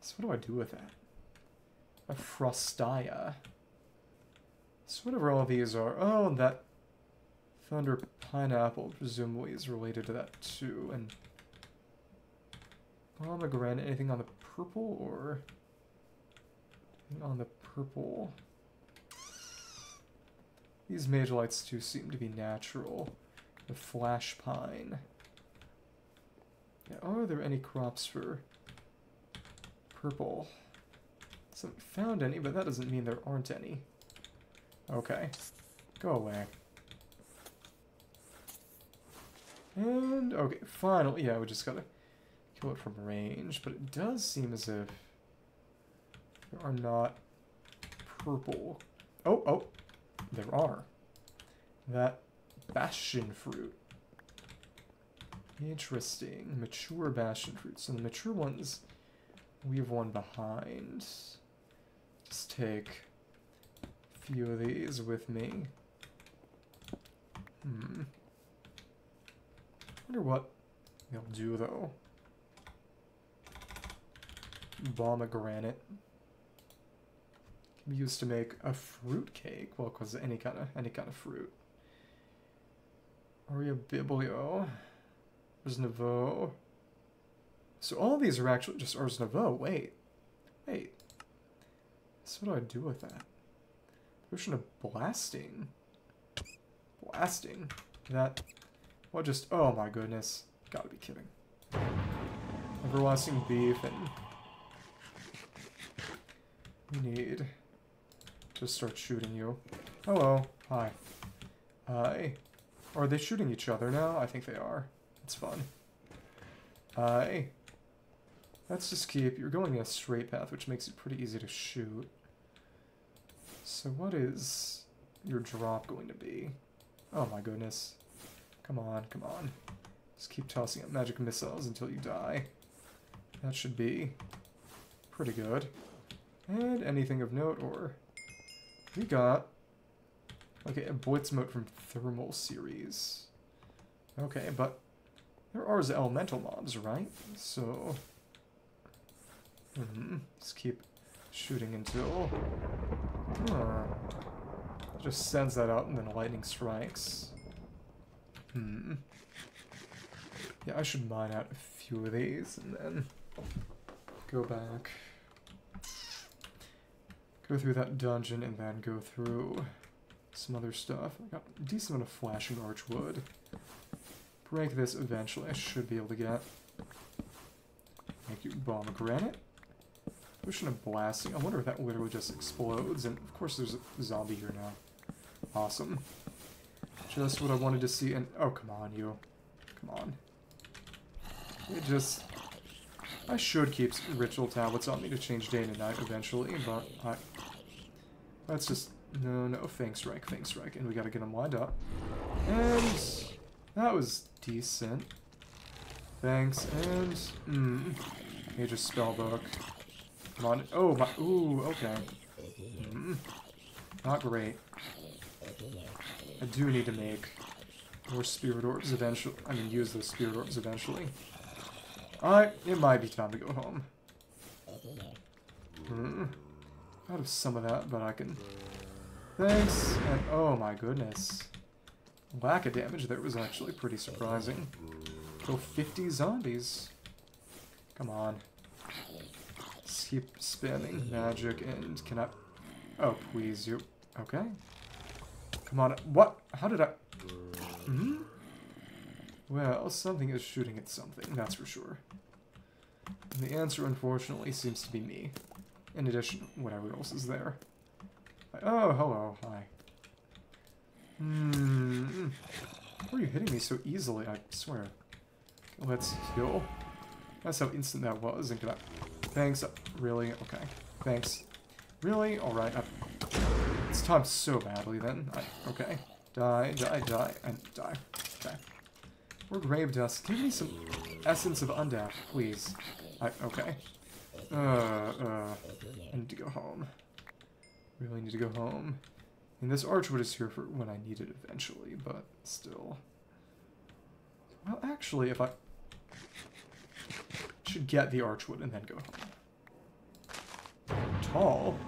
So what do I do with that? A Frostaya. So whatever all these are. Oh, that thunder pineapple presumably is related to that too. And pomegranate, anything on the purple or on the purple? These mage lights too seem to be natural. The Flashpine. Are there any crops for purple? So found any, but that doesn't mean there aren't any. Okay. Go away. And, okay, finally, yeah, we just gotta kill it from range, but it does seem as if there are not purple. Oh, oh, there are. That bastion fruit. Interesting. Mature bastion fruit. So the mature ones, we have one behind. Just take a few of these with me. Hmm. wonder what they'll do, though. Pomegranate. Can be used to make a fruit cake. Well, because any kind of any kind of fruit. Aria Biblio. Ars Nouveau. So all these are actually just Ars Nouveau. Wait. Wait. So what do I do with that? Potion of Blasting. Blasting? That... What just... Oh my goodness. Gotta be kidding. Everlasting Beef and... We need to start shooting you. Oh, Hello. Hi. Uh, Hi. Are they shooting each other now? I think they are. It's fun. Uh, Hi. Let's just keep... You're going in a straight path, which makes it pretty easy to shoot. So what is your drop going to be? Oh my goodness. Come on, come on. Just keep tossing up magic missiles until you die. That should be pretty good. And anything of note, or... We got... Okay, a Blitz mode from Thermal series. Okay, but there are elemental mobs, right? So... Mm -hmm. Let's keep shooting until... Huh. Just sends that out and then lightning strikes. Hmm. Yeah, I should mine out a few of these and then go back. Go through that dungeon and then go through some other stuff. I got a decent amount of flashing archwood. Break this eventually. I should be able to get. Thank you, pomegranate. Pushing a blasting. I wonder if that literally just explodes. And of course, there's a zombie here now. Awesome. Just what I wanted to see. And oh, come on, you. Come on. It just. I should keep ritual tablets on me to change day to night eventually, but I. That's just no, no. thanks, strike, thanks, strike, and we got to get them lined up. And that was decent. Thanks, and mm, Major spellbook. Come on. Oh my. Ooh. Okay. Mm, not great. I do need to make more spirit orbs eventually. I mean, use those spirit orbs eventually. Alright, it might be time to go home. Hmm. Out of some of that, but I can... Thanks, and oh my goodness. Lack of damage there was actually pretty surprising. Kill 50 zombies. Come on. Keep spamming magic and can I... Oh, please, you... Okay. Come on. What? How did I... Hmm? Well, something is shooting at something, that's for sure. And the answer, unfortunately, seems to be me. In addition, whatever else is there. Oh, hello. Hi. Hmm. Why are you hitting me so easily? I swear. Let's heal. That's how instant that was. And can I... Thanks. Really? Okay. Thanks. Really? Alright. It's timed so badly then. I... Okay. Die, die, die, and die. Okay. Or grave dust. Give me some essence of undeath, please. I, okay. Uh, uh, I need to go home. Really need to go home. And this archwood is here for when I need it eventually, but still. Well, actually, if I... Should get the archwood and then go home. Tall?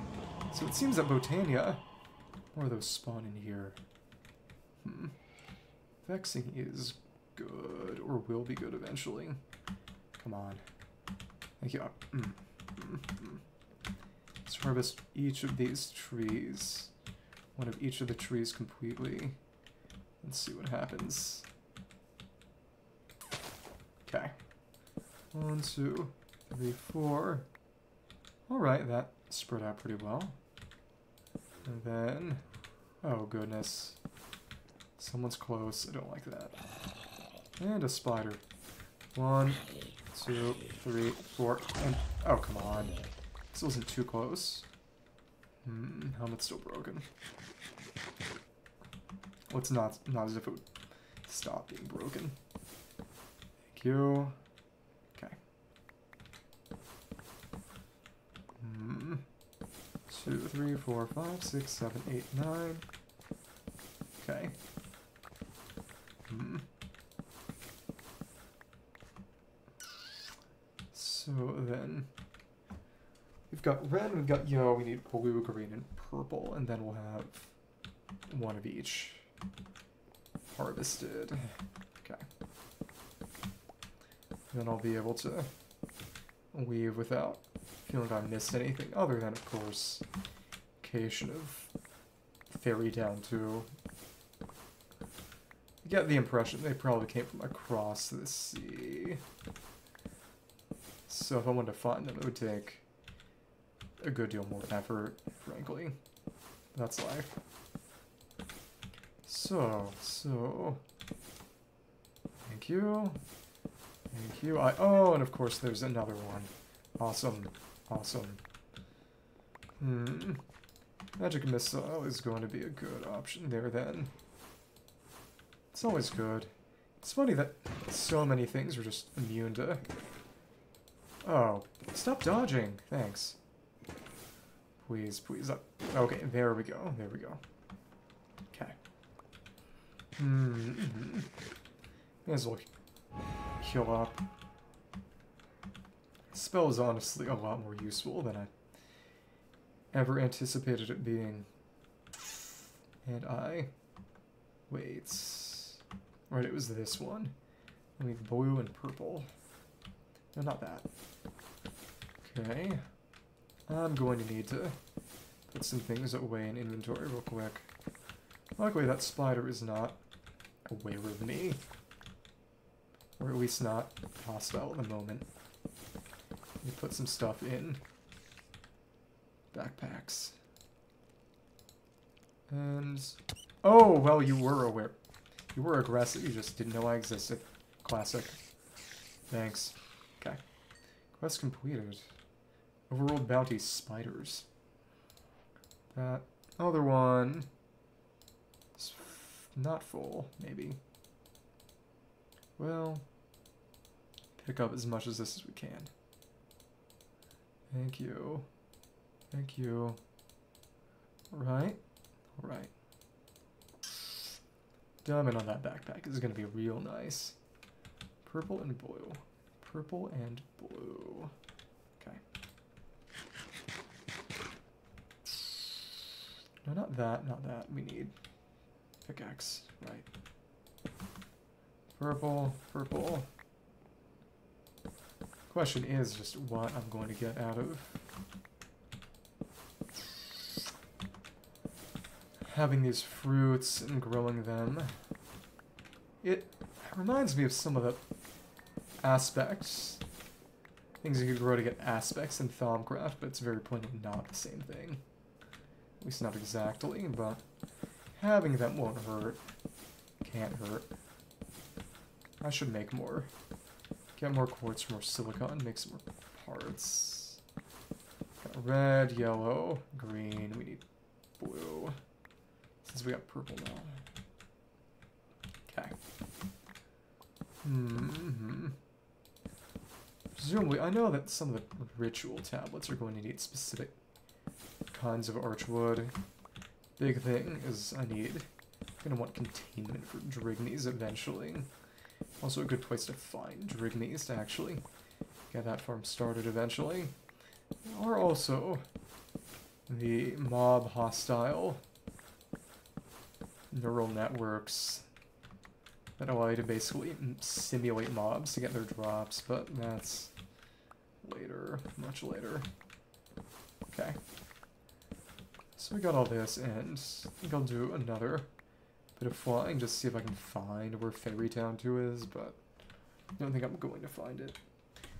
So it seems that Botania... More of those spawn in here. Hmm. Vexing is good, or will be good eventually. Come on. Thank you. Mm. Mm. Mm. Let's harvest each of these trees. One of each of the trees completely. Let's see what happens. Okay. One, two, three, four. Alright, that spread out pretty well. And then... Oh, goodness. Someone's close. I don't like that. And a spider. One, two, three, four, and... Oh, come on. This wasn't too close. Hmm, helmet's still broken. Well, it's not, not as if it would stop being broken. Thank you. Okay. Hmm. Two, three, four, five, six, seven, eight, nine. Okay. Hmm. So then, we've got red, we've got yellow, we need blue, green, and purple, and then we'll have one of each harvested. Okay. Then I'll be able to weave without feeling I missed anything, other than, of course, occasion of Fairy Town 2. I get the impression they probably came from across the sea. So if I wanted to find them, it would take a good deal more effort, frankly. That's life. So, so... Thank you. Thank you. I Oh, and of course there's another one. Awesome. Awesome. Hmm. Magic Missile is going to be a good option there then. It's always good. It's funny that so many things are just immune to Oh, stop dodging. Thanks. Please, please. Up. Okay, there we go. There we go. Okay. Mm -hmm. May as well heal up. spell is honestly a lot more useful than I ever anticipated it being. And I... Wait. Right, it was this one. I mean, blue and purple. No, not that. Okay. I'm going to need to put some things away in inventory real quick. Luckily, that spider is not aware of me. Or at least not hostile at the moment. You put some stuff in. Backpacks. And... Oh, well, you were aware. You were aggressive, you just didn't know I existed. Classic. Thanks. Quest completed. Overworld bounty spiders. That other one is not full, maybe. Well, pick up as much as this as we can. Thank you. Thank you. Right? Right. Diamond on that backpack is going to be real nice. Purple and blue. Purple and blue. Okay. No, not that, not that. We need pickaxe. Right. Purple, purple. Question is just what I'm going to get out of having these fruits and growing them. It reminds me of some of the aspects. Things you could grow to get aspects in Thaumcraft, but it's very plainly not the same thing. At least not exactly, but having them won't hurt. Can't hurt. I should make more. Get more quartz, more silicon, make some more parts. Got red, yellow, green, we need blue. Since we got purple now. Okay. Mm hmm. Presumably, I know that some of the ritual tablets are going to need specific kinds of archwood. Big thing is I need... I'm going to want containment for Drygmies eventually. Also a good place to find Drygmies to actually get that farm started eventually. Or also the mob hostile neural networks that allow you to basically simulate mobs to get their drops, but that's later, much later. Okay. So we got all this, and I think I'll do another bit of flying, just to see if I can find where Fairy Town 2 is, but I don't think I'm going to find it.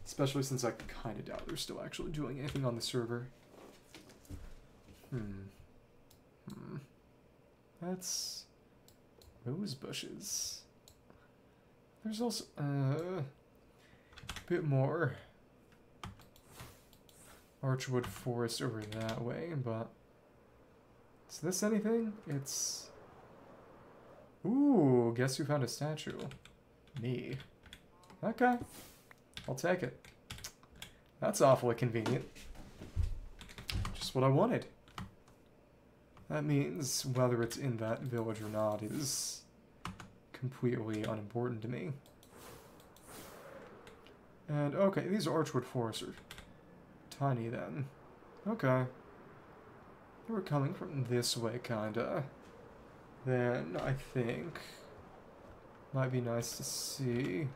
Especially since I kind of doubt they're still actually doing anything on the server. Hmm. Hmm. That's rose bushes. There's also uh, a bit more Archwood Forest over that way, but is this anything? It's... Ooh, guess who found a statue? Me. Okay. I'll take it. That's awfully convenient. Just what I wanted. That means whether it's in that village or not is completely unimportant to me. And, okay, these are Archwood forests are tiny then. Okay. We're coming from this way, kinda. Then, I think, might be nice to see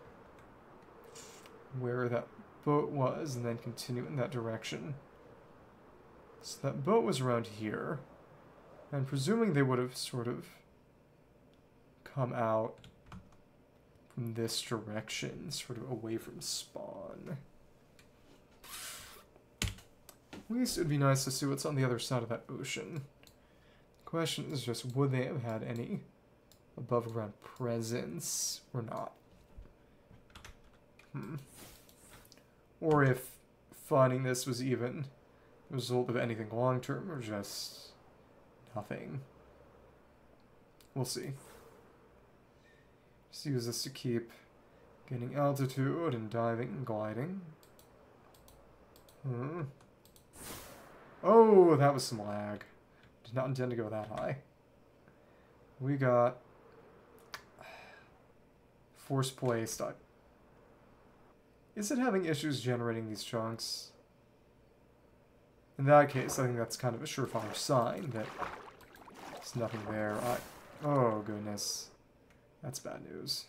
where that boat was and then continue in that direction. So that boat was around here. And presuming they would have sort of come out from this direction, sort of away from spawn. At least it'd be nice to see what's on the other side of that ocean. The question is just, would they have had any above ground presence or not? Hmm. Or if finding this was even the result of anything long term or just nothing. We'll see. Just use this to keep getting altitude and diving and gliding. Hmm. Oh, that was some lag. Did not intend to go that high. We got force placed. Is it having issues generating these chunks? In that case, I think that's kind of a surefire sign that there's nothing there. I, oh, goodness. That's bad news.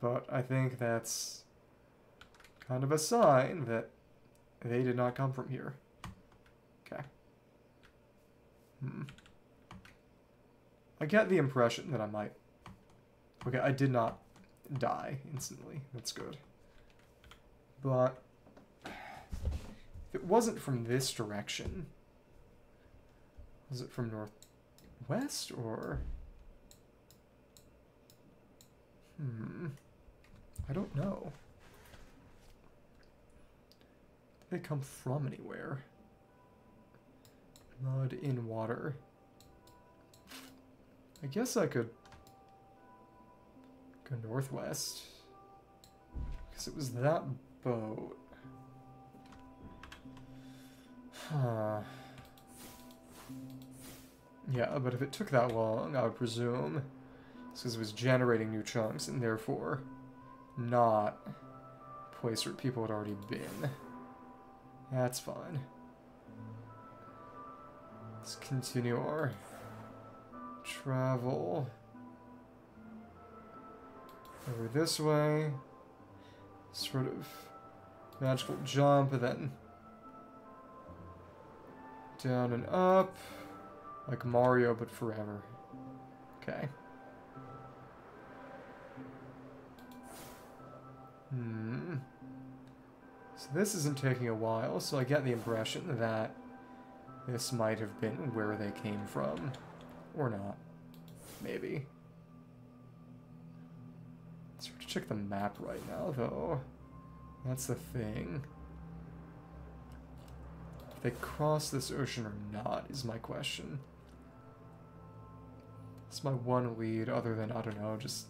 But I think that's kind of a sign that they did not come from here. Okay. Hmm. I get the impression that I might... Okay, I did not die instantly. That's good. But... If it wasn't from this direction... Was it from northwest, or... Hmm... I don't know. Did they come from anywhere? Mud in water. I guess I could go northwest. Because it was that boat. Huh. Yeah, but if it took that long, I would presume it's because it was generating new chunks and therefore not place where people had already been. That's fine. Let's continue our travel over this way. Sort of magical jump, and then down and up. Like Mario, but forever. Okay. Hmm. So this isn't taking a while, so I get the impression that this might have been where they came from. Or not. Maybe. Let's check the map right now, though. That's the thing. If they cross this ocean or not is my question. It's my one lead, other than, I don't know, just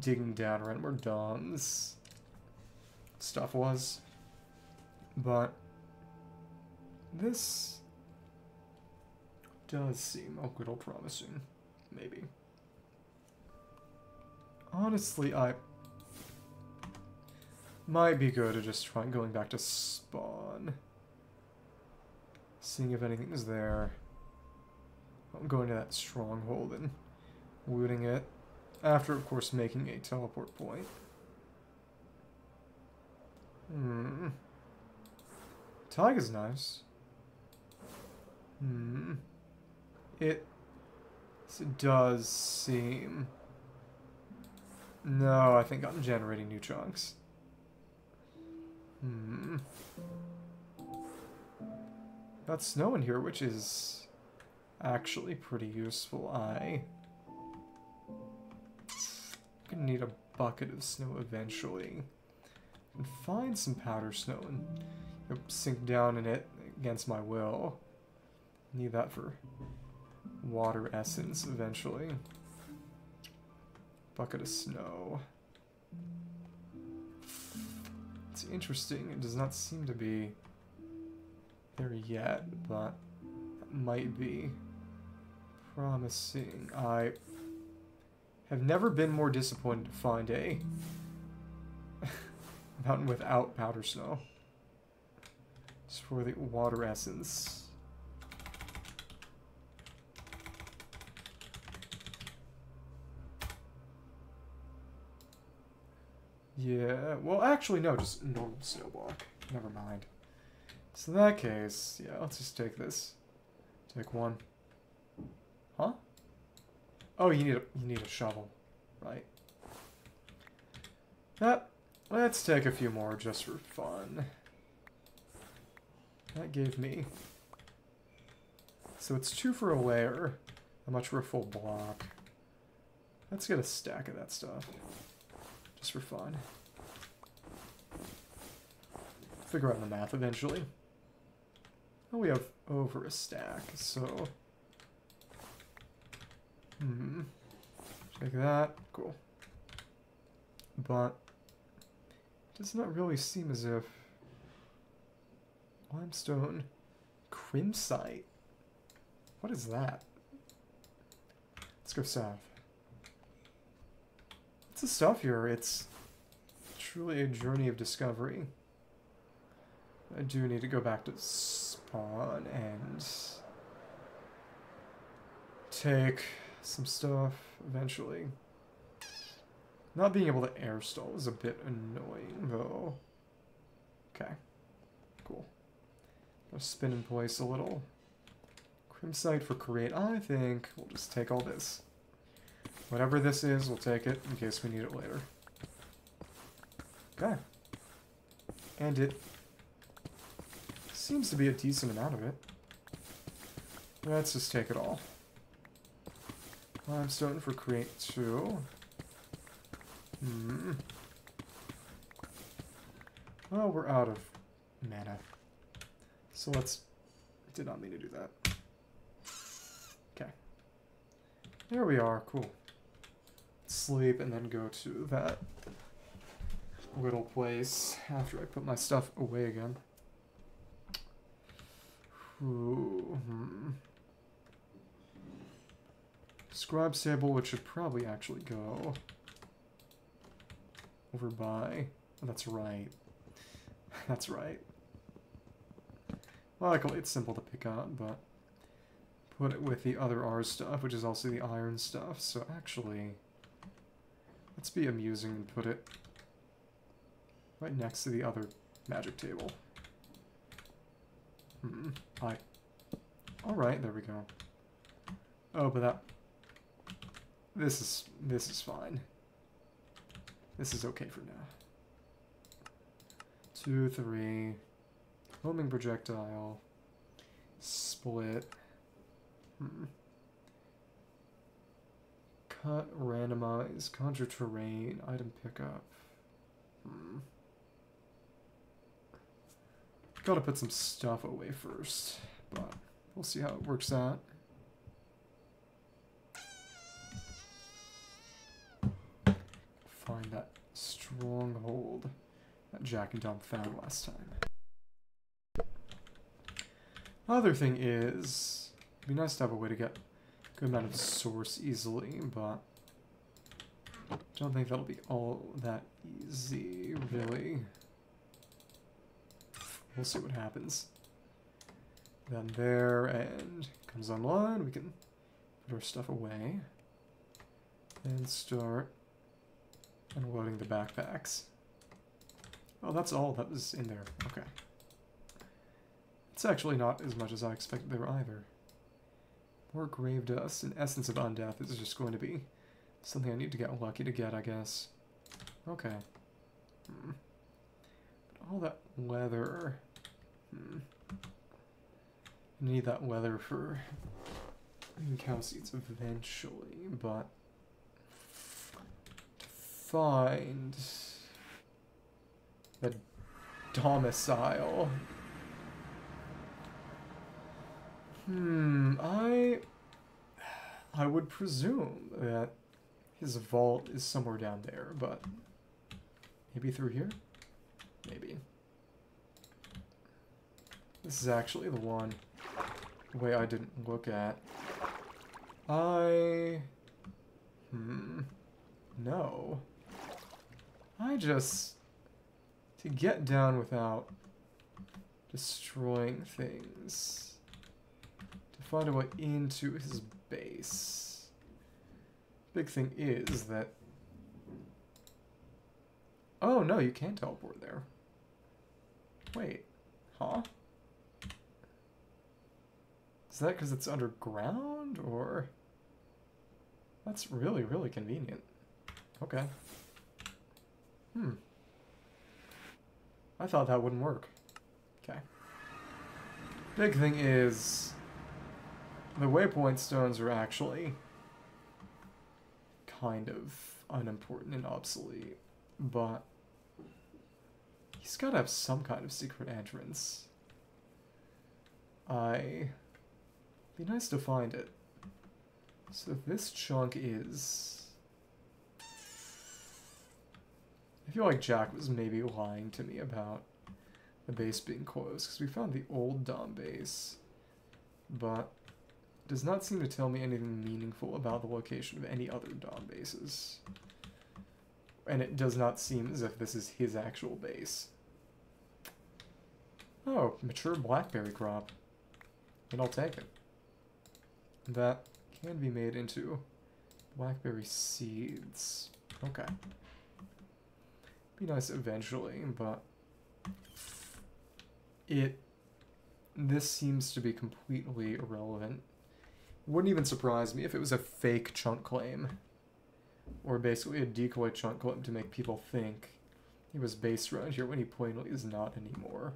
digging down around where Dom's stuff was. But this does seem a little promising. Maybe. Honestly, I might be good at just trying going back to spawn. Seeing if anything is there. I'm going to that stronghold and looting it. After, of course, making a teleport point. Hmm. Tiger's nice. Hmm. It does seem... No, I think I'm generating new chunks. Hmm. Got snow in here, which is actually pretty useful. I... Gonna need a bucket of snow eventually. And find some powder snow and sink down in it against my will. Need that for water essence eventually. Bucket of snow. It's interesting. It does not seem to be there yet, but might be promising. I have never been more disappointed to find a mountain without powder snow. Just for the water essence. Yeah, well actually no, just normal snow block. Never mind. So in that case, yeah, let's just take this. Take one. Huh? Oh, you need a you need a shovel, right? That let's take a few more just for fun. That gave me. So it's two for a layer. How much for a full block? Let's get a stack of that stuff. Just for fun. Figure out the math eventually. Oh, we have over a stack, so... Hmm. Like that. Cool. But... Does not really seem as if... Limestone... Crimsite? What is that? Let's go south. It's the stuff here. It's truly a journey of discovery. I do need to go back to spawn and take some stuff eventually. Not being able to air stall is a bit annoying though. Okay, cool. Spin in place a little. Crimsite for create. I think we'll just take all this. Whatever this is, we'll take it in case we need it later. Okay. And it seems to be a decent amount of it. Let's just take it all. Limestone for create 2. Hmm. Well, we're out of mana. So let's... I did not mean to do that. Okay. There we are. Cool. Sleep and then go to that little place after I put my stuff away again. Ooh, hmm. Scribe's Table, which should probably actually go over by... Oh, that's right. that's right. Luckily, it's simple to pick up, but put it with the other R stuff, which is also the iron stuff. So actually, let's be amusing and put it right next to the other magic table. Hmm. I. All right, there we go. Oh, but that. This is this is fine. This is okay for now. Two, three. Homing projectile. Split. Hmm. Cut, randomize, conjure terrain, item pickup. Hmm. Gotta put some stuff away first, but we'll see how it works out. Find that stronghold that Jack and Dom found last time. Other thing is, it'd be nice to have a way to get a good amount of source easily, but don't think that'll be all that easy, really. We'll see what happens. Then there, and comes online, we can put our stuff away. And start unloading the backpacks. Oh, that's all that was in there. Okay. It's actually not as much as I expected there either. More grave dust and essence of undeath is just going to be something I need to get lucky to get, I guess. Okay. Hmm. But all that leather... Hmm. Need that leather for cow seeds eventually, but find the domicile. Hmm, I I would presume that his vault is somewhere down there, but maybe through here? Maybe. This is actually the one way I didn't look at. I... Hmm. No. I just... To get down without destroying things. To find a way into his base. Big thing is that... Oh, no, you can't teleport there. Wait. Huh? Is that because it's underground, or... That's really, really convenient. Okay. Hmm. I thought that wouldn't work. Okay. Big thing is... The waypoint stones are actually... kind of unimportant and obsolete, but... He's gotta have some kind of secret entrance. I... Be nice to find it. So this chunk is... I feel like Jack was maybe lying to me about the base being closed, because we found the old Dom base, but does not seem to tell me anything meaningful about the location of any other Dom bases. And it does not seem as if this is his actual base. Oh, mature blackberry crop. And I'll take it that can be made into blackberry seeds. Okay. Be nice eventually, but it this seems to be completely irrelevant Wouldn't even surprise me if it was a fake chunk claim. Or basically a decoy chunk claim to make people think he was based around here when he plainly is not anymore.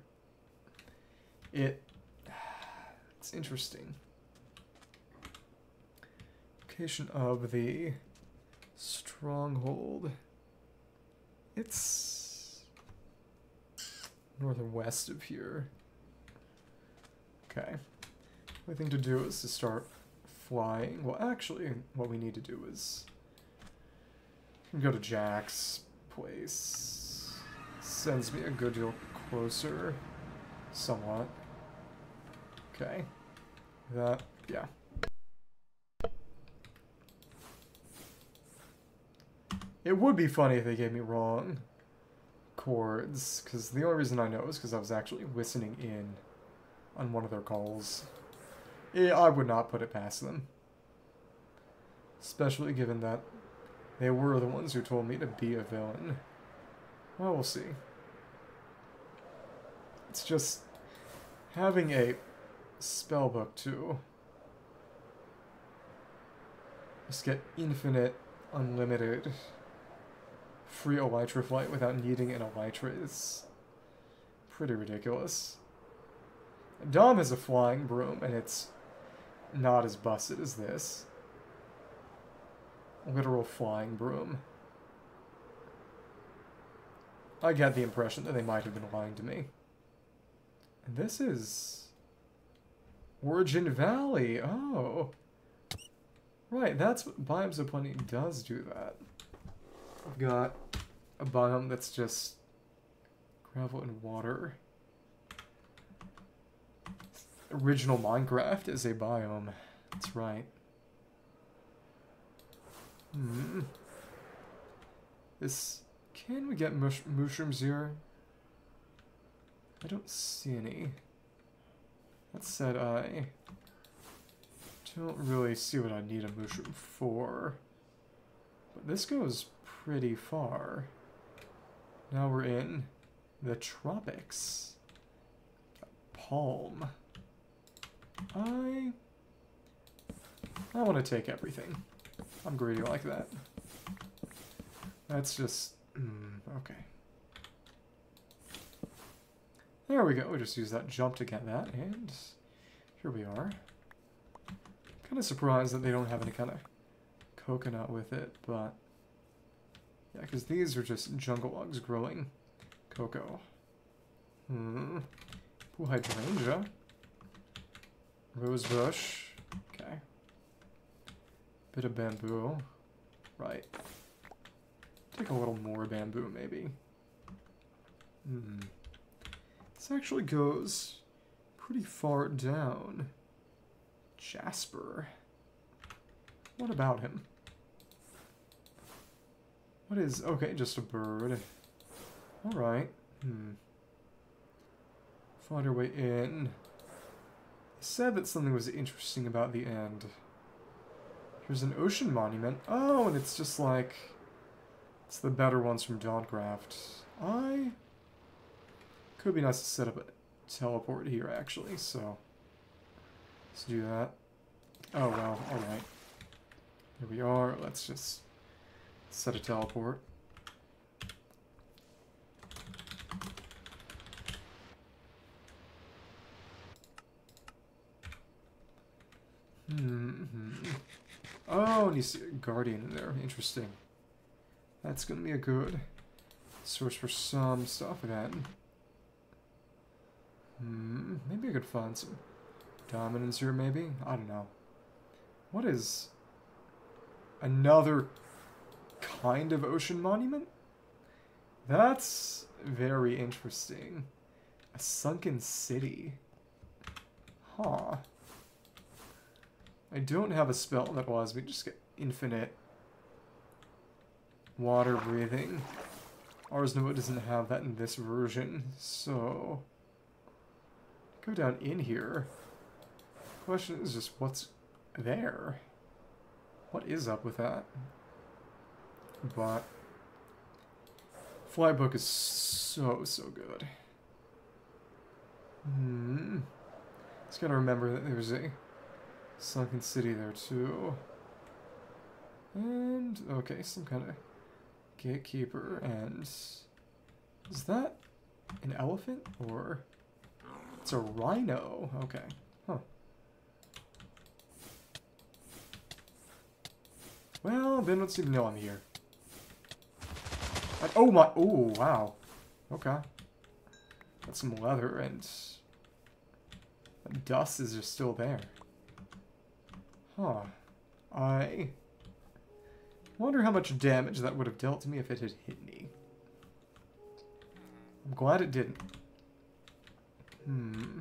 It... It's interesting. Location of the stronghold. It's northern west of here. Okay. The only thing to do is to start flying. Well, actually, what we need to do is go to Jack's place. Sends me a good deal closer, somewhat. Okay. That, yeah. It would be funny if they gave me wrong chords, because the only reason I know is because I was actually listening in on one of their calls. Yeah, I would not put it past them. Especially given that they were the ones who told me to be a villain. Well, we'll see. It's just having a spellbook too. Just get infinite, unlimited, free Elytra flight without needing an Elytra is pretty ridiculous. Dom is a flying broom, and it's not as busted as this. Literal flying broom. I get the impression that they might have been lying to me. And this is... Origin Valley. Oh. Right, that's what Biomes O' Plenty does do that. Got a biome that's just gravel and water original Minecraft is a biome. That's right. Hmm. This... Can we get mush mushrooms here? I don't see any. That said, I don't really see what I need a mushroom for. But this goes pretty far. Now we're in the tropics. Palm. I... I want to take everything. I'm greedy like that. That's just... Mm, okay. There we go. We just use that jump to get that, and here we are. Kind of surprised that they don't have any kind of coconut with it, but... Yeah, because these are just jungle logs growing cocoa. Hmm. Pool hydrangea. Rosebush. Okay. Bit of bamboo. Right. Take a little more bamboo, maybe. Hmm. This actually goes pretty far down. Jasper. What about him? What is... Okay, just a bird. Alright. Hmm. Find our way in said that something was interesting about the end. Here's an ocean monument. Oh, and it's just like... It's the better ones from Dawncraft. I... Could be nice to set up a teleport here, actually, so... Let's do that. Oh, well, alright. Here we are. Let's just set a teleport. Mm -hmm. Oh, and you see a guardian in there. Interesting. That's to be a good source for some stuff again. Hmm, maybe I could find some dominance here, maybe? I don't know. What is another kind of ocean monument? That's very interesting. A sunken city. Huh. I don't have a spell that allows me to just get infinite water breathing. Ars Nouveau doesn't have that in this version, so... Go down in here. Question is just what's there? What is up with that? But... Flybook is so, so good. Hmm. Just gotta remember that there's a Sunken City there too. And, okay, some kind of gatekeeper. And is that an elephant or it's a rhino? Okay, huh. Well, then let's even know I'm here. And, oh my, oh wow. Okay. Got some leather and dust is just still there. Huh. I wonder how much damage that would have dealt to me if it had hit me. I'm glad it didn't. Hmm.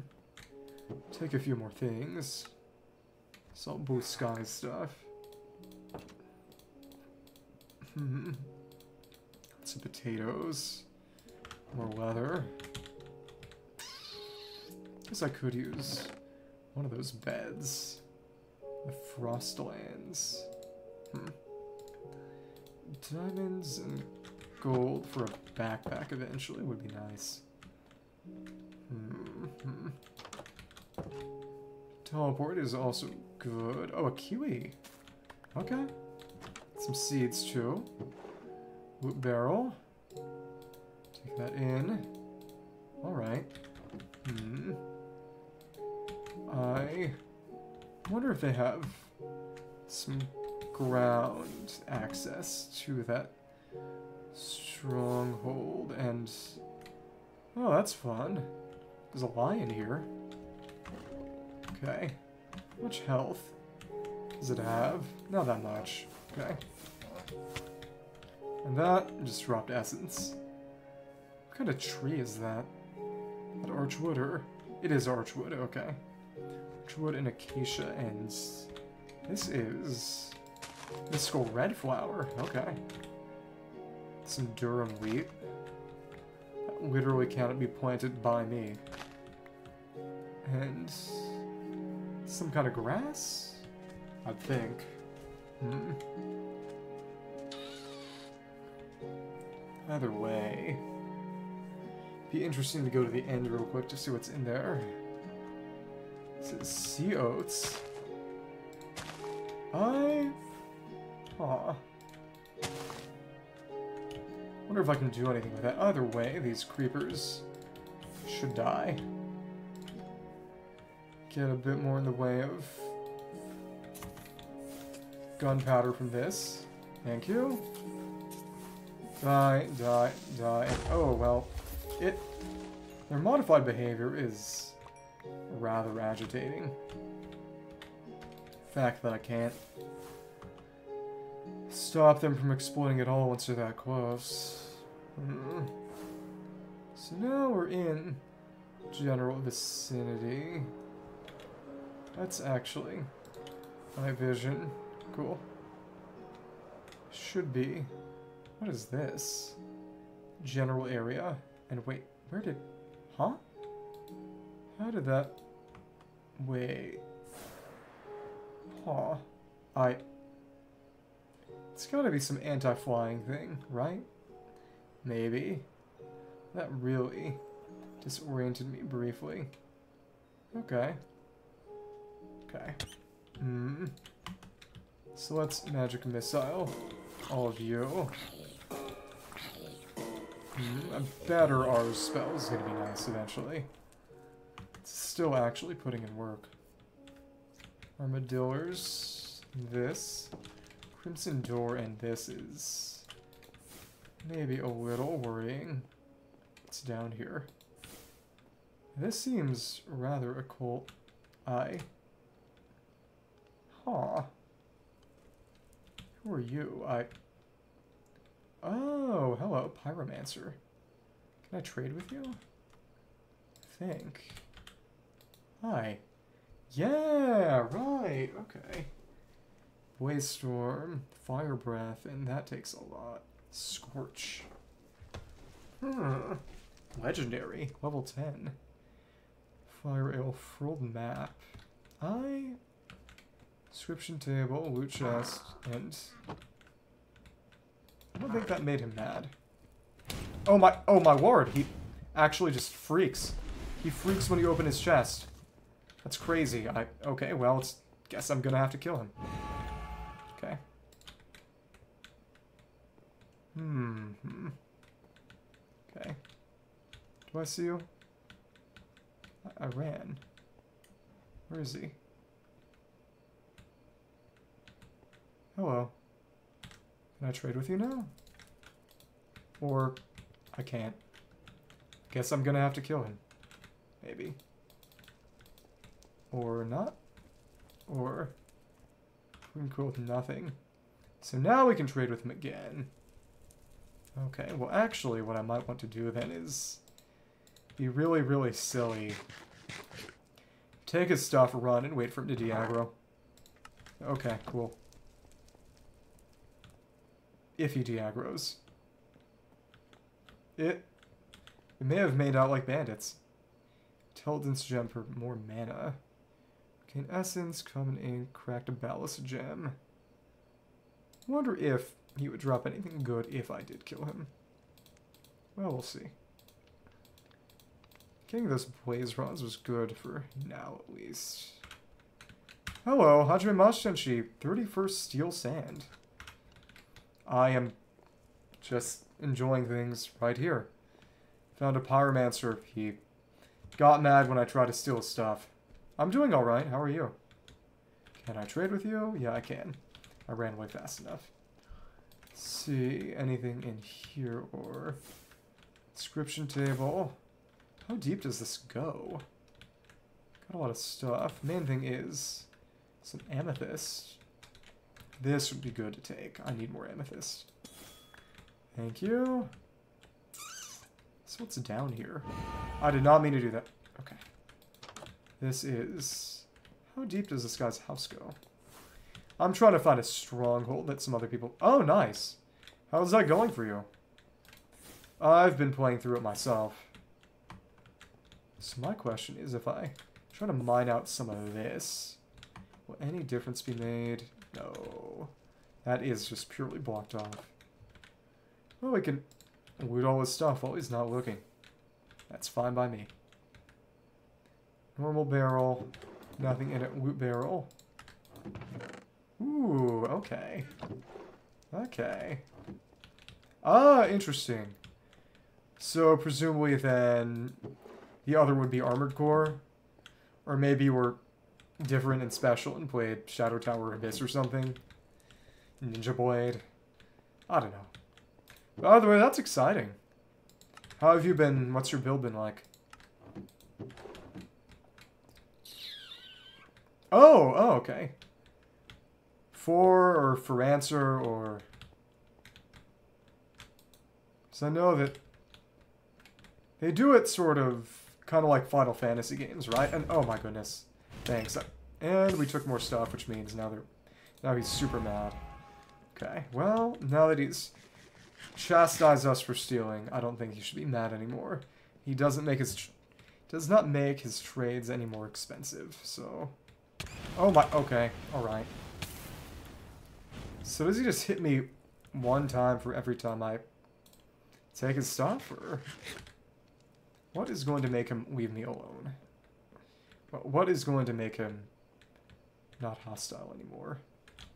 Take a few more things. Salt blue sky stuff. Hmm. Some potatoes. More leather. Guess I could use one of those beds. The Frostlands. Hmm. Diamonds and gold for a backpack eventually would be nice. Hmm. Teleport is also good. Oh, a kiwi. Okay. Some seeds too. Wood barrel. Take that in. Alright. Hmm. I wonder if they have some ground access to that stronghold and oh that's fun there's a lion here okay How much health does it have not that much okay and that just dropped essence what kind of tree is that that archwood or it is archwood okay Archwood and Acacia ends. This is Mystical Red Flower. Okay. Some Durum wheat. That literally cannot be planted by me. And some kind of grass? I think. Hmm. Either way. Be interesting to go to the end real quick to see what's in there. Sea oats. I... Aw. Wonder if I can do anything with that. Either way, these creepers should die. Get a bit more in the way of gunpowder from this. Thank you. Die, die, die. Oh, well. It... Their modified behavior is rather agitating. Fact that I can't stop them from exploiting it all once they're that close. Mm. So now we're in general vicinity. That's actually my vision. Cool. Should be. What is this? General area. And wait, where did... Huh? How did that... Wait. Huh. I... It's gotta be some anti-flying thing, right? Maybe. That really disoriented me briefly. Okay. Okay. Hmm. So let's magic missile all of you. A better Auror spell is gonna be nice eventually still actually putting in work. Armadillos, this, Crimson Door, and this is maybe a little worrying. It's down here. This seems rather occult. I. Huh. Who are you? I. Oh, hello, Pyromancer. Can I trade with you? I think. Hi. Yeah, right, okay. Blaze Storm, Fire Breath, and that takes a lot. Scorch. Hmm. Legendary, level 10. Fire Ale, Frilled Map. I... Inscription table, loot chest, and... I don't think that made him mad. Oh my, oh my lord, he actually just freaks. He freaks when you open his chest. That's crazy. I Okay, well, it's guess I'm gonna have to kill him. Okay. Hmm. hmm. Okay. Do I see you? I, I ran. Where is he? Hello. Can I trade with you now? Or I can't. Guess I'm gonna have to kill him. Maybe. Or not. Or we can go with nothing. So now we can trade with him again. Okay, well actually what I might want to do then is be really, really silly. Take his stuff, run, and wait for him to de-aggro. Okay, cool. If he de-aggros. It, it may have made out like bandits. Tilden's gem for more mana. In essence, common ink, cracked ballast gem. Wonder if he would drop anything good if I did kill him. Well, we'll see. Getting those blaze rods was good for now, at least. Hello, Hajime Mashenshi, 31st Steel Sand. I am just enjoying things right here. Found a pyromancer. He got mad when I tried to steal stuff. I'm doing alright. How are you? Can I trade with you? Yeah, I can. I ran away fast enough. Let's see, anything in here or... Inscription table. How deep does this go? Got a lot of stuff. Main thing is some amethyst. This would be good to take. I need more amethyst. Thank you. So what's down here? I did not mean to do that. Okay. This is... How deep does this guy's house go? I'm trying to find a stronghold that some other people... Oh, nice. How's that going for you? I've been playing through it myself. So my question is if I try to mine out some of this, will any difference be made? No. That is just purely blocked off. Well, we can loot all his stuff while he's not looking. That's fine by me. Normal barrel. Nothing in it. Loot barrel. Ooh, okay. Okay. Ah, interesting. So, presumably then, the other would be Armored Core? Or maybe we're different and special and played Shadow Tower Abyss or something? Ninja Blade? I don't know. By the way, that's exciting. How have you been? What's your build been like? Oh, oh, okay. For or for answer or... So I know that they do it sort of kind of like Final Fantasy games, right? And oh my goodness. Thanks. And we took more stuff, which means now they're now he's super mad. Okay, well, now that he's chastised us for stealing, I don't think he should be mad anymore. He doesn't make his does not make his trades any more expensive, so Oh my, okay, alright. So does he just hit me one time for every time I take his stuff, or... What is going to make him leave me alone? What is going to make him not hostile anymore?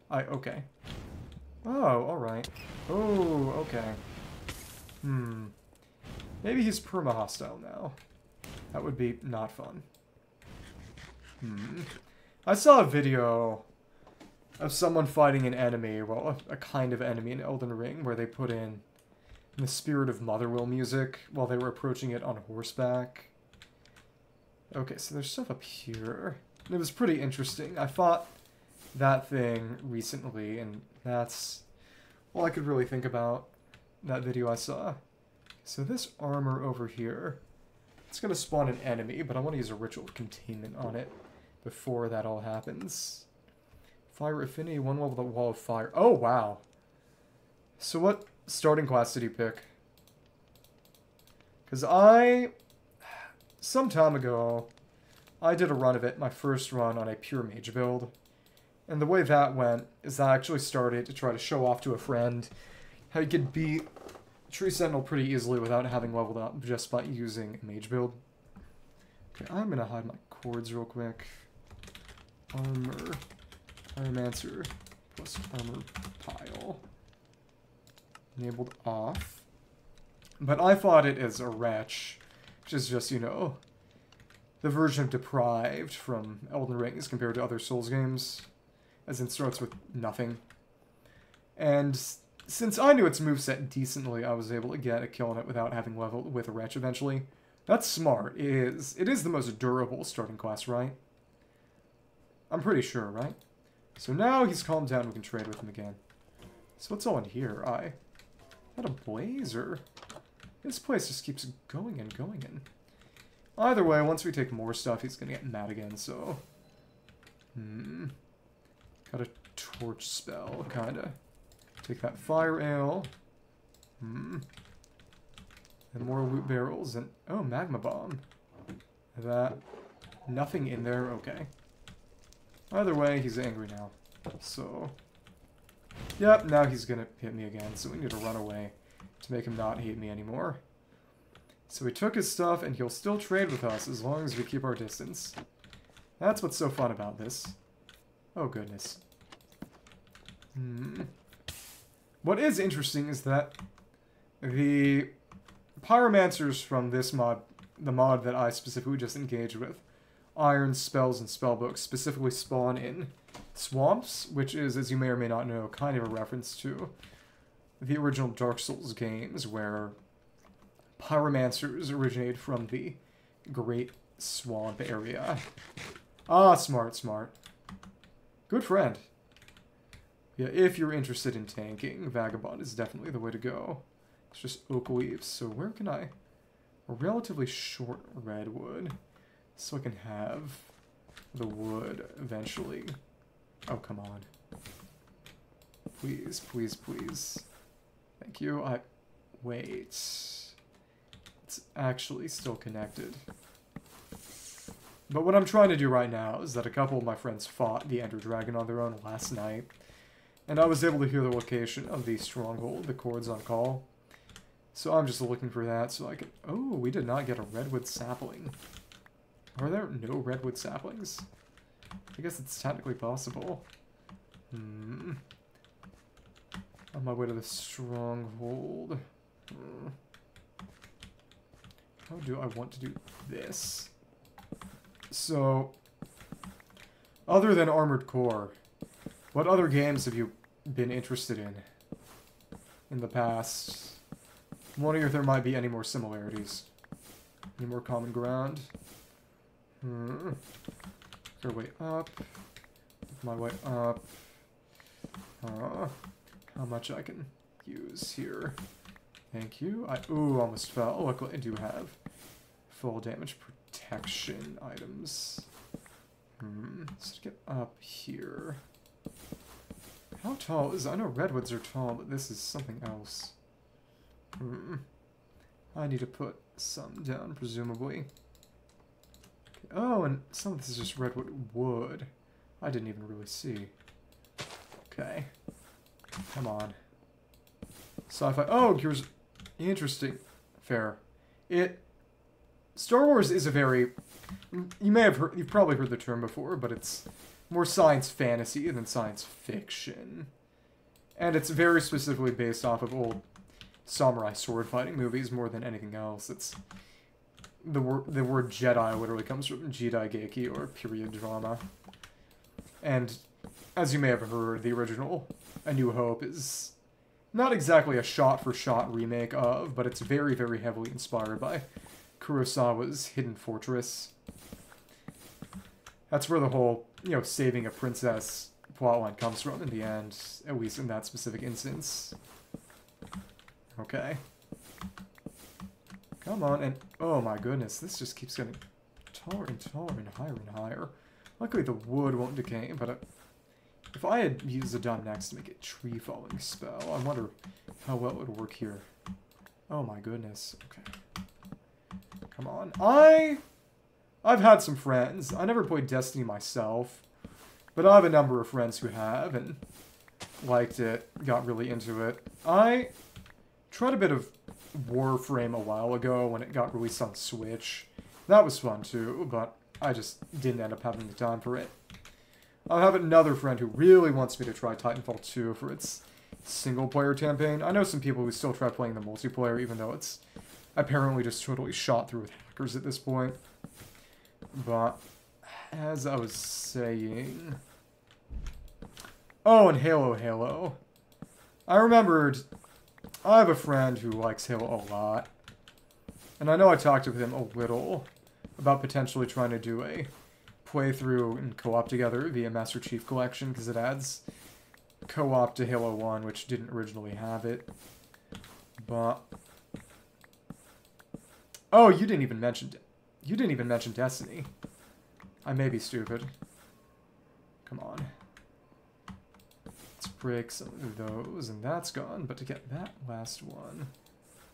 I, okay. Oh, alright. Oh, okay. Hmm. Maybe he's perma-hostile now. That would be not fun. Hmm. I saw a video of someone fighting an enemy, well, a, a, kind of enemy in Elden Ring, where they put in the Spirit of Motherwill music while they were approaching it on horseback. Okay, so there's stuff up here. It was pretty interesting. I fought that thing recently, and that's all I could really think about that video I saw. So this armor over here, it's going to spawn an enemy, but I want to use a ritual containment on it before that all happens. Fire affinity, one level the wall of fire. Oh, wow. So what starting class did you pick? Because I, some time ago, I did a run of it, my first run on a pure mage build. And the way that went is I actually started to try to show off to a friend how you could beat Tree Sentinel pretty easily without having leveled up just by using mage build. Okay, I'm to hide my coords real quick armor. Pyromancer plus armor pile. Enabled off. But I thought it as a wretch, which is just, you know, the version of deprived from Elden Ring as compared to other Souls games, as in starts with nothing. And since I knew its moveset decently, I was able to get a kill on it without having leveled with a wretch eventually. That's smart. It is, it is the most durable starting class, right? I'm pretty sure, right? So now he's calmed down, we can trade with him again. So what's all in here? I... Not a blazer. This place just keeps going and going and... Either way, once we take more stuff, he's gonna get mad again, so... Hmm... Got a torch spell, kinda. Take that fire ale. Hmm. And more loot barrels and... Oh, magma bomb. That... Nothing in there? Okay. Either way, he's angry now. So... Yep, now he's gonna hit me again, so we need to run away to make him not hate me anymore. So we took his stuff, and he'll still trade with us as long as we keep our distance. That's what's so fun about this. Oh, goodness. Hmm. What is interesting is that the pyromancers from this mod, the mod that I specifically just engaged with, Iron's Spells and spellbooks specifically spawn in swamps, which is, as you may or may not know, kind of a reference to the original Dark Souls games, where pyromancers originated from the Great Swamp area. Ah, smart, smart. Good friend. Yeah, if you're interested in tanking, Vagabond is definitely the way to go. It's just oak leaves. So where can I... A relatively short redwood. So I can have the wood eventually. Oh, come on. Please, please, please. Thank you. I... Wait. It's actually still connected. But what I'm trying to do right now is that a couple of my friends fought the Ender Dragon on their own last night. And I was able to hear the location of the stronghold, the coords on call. So I'm just looking for that so I can... Oh, we did not get a redwood sapling. Are there no redwood saplings? I guess it's technically possible. Hmm. On my way to the stronghold. How do I want to do this? So, other than Armored Core, what other games have you been interested in in the past? I'm wondering if there might be any more similarities. Any more common ground? Hmm. Your way up. My way up. Uh, how much I can use here. Thank you. I ooh almost fell. Luckily I do have full damage protection items. Hmm. Let's get up here. How tall is... I know redwoods are tall, but this is something else. Hmm. I need to put some down, presumably. Okay. Oh, and some of this is just redwood wood. I didn't even really see. Okay. Come on. Sci-fi. Oh, here's... Interesting. Fair. It... Star Wars is a very... You may have heard... You've probably heard the term before, but it's more science fantasy than science fiction. And it's very specifically based off of old samurai sword fighting movies more than anything else. It's the word the word Jedi literally comes from Jidaigeki or period drama. And as you may have heard, the original A New Hope is not exactly a shot-for-shot -shot remake of, but it's very, very heavily inspired by Kurosawa's Hidden Fortress. That's where the whole you know, saving a princess plotline comes from in the end, at least in that specific instance. Okay. Come on, and oh my goodness, this just keeps getting taller and taller and higher and higher. Luckily the wood won't decay, but uh, if I had used done next to make a tree falling spell, I wonder how well it would work here. Oh my goodness, okay. Come on. I I've had some friends. I never played Destiny myself, but I have a number of friends who have and liked it, got really into it. I tried a bit of Warframe a while ago when it got released on Switch. That was fun too, but I just didn't end up having the time for it. I have another friend who really wants me to try Titanfall 2 for its single-player campaign. I know some people who still try playing the multiplayer, even though it's apparently just totally shot through with hackers at this point. But, as I was saying... Oh, and Halo Halo. I remembered... I have a friend who likes Halo a lot. And I know I talked with him a little about potentially trying to do a playthrough and co-op together via Master Chief Collection, because it adds co-op to Halo 1, which didn't originally have it. But... Oh, you didn't even mention... You didn't even mention Destiny. I may be stupid. Come on. Let's break some of those, and that's gone. But to get that last one...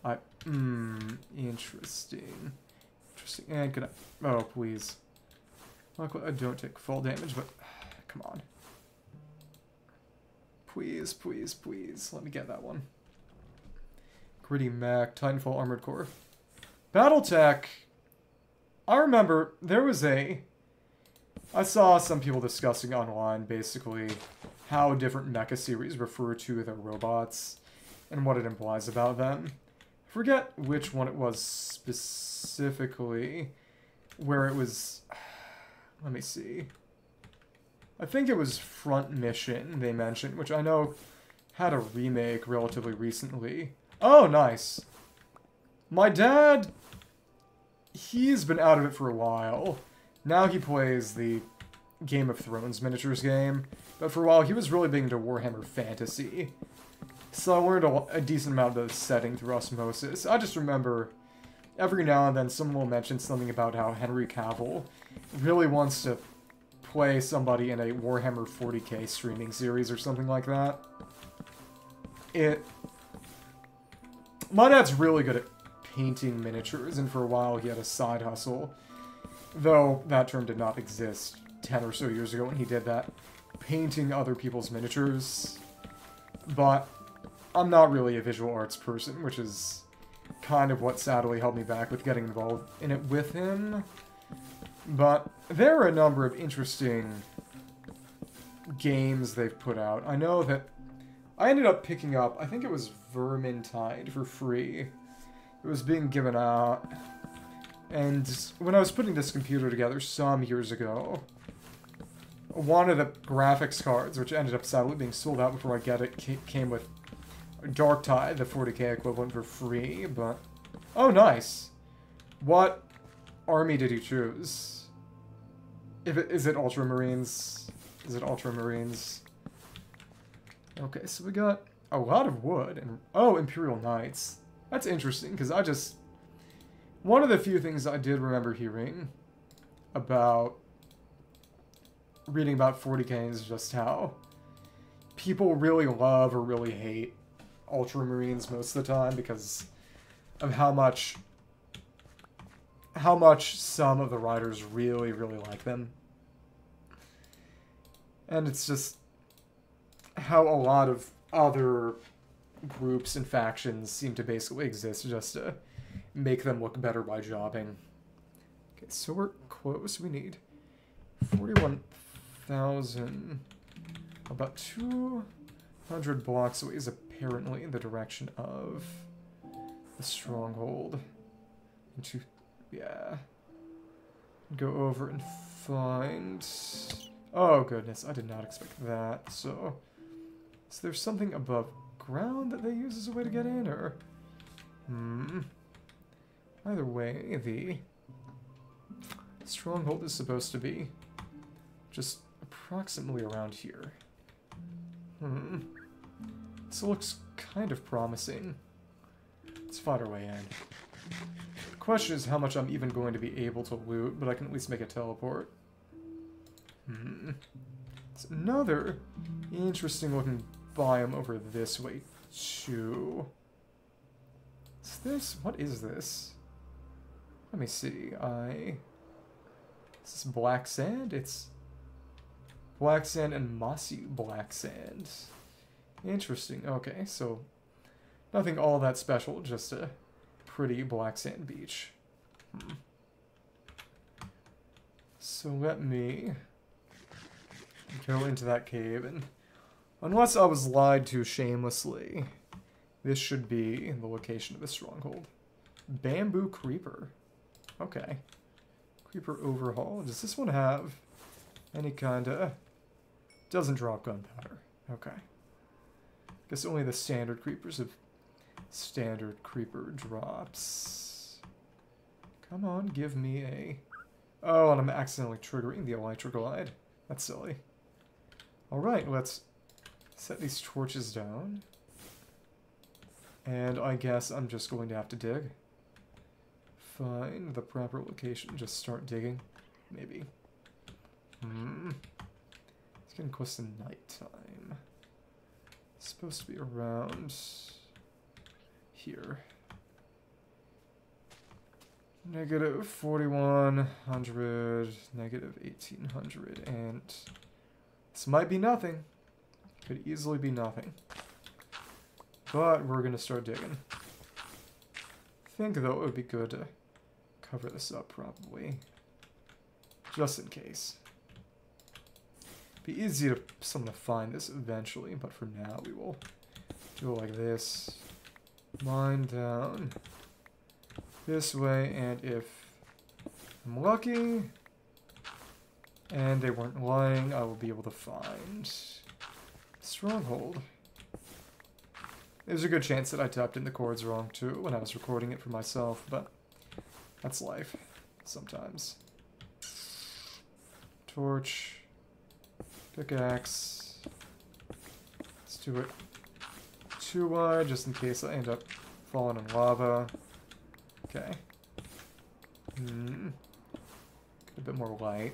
I... Mmm, interesting. Interesting. And could I... Oh, please. I don't take full damage, but... Come on. Please, please, please. Let me get that one. Gritty Mac, Titanfall Armored Core. Battletech... I remember there was a... I saw some people discussing online, basically, how different mecha series refer to their robots and what it implies about them. I forget which one it was specifically, where it was... Let me see. I think it was Front Mission they mentioned, which I know had a remake relatively recently. Oh, nice. My dad, he's been out of it for a while. Now he plays the Game of Thrones miniatures game, but for a while he was really big into Warhammer Fantasy. So I learned a, a decent amount of the setting through osmosis. I just remember every now and then someone will mention something about how Henry Cavill really wants to play somebody in a Warhammer 40k streaming series or something like that. It... My dad's really good at painting miniatures, and for a while he had a side hustle. Though that term did not exist 10 or so years ago when he did that. Painting other people's miniatures. But I'm not really a visual arts person, which is kind of what sadly held me back with getting involved in it with him. But there are a number of interesting games they've put out. I know that I ended up picking up, I think it was Vermintide for free. It was being given out. And when I was putting this computer together some years ago, one of the graphics cards, which ended up sadly being sold out before I get it, came with Darktide, the 40k equivalent, for free, but... Oh, nice! What army did you choose? If it, is it Ultramarines? Is it Ultramarines? Okay, so we got a lot of wood. and Oh, Imperial Knights. That's interesting, because I just... One of the few things I did remember hearing about reading about 40k is just how people really love or really hate Ultramarines most of the time because of how much how much some of the writers really, really like them. And it's just how a lot of other groups and factions seem to basically exist just to make them look better by jobbing. Okay, so we're close. We need 41,000. About 200 blocks away is apparently in the direction of the stronghold. And two, yeah. Go over and find... Oh, goodness. I did not expect that. So, is there something above ground that they use as a way to get in, or... Hmm. Either way, the stronghold is supposed to be just approximately around here. Hmm. This looks kind of promising. Let's find our way in question is how much I'm even going to be able to loot, but I can at least make a teleport. Hmm. It's another interesting looking biome over this way, too. Is this? What is this? Let me see. I... Is this black sand? It's black sand and mossy black sand. Interesting. Okay, so nothing all that special, just a pretty black sand beach. Hmm. So let me go into that cave and unless I was lied to shamelessly, this should be the location of the stronghold. Bamboo creeper. Okay. Creeper overhaul. Does this one have any kind of... Doesn't drop gunpowder. Okay. Guess only the standard creepers have standard creeper drops. Come on, give me a... Oh, and I'm accidentally triggering the elytra glide. That's silly. Alright, let's set these torches down. And I guess I'm just going to have to dig. Find the proper location, just start digging. Maybe. Hmm. It's getting close to nighttime. It's supposed to be around here. Negative 4100, negative 1800, and this might be nothing. Could easily be nothing. But we're going to start digging. I think, though, it would be good to cover this up probably. Just in case. Be easy to someone to find this eventually, but for now we will do it like this. Mine down this way, and if I'm lucky, and they weren't lying, I will be able to find Stronghold. There's a good chance that I tapped in the coords wrong too when I was recording it for myself, but that's life sometimes. Torch, pickaxe. Let's do it too wide just in case I end up falling in lava. Okay. Hmm. A bit more light.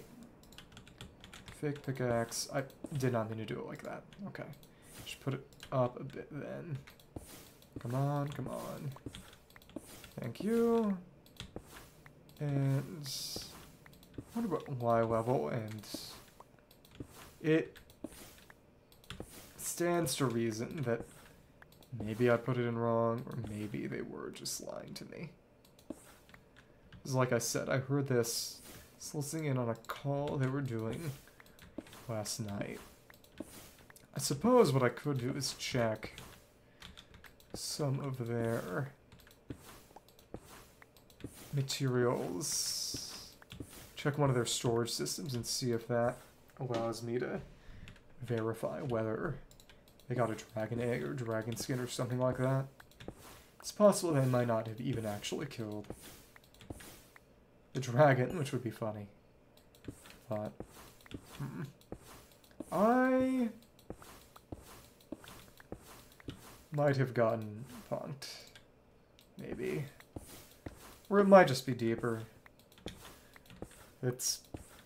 Fake pickaxe. I did not mean to do it like that. Okay. Just put it up a bit then. Come on, come on. Thank you. And what about Y level? And it stands to reason that maybe I put it in wrong, or maybe they were just lying to me. Because like I said, I heard this listening in on a call they were doing last night. I suppose what I could do is check some of their materials. Check one of their storage systems and see if that allows me to verify whether they got a dragon egg or dragon skin or something like that. It's possible they might not have even actually killed the dragon, which would be funny. But, hmm. I might have gotten punked. Maybe. Or it might just be deeper. It's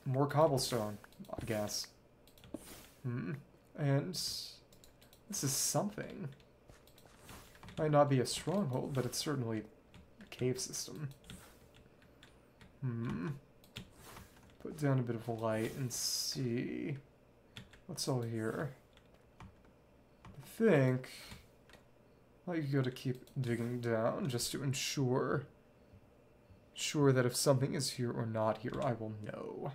more cobblestone, I guess. Hmm. And this is something. Might not be a stronghold, but it's certainly a cave system. Hmm. Put down a bit of light and see what's all here. I think I gotta keep digging down just to ensure sure that if something is here or not here, I will know.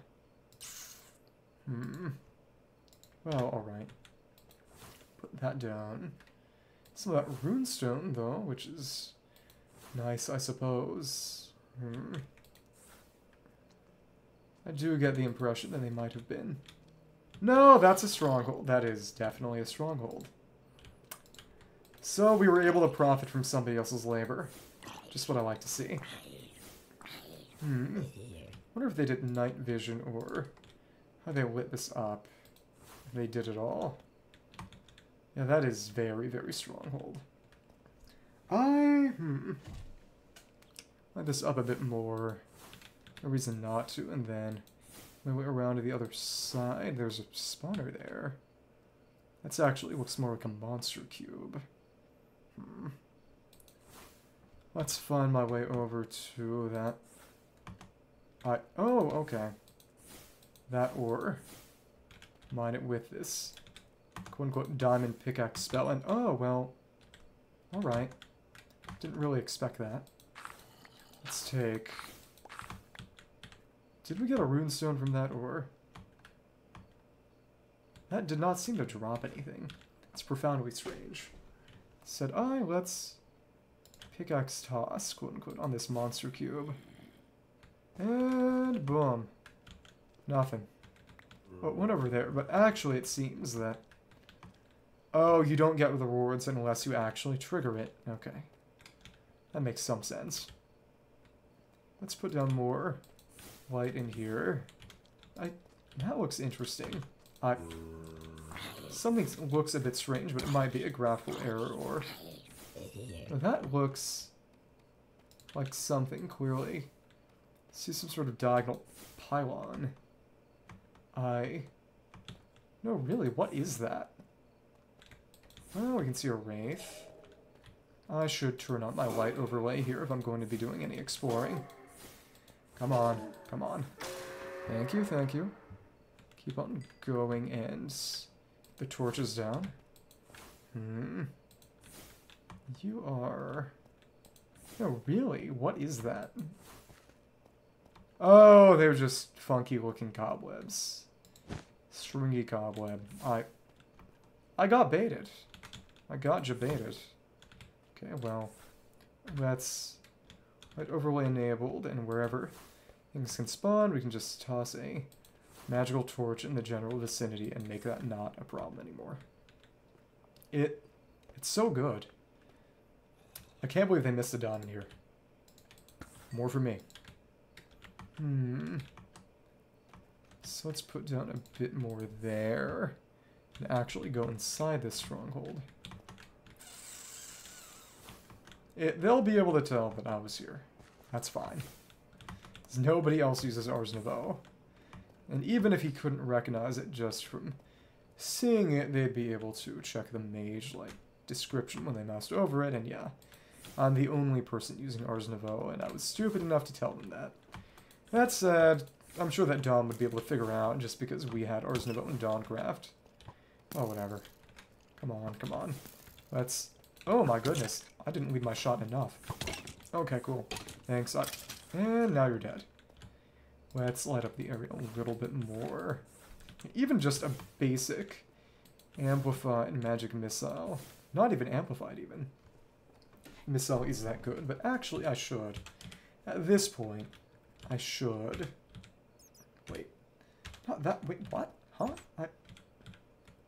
Hmm. Well, alright. Put that down. Some of that runestone, though, which is nice, I suppose. Hmm. I do get the impression that they might have been. No, that's a stronghold. That is definitely a stronghold. So we were able to profit from somebody else's labor. Just what I like to see. Hmm. wonder if they did night vision or how they lit this up. If they did it all. Yeah, that is very, very stronghold. I... Hmm. Light this up a bit more. No reason not to. And then my way around to the other side, there's a spawner there. That's actually looks more like a monster cube. Hmm. Let's find my way over to that. I oh okay. That ore. Mine it with this quote unquote diamond pickaxe spell. And oh well. All right. Didn't really expect that. Let's take did we get a runestone from that ore? That did not seem to drop anything. It's profoundly strange. Said, I let's pickaxe toss, quote unquote, on this monster cube. And boom. Nothing. Well, it went over there, but actually it seems that... Oh, you don't get rewards unless you actually trigger it. Okay. That makes some sense. Let's put down more light in here. I That looks interesting. I... Something looks a bit strange, but it might be a graphical error or... That looks like something, clearly. See some sort of diagonal pylon. I... No, really, what is that? Well, we can see a wraith. I should turn on my light overlay here if I'm going to be doing any exploring. Come on, come on. Thank you, thank you. Keep on going and the torch is down. Hmm. You are... No, really? What is that? Oh, they're just funky looking cobwebs. Stringy cobweb. I... I got baited. I got jebaited. Okay, well... That's... Right, overlay enabled, and wherever things can spawn, we can just toss a magical torch in the general vicinity and make that not a problem anymore. It... It's so good. I can't believe they missed a diamond here. More for me. Hmm. So let's put down a bit more there. And actually go inside this stronghold. It, they'll be able to tell that I was here. That's fine. Nobody else uses Ars Nouveau. And even if he couldn't recognize it just from seeing it, they'd be able to check the mage-like description when they moused over it, and yeah, I'm the only person using Ars Nouveau, and I was stupid enough to tell them that. That said, I'm sure that Dom would be able to figure out just because we had Ars Nouveau and Dawncraft. Oh, whatever. Come on, come on. Let's... Oh my goodness, I didn't leave my shot enough. Okay, cool. Thanks. I... And now you're dead. Let's light up the area a little bit more. Even just a basic amplified magic missile. Not even amplified, even missile is that good, but actually I should. At this point, I should... Wait. Not that... Wait, what? Huh? I...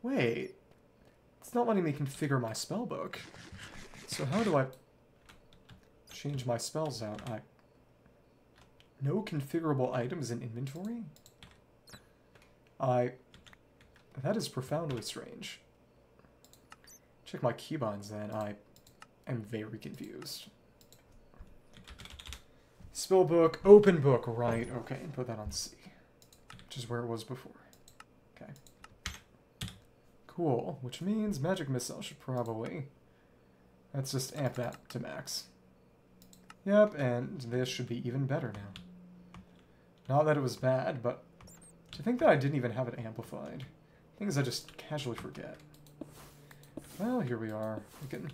Wait. Not letting me configure my spellbook. So how do I change my spells out? I... No configurable items in inventory? I... That is profoundly strange. Check my keybinds then. I am very confused. Spellbook, open book, right, okay, and put that on C, which is where it was before. Cool, which means Magic Missile should probably... Let's just amp that to max. Yep, and this should be even better now. Not that it was bad, but to think that I didn't even have it amplified. Things I just casually forget. Well, here we are. We can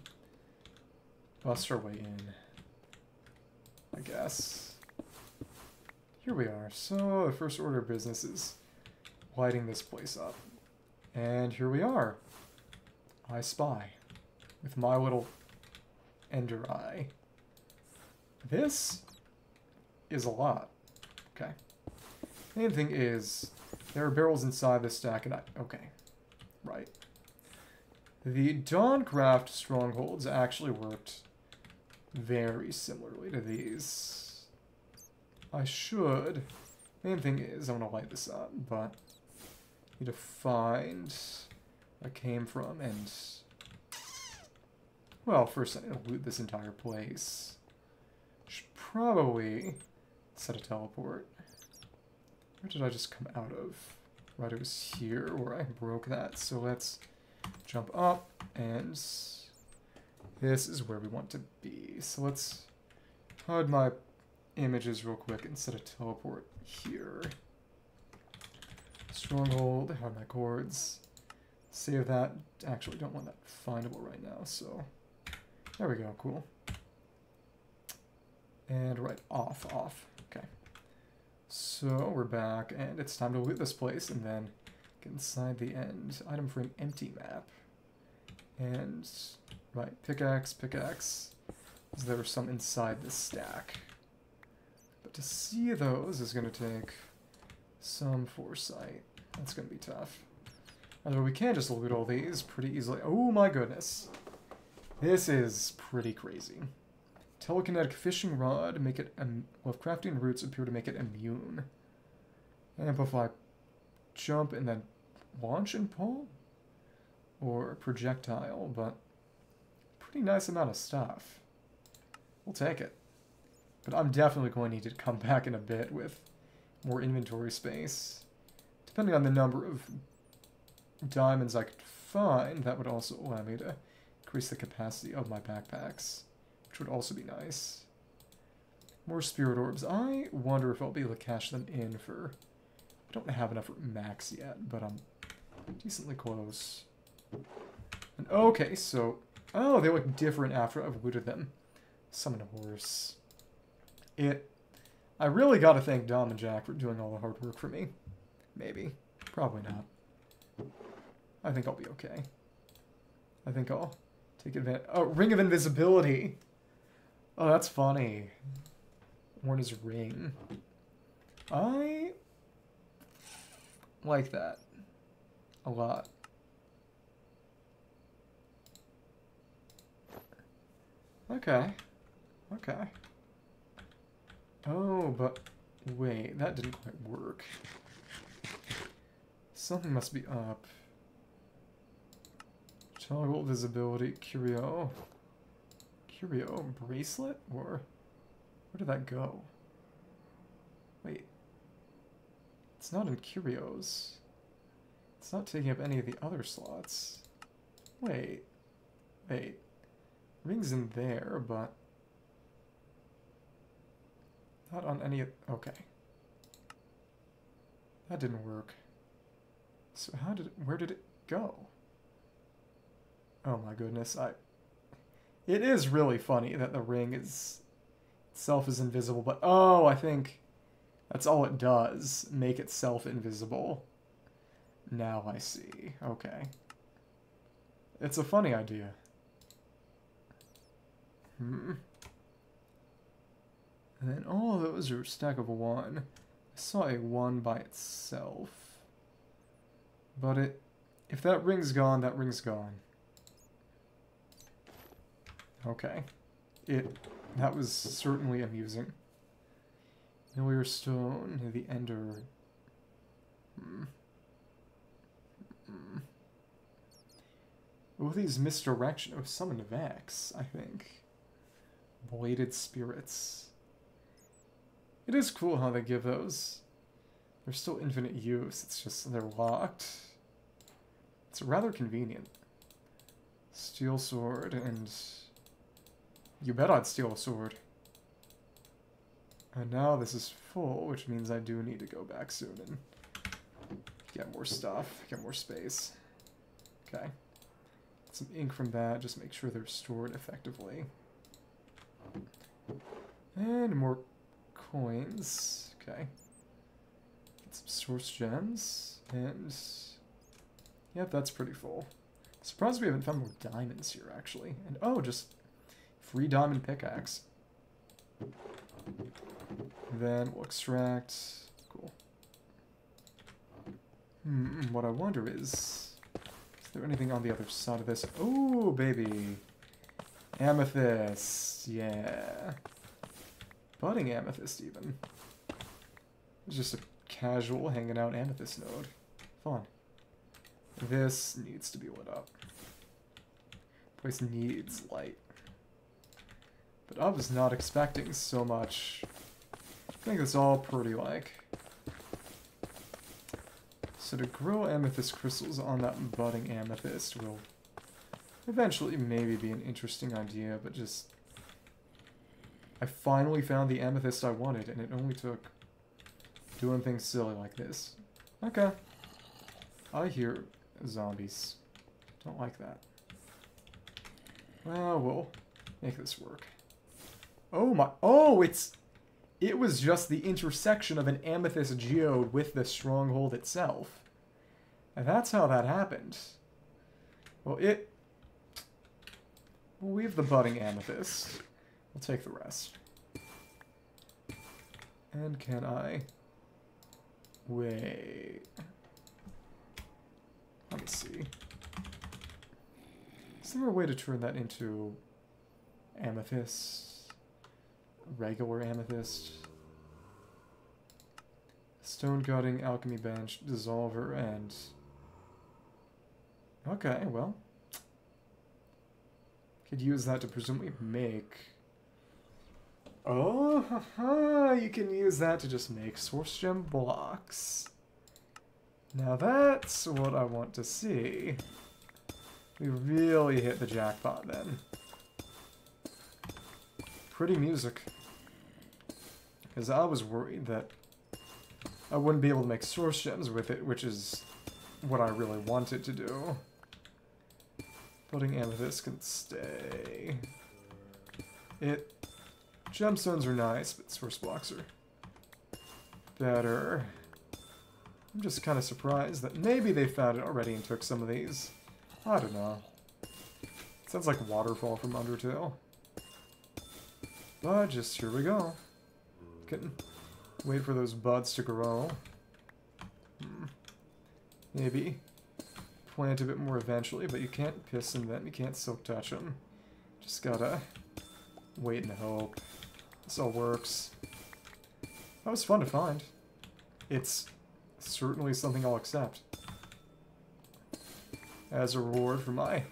bust our way in. I guess. Here we are. So, the first order of business is lighting this place up. And here we are. I spy. With my little ender eye. This is a lot. Okay. Main thing is, there are barrels inside this stack, and I... Okay. Right. The Dawncraft strongholds actually worked very similarly to these. I should. Main thing is, I want to light this up, but need to find I came from, and... Well, first I uh, need to loot this entire place. Should probably set a teleport. Where did I just come out of? Right, it was here where I broke that. So let's jump up, and this is where we want to be. So let's hide my images real quick and set a teleport here. Stronghold, hide my coords. Save that. Actually, don't want that findable right now, so... There we go, cool. And right, off, off. Okay. So we're back, and it's time to loot this place, and then get inside the end. Item frame empty map. And, right, pickaxe, pickaxe. Is there some inside this stack? But to see those is going to take some foresight. That's going to be tough. Although we can just loot all these pretty easily. Oh my goodness. This is pretty crazy. Telekinetic fishing rod, make it, well, crafting roots appear to make it immune. Amplify jump and then launch and pull? Or projectile, but pretty nice amount of stuff. We'll take it. But I'm definitely going to need to come back in a bit with more inventory space. Depending on the number of diamonds I could find, that would also allow me to increase the capacity of my backpacks, which would also be nice. More spirit orbs. I wonder if I'll be able to cash them in for... I don't have enough for max yet, but I'm decently close. And okay, so... Oh, they look different after I've looted them. Summon a horse. It... I really gotta thank Dom and Jack for doing all the hard work for me. Maybe. Probably not. I think I'll be okay. I think I'll take advantage. Oh, Ring of Invisibility. Oh, that's funny. Warner's Ring. I like that a lot. Okay. Okay. Oh, but wait, that didn't quite work. Something must be up. Toggle visibility, curio. Curio bracelet? Or where did that go? Wait. It's not in curios. It's not taking up any of the other slots. Wait. Wait. Ring's in there, but... Not on any. Okay. That didn't work. So how did it... Where did it go? Oh my goodness, I... It is really funny that the ring is itself is invisible, but oh, I think that's all it does, make itself invisible. Now I see. Okay. It's a funny idea. Hmm. And then all of those are stack of one. I saw a one by itself. But it, if that ring's gone, that ring's gone. Okay. It that was certainly amusing. Familiar stone, the ender. Hmm. Oh, these misdirection. Oh, summon Vex, I think. Bladed spirits. It is cool how they give those. They're still infinite use, it's just they're locked. It's rather convenient. Steel sword and you bet I'd steal a sword. And now this is full, which means I do need to go back soon and get more stuff, get more space. Okay. Some ink from that, just make sure they're stored effectively. And more coins. Okay. Get some source gems. And... Yep, that's pretty full. Surprised we haven't found more diamonds here, actually. And, oh, just Free diamond pickaxe. Then we'll extract. Cool. Hmm, what I wonder is... Is there anything on the other side of this? Oh, baby. Amethyst. Yeah. Budding amethyst, even. It's just a casual hanging out amethyst node. Fun. This needs to be lit up. Place needs light. But I was not expecting so much. I think it's all pretty like. So to grow amethyst crystals on that budding amethyst will eventually maybe be an interesting idea, but just... I finally found the amethyst I wanted, and it only took doing things silly like this. Okay. I hear zombies. Don't like that. Well, we'll make this work. Oh my, oh, it's, it was just the intersection of an amethyst geode with the stronghold itself. And that's how that happened. Well, it- We've the budding amethyst. We'll take the rest. And can I... Wait... Let me see. Is there a way to turn that into amethyst? Regular amethyst? Stone cutting, alchemy bench, dissolver, and... Okay, well. Could use that to presumably make... Oh, you can use that to just make source gem blocks. Now that's what I want to see. We really hit the jackpot then. Pretty music. Because I was worried that I wouldn't be able to make source gems with it, which is what I really wanted to do. Budding amethyst can stay. It... Gemstones are nice, but source blocks are better. I'm just kind of surprised that maybe they found it already and took some of these. I don't know. Sounds like Waterfall from Undertale. But just here we go. Can wait for those buds to grow. Hmm. Maybe plant a bit more eventually, but you can't piss in them, you can't silk touch them. Just gotta wait and hope. This all works. That was fun to find. It's certainly something I'll accept. As a reward for my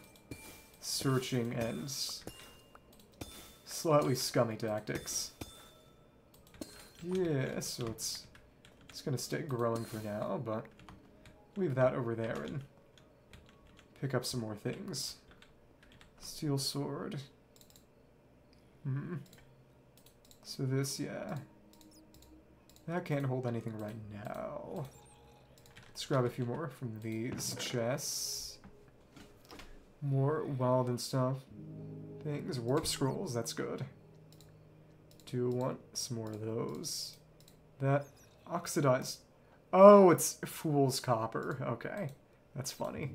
searching and slightly scummy tactics. Yeah, so it's it's gonna stay growing for now, but leave that over there and pick up some more things. Steel sword. Hmm. So this, yeah. That can't hold anything right now. Let's grab a few more from these chests. More wild and stuff. Things. Warp scrolls, that's good. Do want some more of those. That oxidized... Oh, it's Fool's Copper. Okay. That's funny.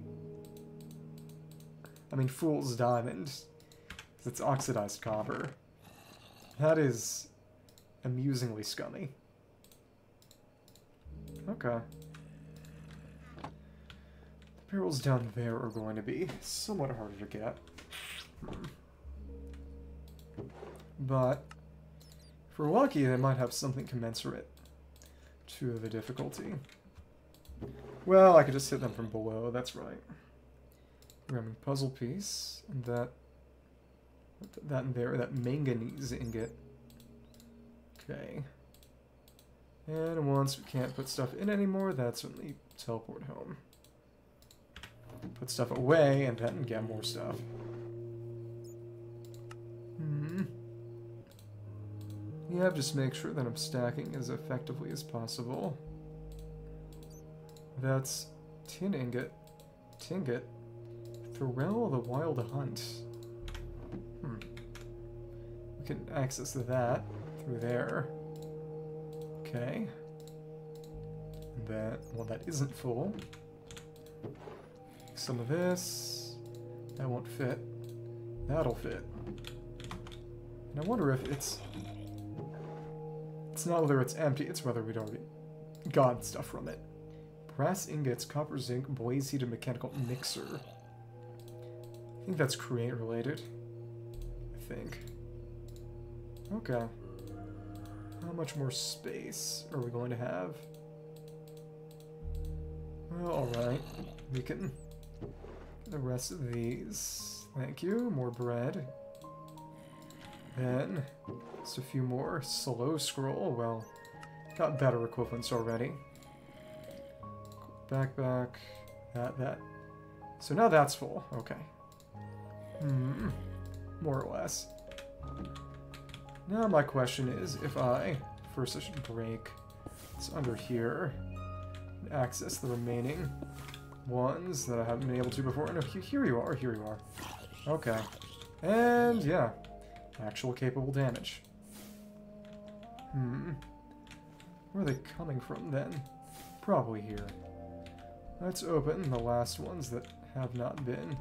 I mean, Fool's Diamond. It's oxidized copper. That is amusingly scummy. Okay. The barrels down there are going to be somewhat harder to get. But, if we're lucky, they might have something commensurate to the difficulty. Well, I could just hit them from below, that's right. Grabbing puzzle piece, and that, that and there, that manganese ingot. Okay. And once we can't put stuff in anymore, that's when we teleport home. Put stuff away and then get more stuff. Hmm. Yeah, just make sure that I'm stacking as effectively as possible. That's tin ingot. Tingot. Thorel the Wild Hunt. Hmm. We can access that through there. Okay. And That, well, that isn't full. Some of this. That won't fit. That'll fit. And I wonder if it's... It's not whether it's empty, it's whether we'd already got stuff from it. Brass ingots, copper, zinc, blaze heated mechanical mixer. I think that's create related. Think. Okay. How much more space are we going to have? Alright. We can... The rest of these. Thank you. More bread. Then, just a few more. Slow scroll. Well, got better equivalents already. Backpack. That, that. So now that's full. Okay. Hmm. More or less. Now my question is, if I, first I should break it's under here, and access the remaining ones that I haven't been able to before. No, here you are, here you are. Okay. And, yeah, actual capable damage. Hmm. Where are they coming from, then? Probably here. Let's open the last ones that have not been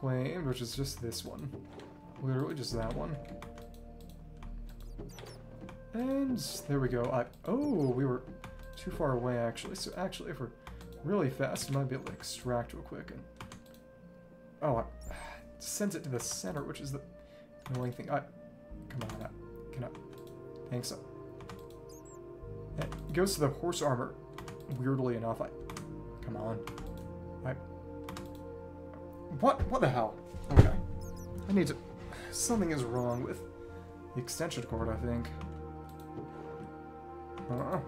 claimed, which is just this one. Literally just that one. And there we go. I Oh, we were too far away, actually. So actually, if we're really fast, I might be able to extract real quick. And Oh, I it to the center, which is the annoying thing. I Come on, I, can I... Thanks. So. It goes to the horse armor. Weirdly enough, I... Come on. I... What? What the hell? Okay. I need to... Something is wrong with the extension cord, I think. Uh,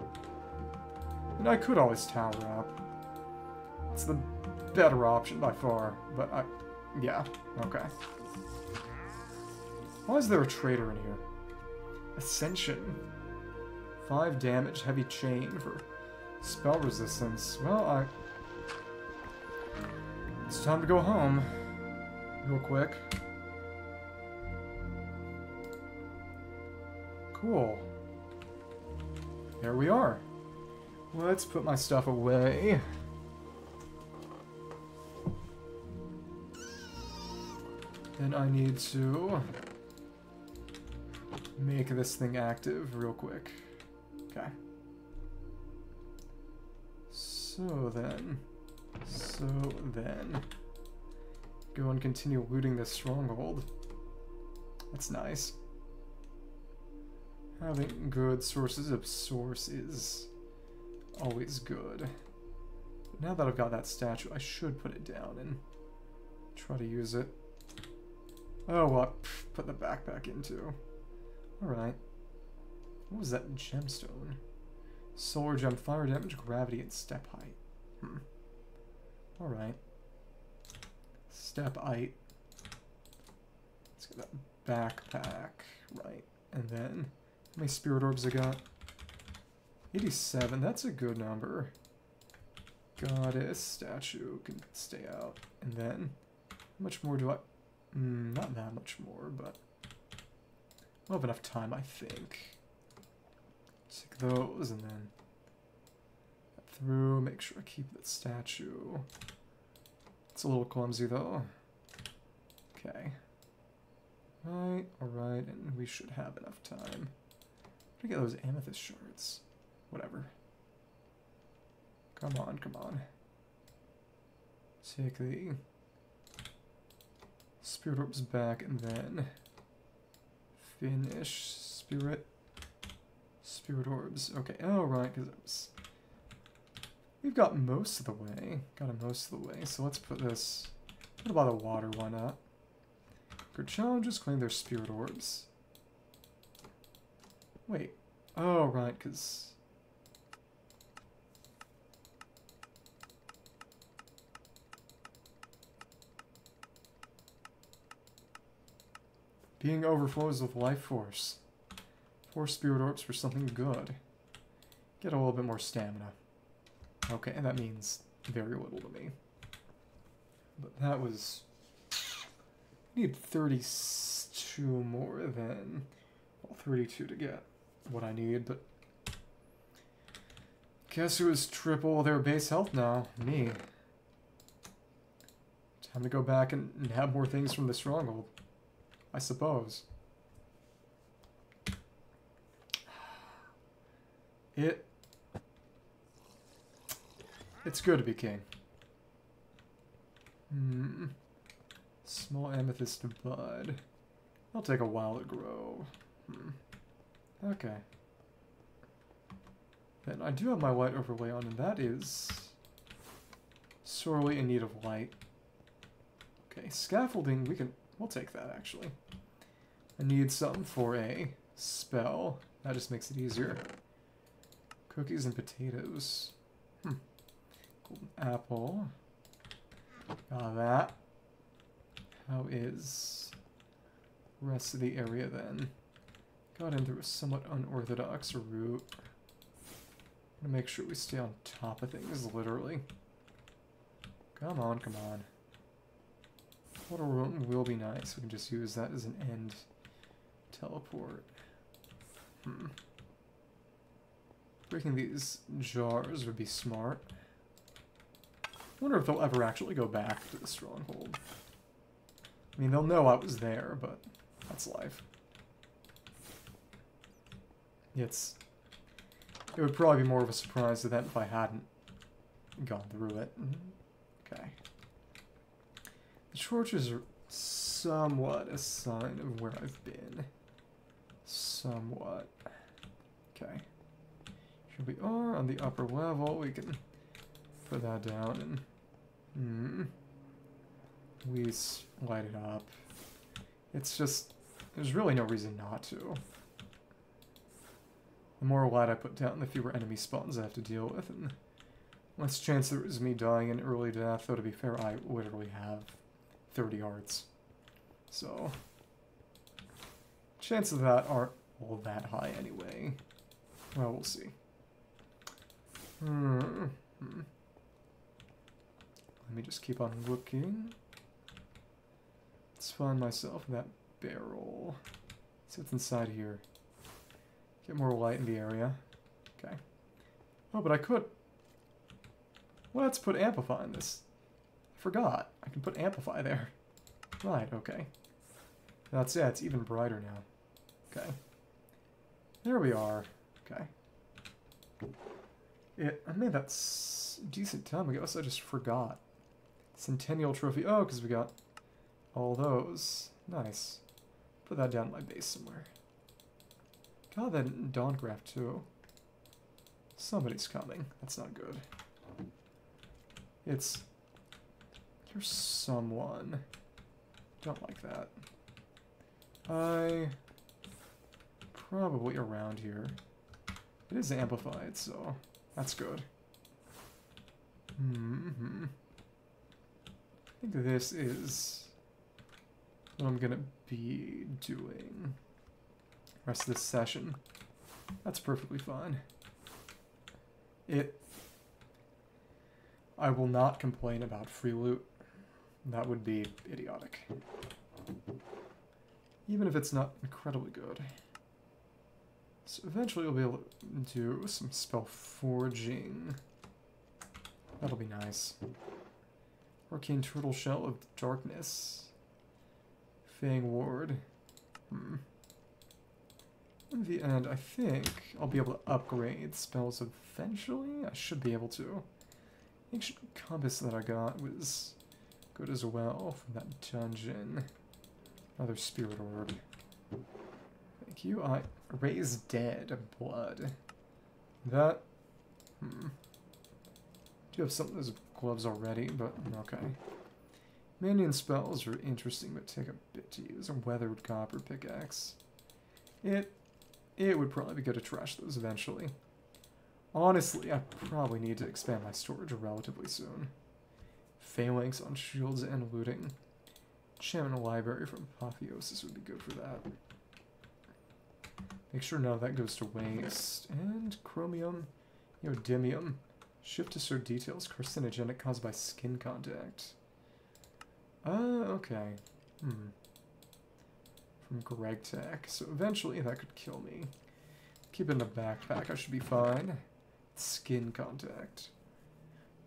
and I could always tower up. It's the better option by far, but I... Yeah, okay. Why is there a traitor in here? Ascension. 5 damage, heavy chain for spell resistance. Well, I... It's time to go home. Real quick. Cool. There we are. Let's put my stuff away. Then I need to make this thing active real quick. Okay. So then, so then, go and continue looting this stronghold. That's nice. Having good sources of source is always good. Now that I've got that statue, I should put it down and try to use it. Oh, well, put the backpack into. Alright. What was that gemstone? Solar gem, fire damage, gravity, and step height. Hmm. Alright. Step height. Let's get that backpack. Right. And then, how many spirit orbs I got? 87, that's a good number. Goddess statue can stay out. And then, how much more do I... Mm, not that much more, but... We'll have enough time, I think. Take those and then through, make sure I keep that statue. It's a little clumsy though. Okay. Right, alright, and we should have enough time to get those amethyst shards. Whatever. Come on, come on. Take the spirit orbs back and then finish spirit Spirit orbs. Okay, oh right, because it was... We've got most of the way. Got it most of the way. So let's put this... What about the water? Why not? Good challenges claim their spirit orbs. Wait. Oh, right, because... Being overflows with life force. Four spirit orbs for something good. Get a little bit more stamina. Okay, and that means very little to me. But that was... I need 32 more than... Well, 32 to get what I need, but... Guess who is triple their base health now? Me. Time to go back and have more things from the stronghold. I suppose. It... It's good to be king. Hmm. Small amethyst bud. It'll take a while to grow. Hmm. Okay. Then I do have my white overlay on, and that is sorely in need of light. Okay, scaffolding, we can, we'll take that actually. I need some for a spell. That just makes it easier. Cookies and potatoes. Apple. Got that. How is rest of the area then? Got in through a somewhat unorthodox route. to make sure we stay on top of things, literally. Come on, come on. Portal room will be nice. We can just use that as an end teleport. Hmm. Breaking these jars would be smart. Wonder if they'll ever actually go back to the stronghold. I mean, they'll know I was there, but that's life. It's... It would probably be more of a surprise to them if I hadn't gone through it. Mm-hmm. Okay. The torches are somewhat a sign of where I've been. Somewhat. Okay. Here we are on the upper level. We can put that down and... Hmm. We light it up. It's just... There's really no reason not to. The more light I put down, the fewer enemy spawns I have to deal with, and less chance there is me dying in early death, though to be fair, I literally have 30 hearts. So, chances of that aren't all that high anyway. Well, we'll see. Hmm. Let me just keep on looking. Let's find myself that barrel. See what's inside here. Get more light in the area. Okay. Oh, but I could... Let's put Amplify in this. I forgot. I can put Amplify there. Right, okay. That's it. It's even brighter now. Okay. There we are. Okay. It, I made that decent time ago, so I just forgot. Centennial Trophy. Oh, because we got all those. Nice. Put that down my base somewhere. Got that Dawngraph too. Somebody's coming. That's not good. It's... You're someone. Don't like that. I... Probably around here. It is amplified, so that's good. Mm hmm think this is what I'm gonna be doing rest of this session. That's perfectly fine. It... I will not complain about free loot. That would be idiotic. Even if it's not incredibly good. So eventually you'll be able to do some spell forging. That'll be nice. Arcane Turtle Shell of Darkness. Fang Ward. Hmm. In the end, I think I'll be able to upgrade spells eventually. I should be able to. Ancient Compass that I got was good as well from that dungeon. Another Spirit Orb. Thank you. I raise dead blood. That. Hmm. Do you have some of those gloves already, but okay. Minion spells are interesting, but take a bit to use. A weathered copper pickaxe. It it would probably be good to trash those eventually. Honestly, I probably need to expand my storage relatively soon. Phalanx on shields and looting. Channel library from Apotheosis would be good for that. Make sure none of that goes to waste. And chromium, neodymium. Shift to sort details, carcinogenic caused by skin contact. Uh, okay. Hmm from GregTech, so eventually that could kill me. Keep it in the backpack, I should be fine. Skin contact.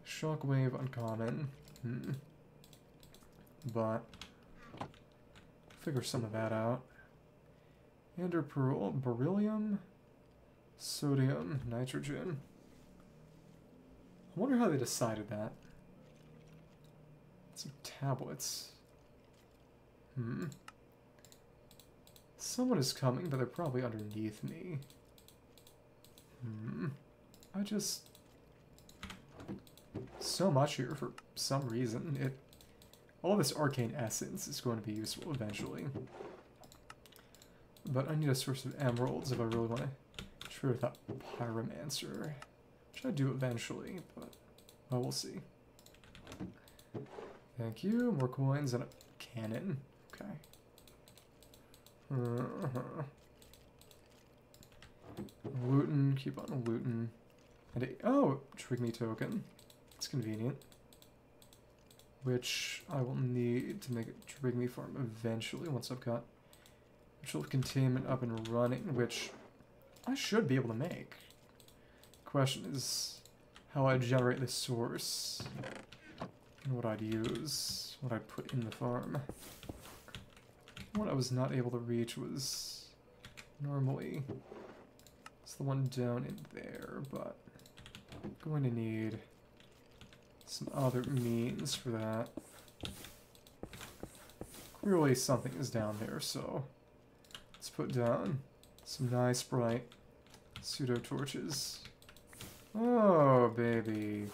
Shockwave uncommon. Hmm. But, figure some of that out. Pearl, beryllium, sodium, nitrogen. I wonder how they decided that. Some tablets. Hmm. Someone is coming, but they're probably underneath me. Hmm. I just... So much here for some reason. It, All this arcane essence is going to be useful eventually. But I need a source of emeralds if I really want to with that pyromancer. Which I do eventually, but well, we'll see. Thank you. More coins and a cannon. Okay. Uh -huh. Looting, keep on looting. And oh, Drygmy token. It's convenient. Which I will need to make a Drygmy farm eventually once I've got Ritual Containment up and running, which I should be able to make. Question is how I generate the source. And what I'd use, what I'd put in the farm. What I was not able to reach was normally it's the one down in there, but I'm going to need some other means for that. Clearly something is down there, so let's put down some nice bright pseudo torches. Oh, baby.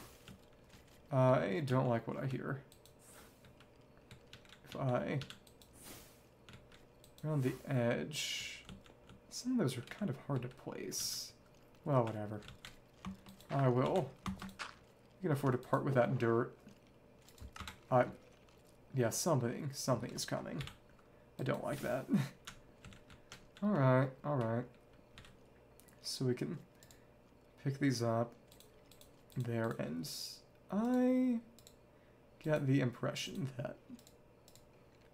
I don't like what I hear. If I... Around the edge... Some of those are kind of hard to place. Well, whatever. I will. You can afford to part with that dirt. I... Yeah, something. Something is coming. I don't like that. alright, alright. So we can pick these up there, and I get the impression that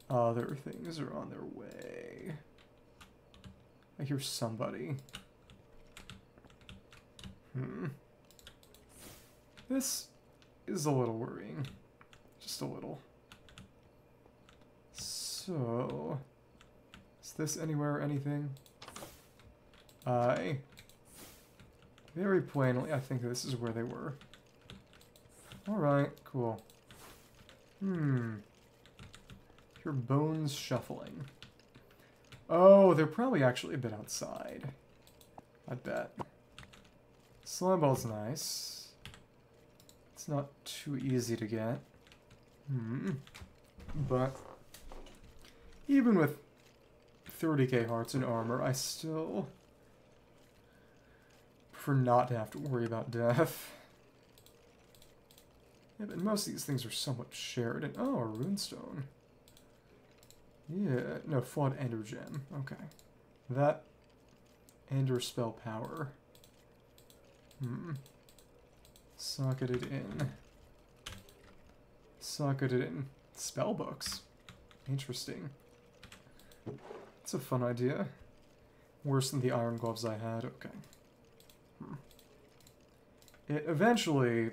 other things are on their way. I hear somebody. Hmm. This is a little worrying. Just a little. So... Is this anywhere or anything? I very plainly, I think this is where they were. Alright, cool. Hmm. Your bones shuffling. Oh, they're probably actually a bit outside. I bet. Slime ball's nice. It's not too easy to get. Hmm. But even with 30k hearts and armor, I still for not to have to worry about death. Yeah, but most of these things are somewhat shared. And oh, a runestone. Yeah, no, flawed ender gem. Okay. That ender spell power. Hmm. Socketed in. Socketed in spell books. Interesting. That's a fun idea. Worse than the iron gloves I had. Okay. It eventually...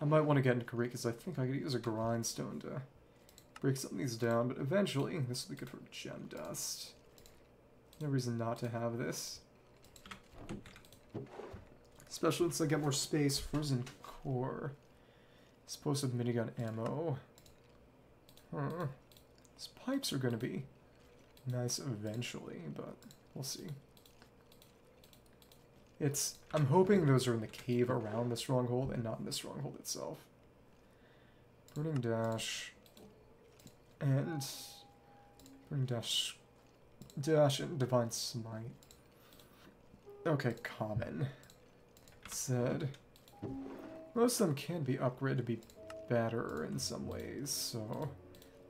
I might want to get into Create because I think I could use a grindstone to break some of these down, but eventually this will be good for gem dust. No reason not to have this. Especially since I get more space. Frozen core. Supposed Explosive minigun ammo. Huh. These pipes are going to be nice eventually, but we'll see. It's... I'm hoping those are in the cave around the stronghold and not in the stronghold itself. Burning Dash... And... Burning Dash... Dash and Divine Smite. Okay, common. Said. Most of them can be upgraded to be better in some ways, so...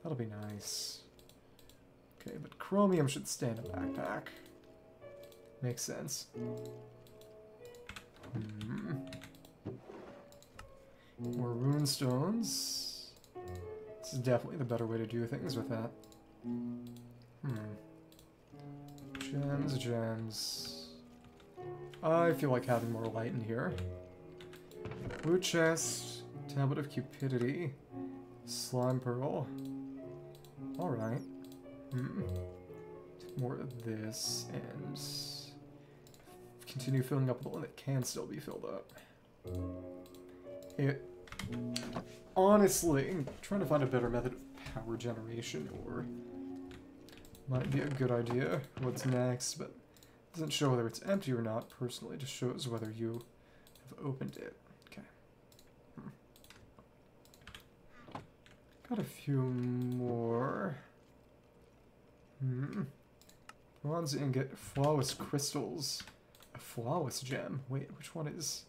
That'll be nice. Okay, but chromium should stay in a backpack. Makes sense. Hmm. More rune stones. This is definitely the better way to do things with that. Hmm. Gems, gems. I feel like having more light in here. Blue chest, tablet of cupidity, slime pearl. Alright. Hmm. More of this and continue filling up the one that can still be filled up. It, honestly, I'm trying to find a better method of power generation or might be a good idea what's next, but doesn't show whether it's empty or not personally, just shows whether you have opened it. Okay. Hmm. Got a few more. Hmm. Bronze ingot, flawless crystals. A flawless gem. Wait, which one is...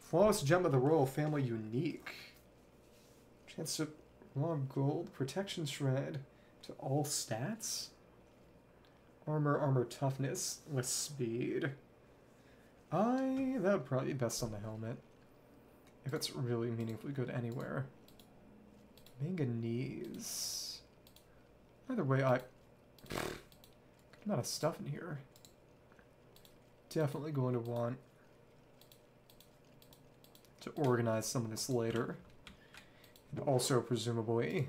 Flawless gem of the royal family unique. Chance to raw gold, protection shred to all stats. Armor, armor, toughness, with speed. I... that would probably be best on the helmet. If it's really meaningfully good anywhere. Manganese. Either way, I... a lot of stuff in here definitely going to want to organize some of this later. And also, presumably...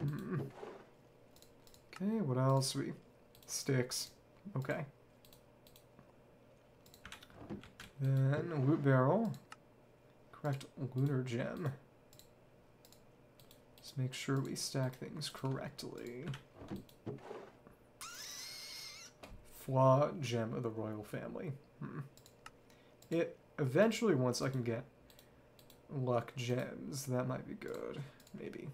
Hmm. Okay, what else? We Sticks. Okay. Then, loot barrel. Correct lunar gem. Let's make sure we stack things correctly. Flaw gem of the royal family. Hmm. It eventually, once I can get luck gems, that might be good. Maybe.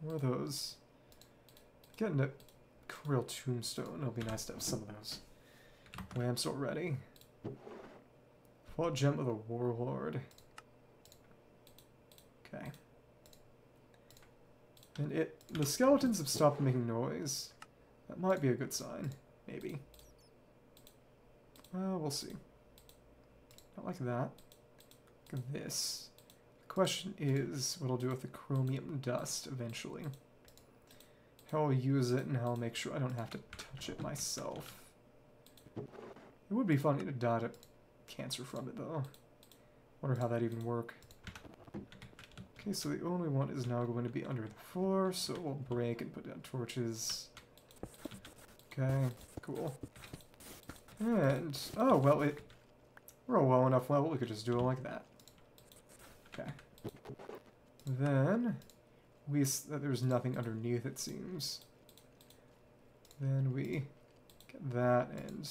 What are those? Getting a real tombstone. It'll be nice to have some of those lamps already. Flaw gem of the warlord. Okay. And it the skeletons have stopped making noise. That might be a good sign. Maybe. Well, we'll see. Not like that. Look at this. The question is what I'll do with the chromium dust eventually. How I'll use it and how I'll make sure I don't have to touch it myself. It would be funny to die to cancer from it though. Wonder how that even work. Okay, so the only one is now going to be under the floor, so we'll break and put down torches. Okay, cool. And, oh, well, it, we're a well enough level, we could just do it like that. Okay. Then, we, there's nothing underneath, it seems. Then we get that, and...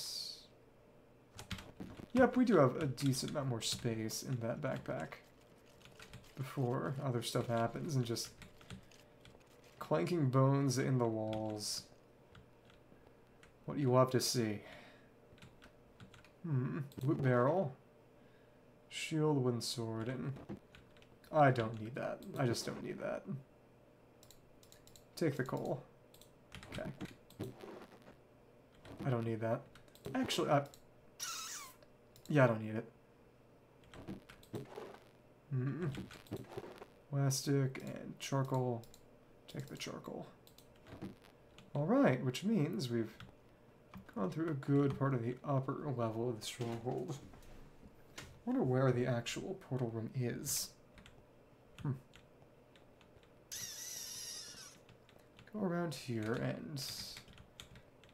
Yep, we do have a decent amount more space in that backpack before other stuff happens, and just clanking bones in the walls. What you love to see. Hmm. Loot barrel. Shield, wooden sword, and... I don't need that. I just don't need that. Take the coal. Okay. I don't need that. Actually, I... Yeah, I don't need it. Mm. Plastic and charcoal. Take the charcoal. Alright, which means we've gone through a good part of the upper level of the stronghold. wonder where the actual portal room is. Hmm. Go around here and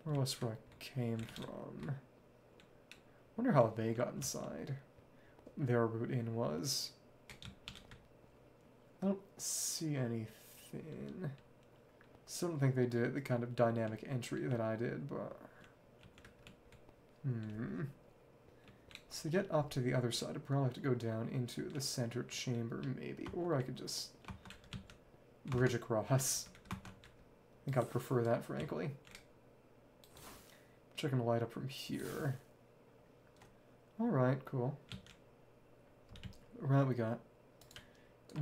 or less where I came from. wonder how they got inside. Their route in was. I don't see anything. Still don't think they did the kind of dynamic entry that I did, but... Hmm. So to get up to the other side, I'd probably have to go down into the center chamber, maybe. Or I could just bridge across. I think I'd prefer that, frankly. Checking the light up from here. Alright, cool. Right, we got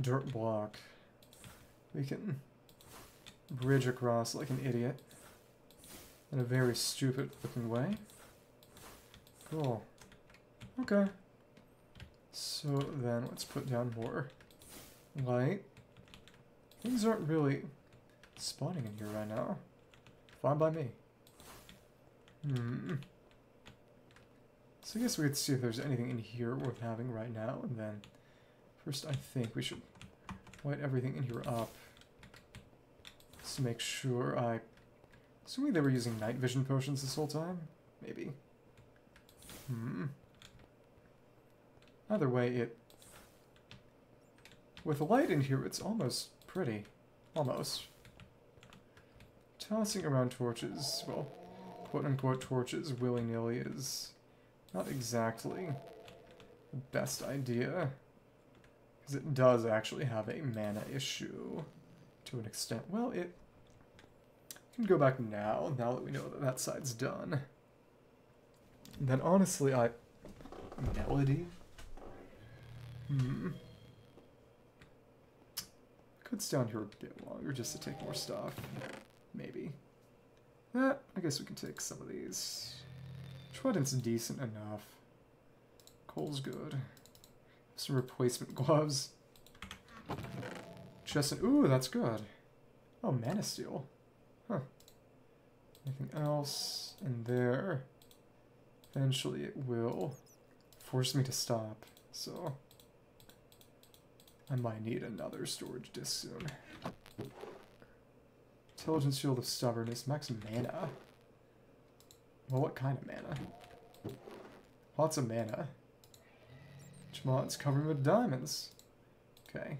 dirt block. We can bridge across like an idiot in a very stupid looking way. Cool. Okay. So then let's put down more light. Things aren't really spawning in here right now. Fine by me. Hmm. So I guess we could see if there's anything in here worth having right now, and then First, I think we should light everything in here up. Just to make sure I... Assuming they were using night vision potions this whole time? Maybe. Hmm. Either way, it... With light in here, it's almost pretty. Almost. Tossing around torches, well, quote-unquote torches willy-nilly is not exactly the best idea. Because it does actually have a mana issue to an extent. Well, it can go back now, now that we know that that side's done. Then honestly, I... Melody? Hmm. Could stay on here a bit longer just to take more stuff. Maybe. Eh, I guess we can take some of these. Trident's decent enough. Coal's good. Some replacement gloves. Chest and... Ooh, that's good. Oh, Manasteel. Huh. Anything else in there? Eventually it will force me to stop. so I might need another storage disk soon. Intelligence Shield of Stubbornness, max mana. Well, what kind of mana? Lots of mana. Chmod's covered with diamonds. Okay.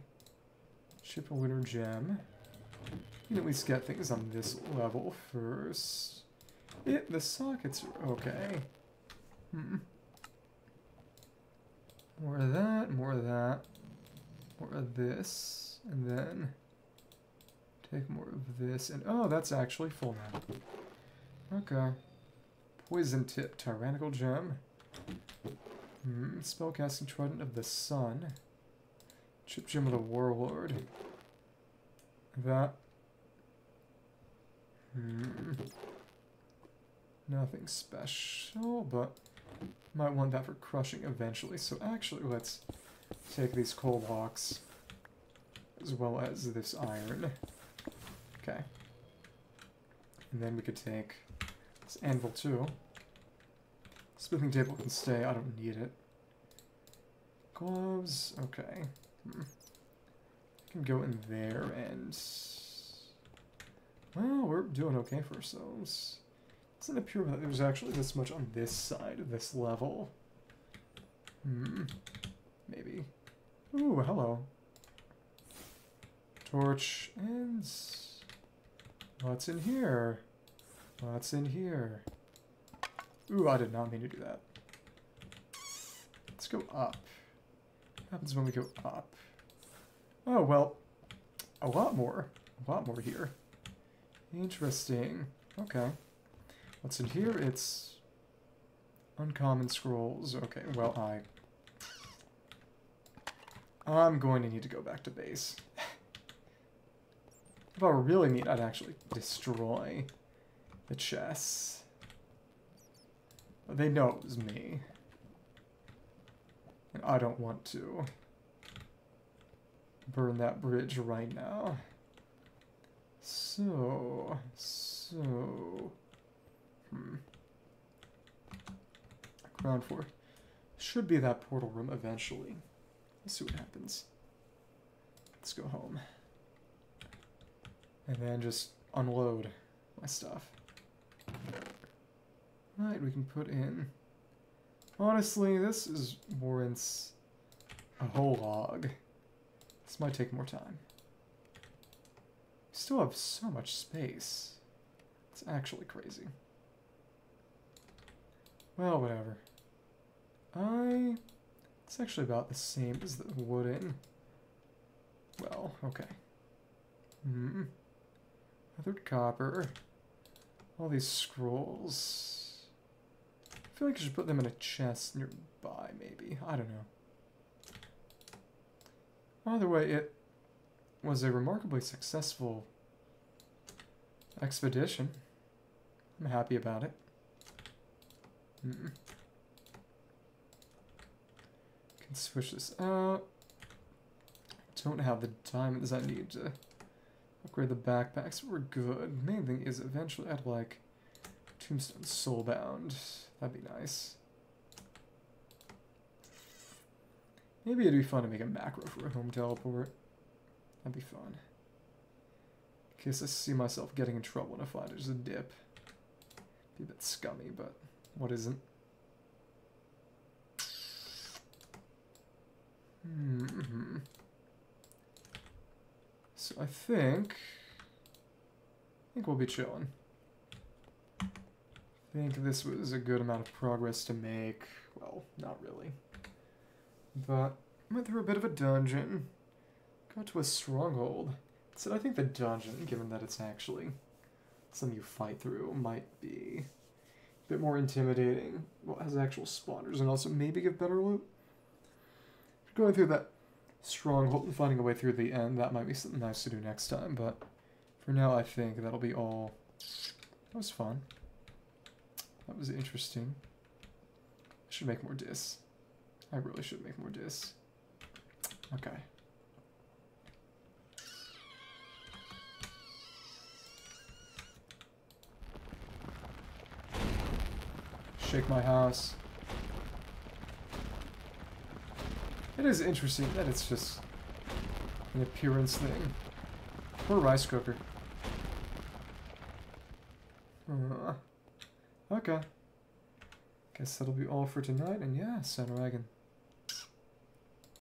Ship a winter gem. You can at least get things on this level first. It, the sockets are okay. Hmm. More of that, more of that, more of this, and then take more of this, and oh, that's actually full now. Okay. Poison tip, tyrannical gem. Hmm, spellcasting trident of the sun. Chip gem of the warlord. That. Hmm. Nothing special, but might want that for crushing eventually. So actually, let's take these coal blocks as well as this iron. Okay. And then we could take this anvil too. Smithing table can stay, I don't need it. Gloves, okay. Hmm. Can go in there and... Well, we're doing okay for ourselves. Doesn't appear that there's actually this much on this side of this level. Hmm. Maybe. Ooh, hello. Torch and... What's in here? What's in here? Ooh, I did not mean to do that. Let's go up. What happens when we go up? Oh, well, a lot more. A lot more here. Interesting. Okay. What's in here? It's uncommon scrolls. Okay, well, I... I'm going to need to go back to base. if I were really mean, I'd actually destroy the chests. They know it was me. And I don't want to burn that bridge right now. So, so, hmm. Ground floor. Should be that portal room eventually. Let's see what happens. Let's go home. And then just unload my stuff. Right, we can put in... Honestly, this is warrants a whole log. This might take more time. Still have so much space. It's actually crazy. Well, whatever. I... It's actually about the same as the wooden. Well, okay. Hmm. Feathered copper. All these scrolls. I feel like I should put them in a chest nearby, maybe. I don't know. Either way, it was a remarkably successful expedition. I'm happy about it. Mm -mm. Can switch this out. Don't have the diamonds I need to upgrade the backpacks. We're good. Main thing is eventually I'd like Tombstone Soulbound. That'd be nice. Maybe it'd be fun to make a macro for a home teleport. That'd be fun. In case I see myself getting in trouble if I there's a dip. Be a bit scummy, but what isn't? Mm -hmm. So I think... I think we'll be chilling. I think this was a good amount of progress to make. Well, not really. But went through a bit of a dungeon. Got to a stronghold. So I think the dungeon, given that it's actually something you fight through, might be bit more intimidating. Well, has actual spawners and also maybe give better loot. Going through that stronghold and finding a way through the end, that might be something nice to do next time, but for now I think that'll be all. That was fun. That was interesting. I should make more dis. I really should make more dis. Okay. Shake my house. It is interesting that it's just an appearance thing. Poor rice cooker. Uh, okay. Guess that'll be all for tonight, and yeah, Dragon.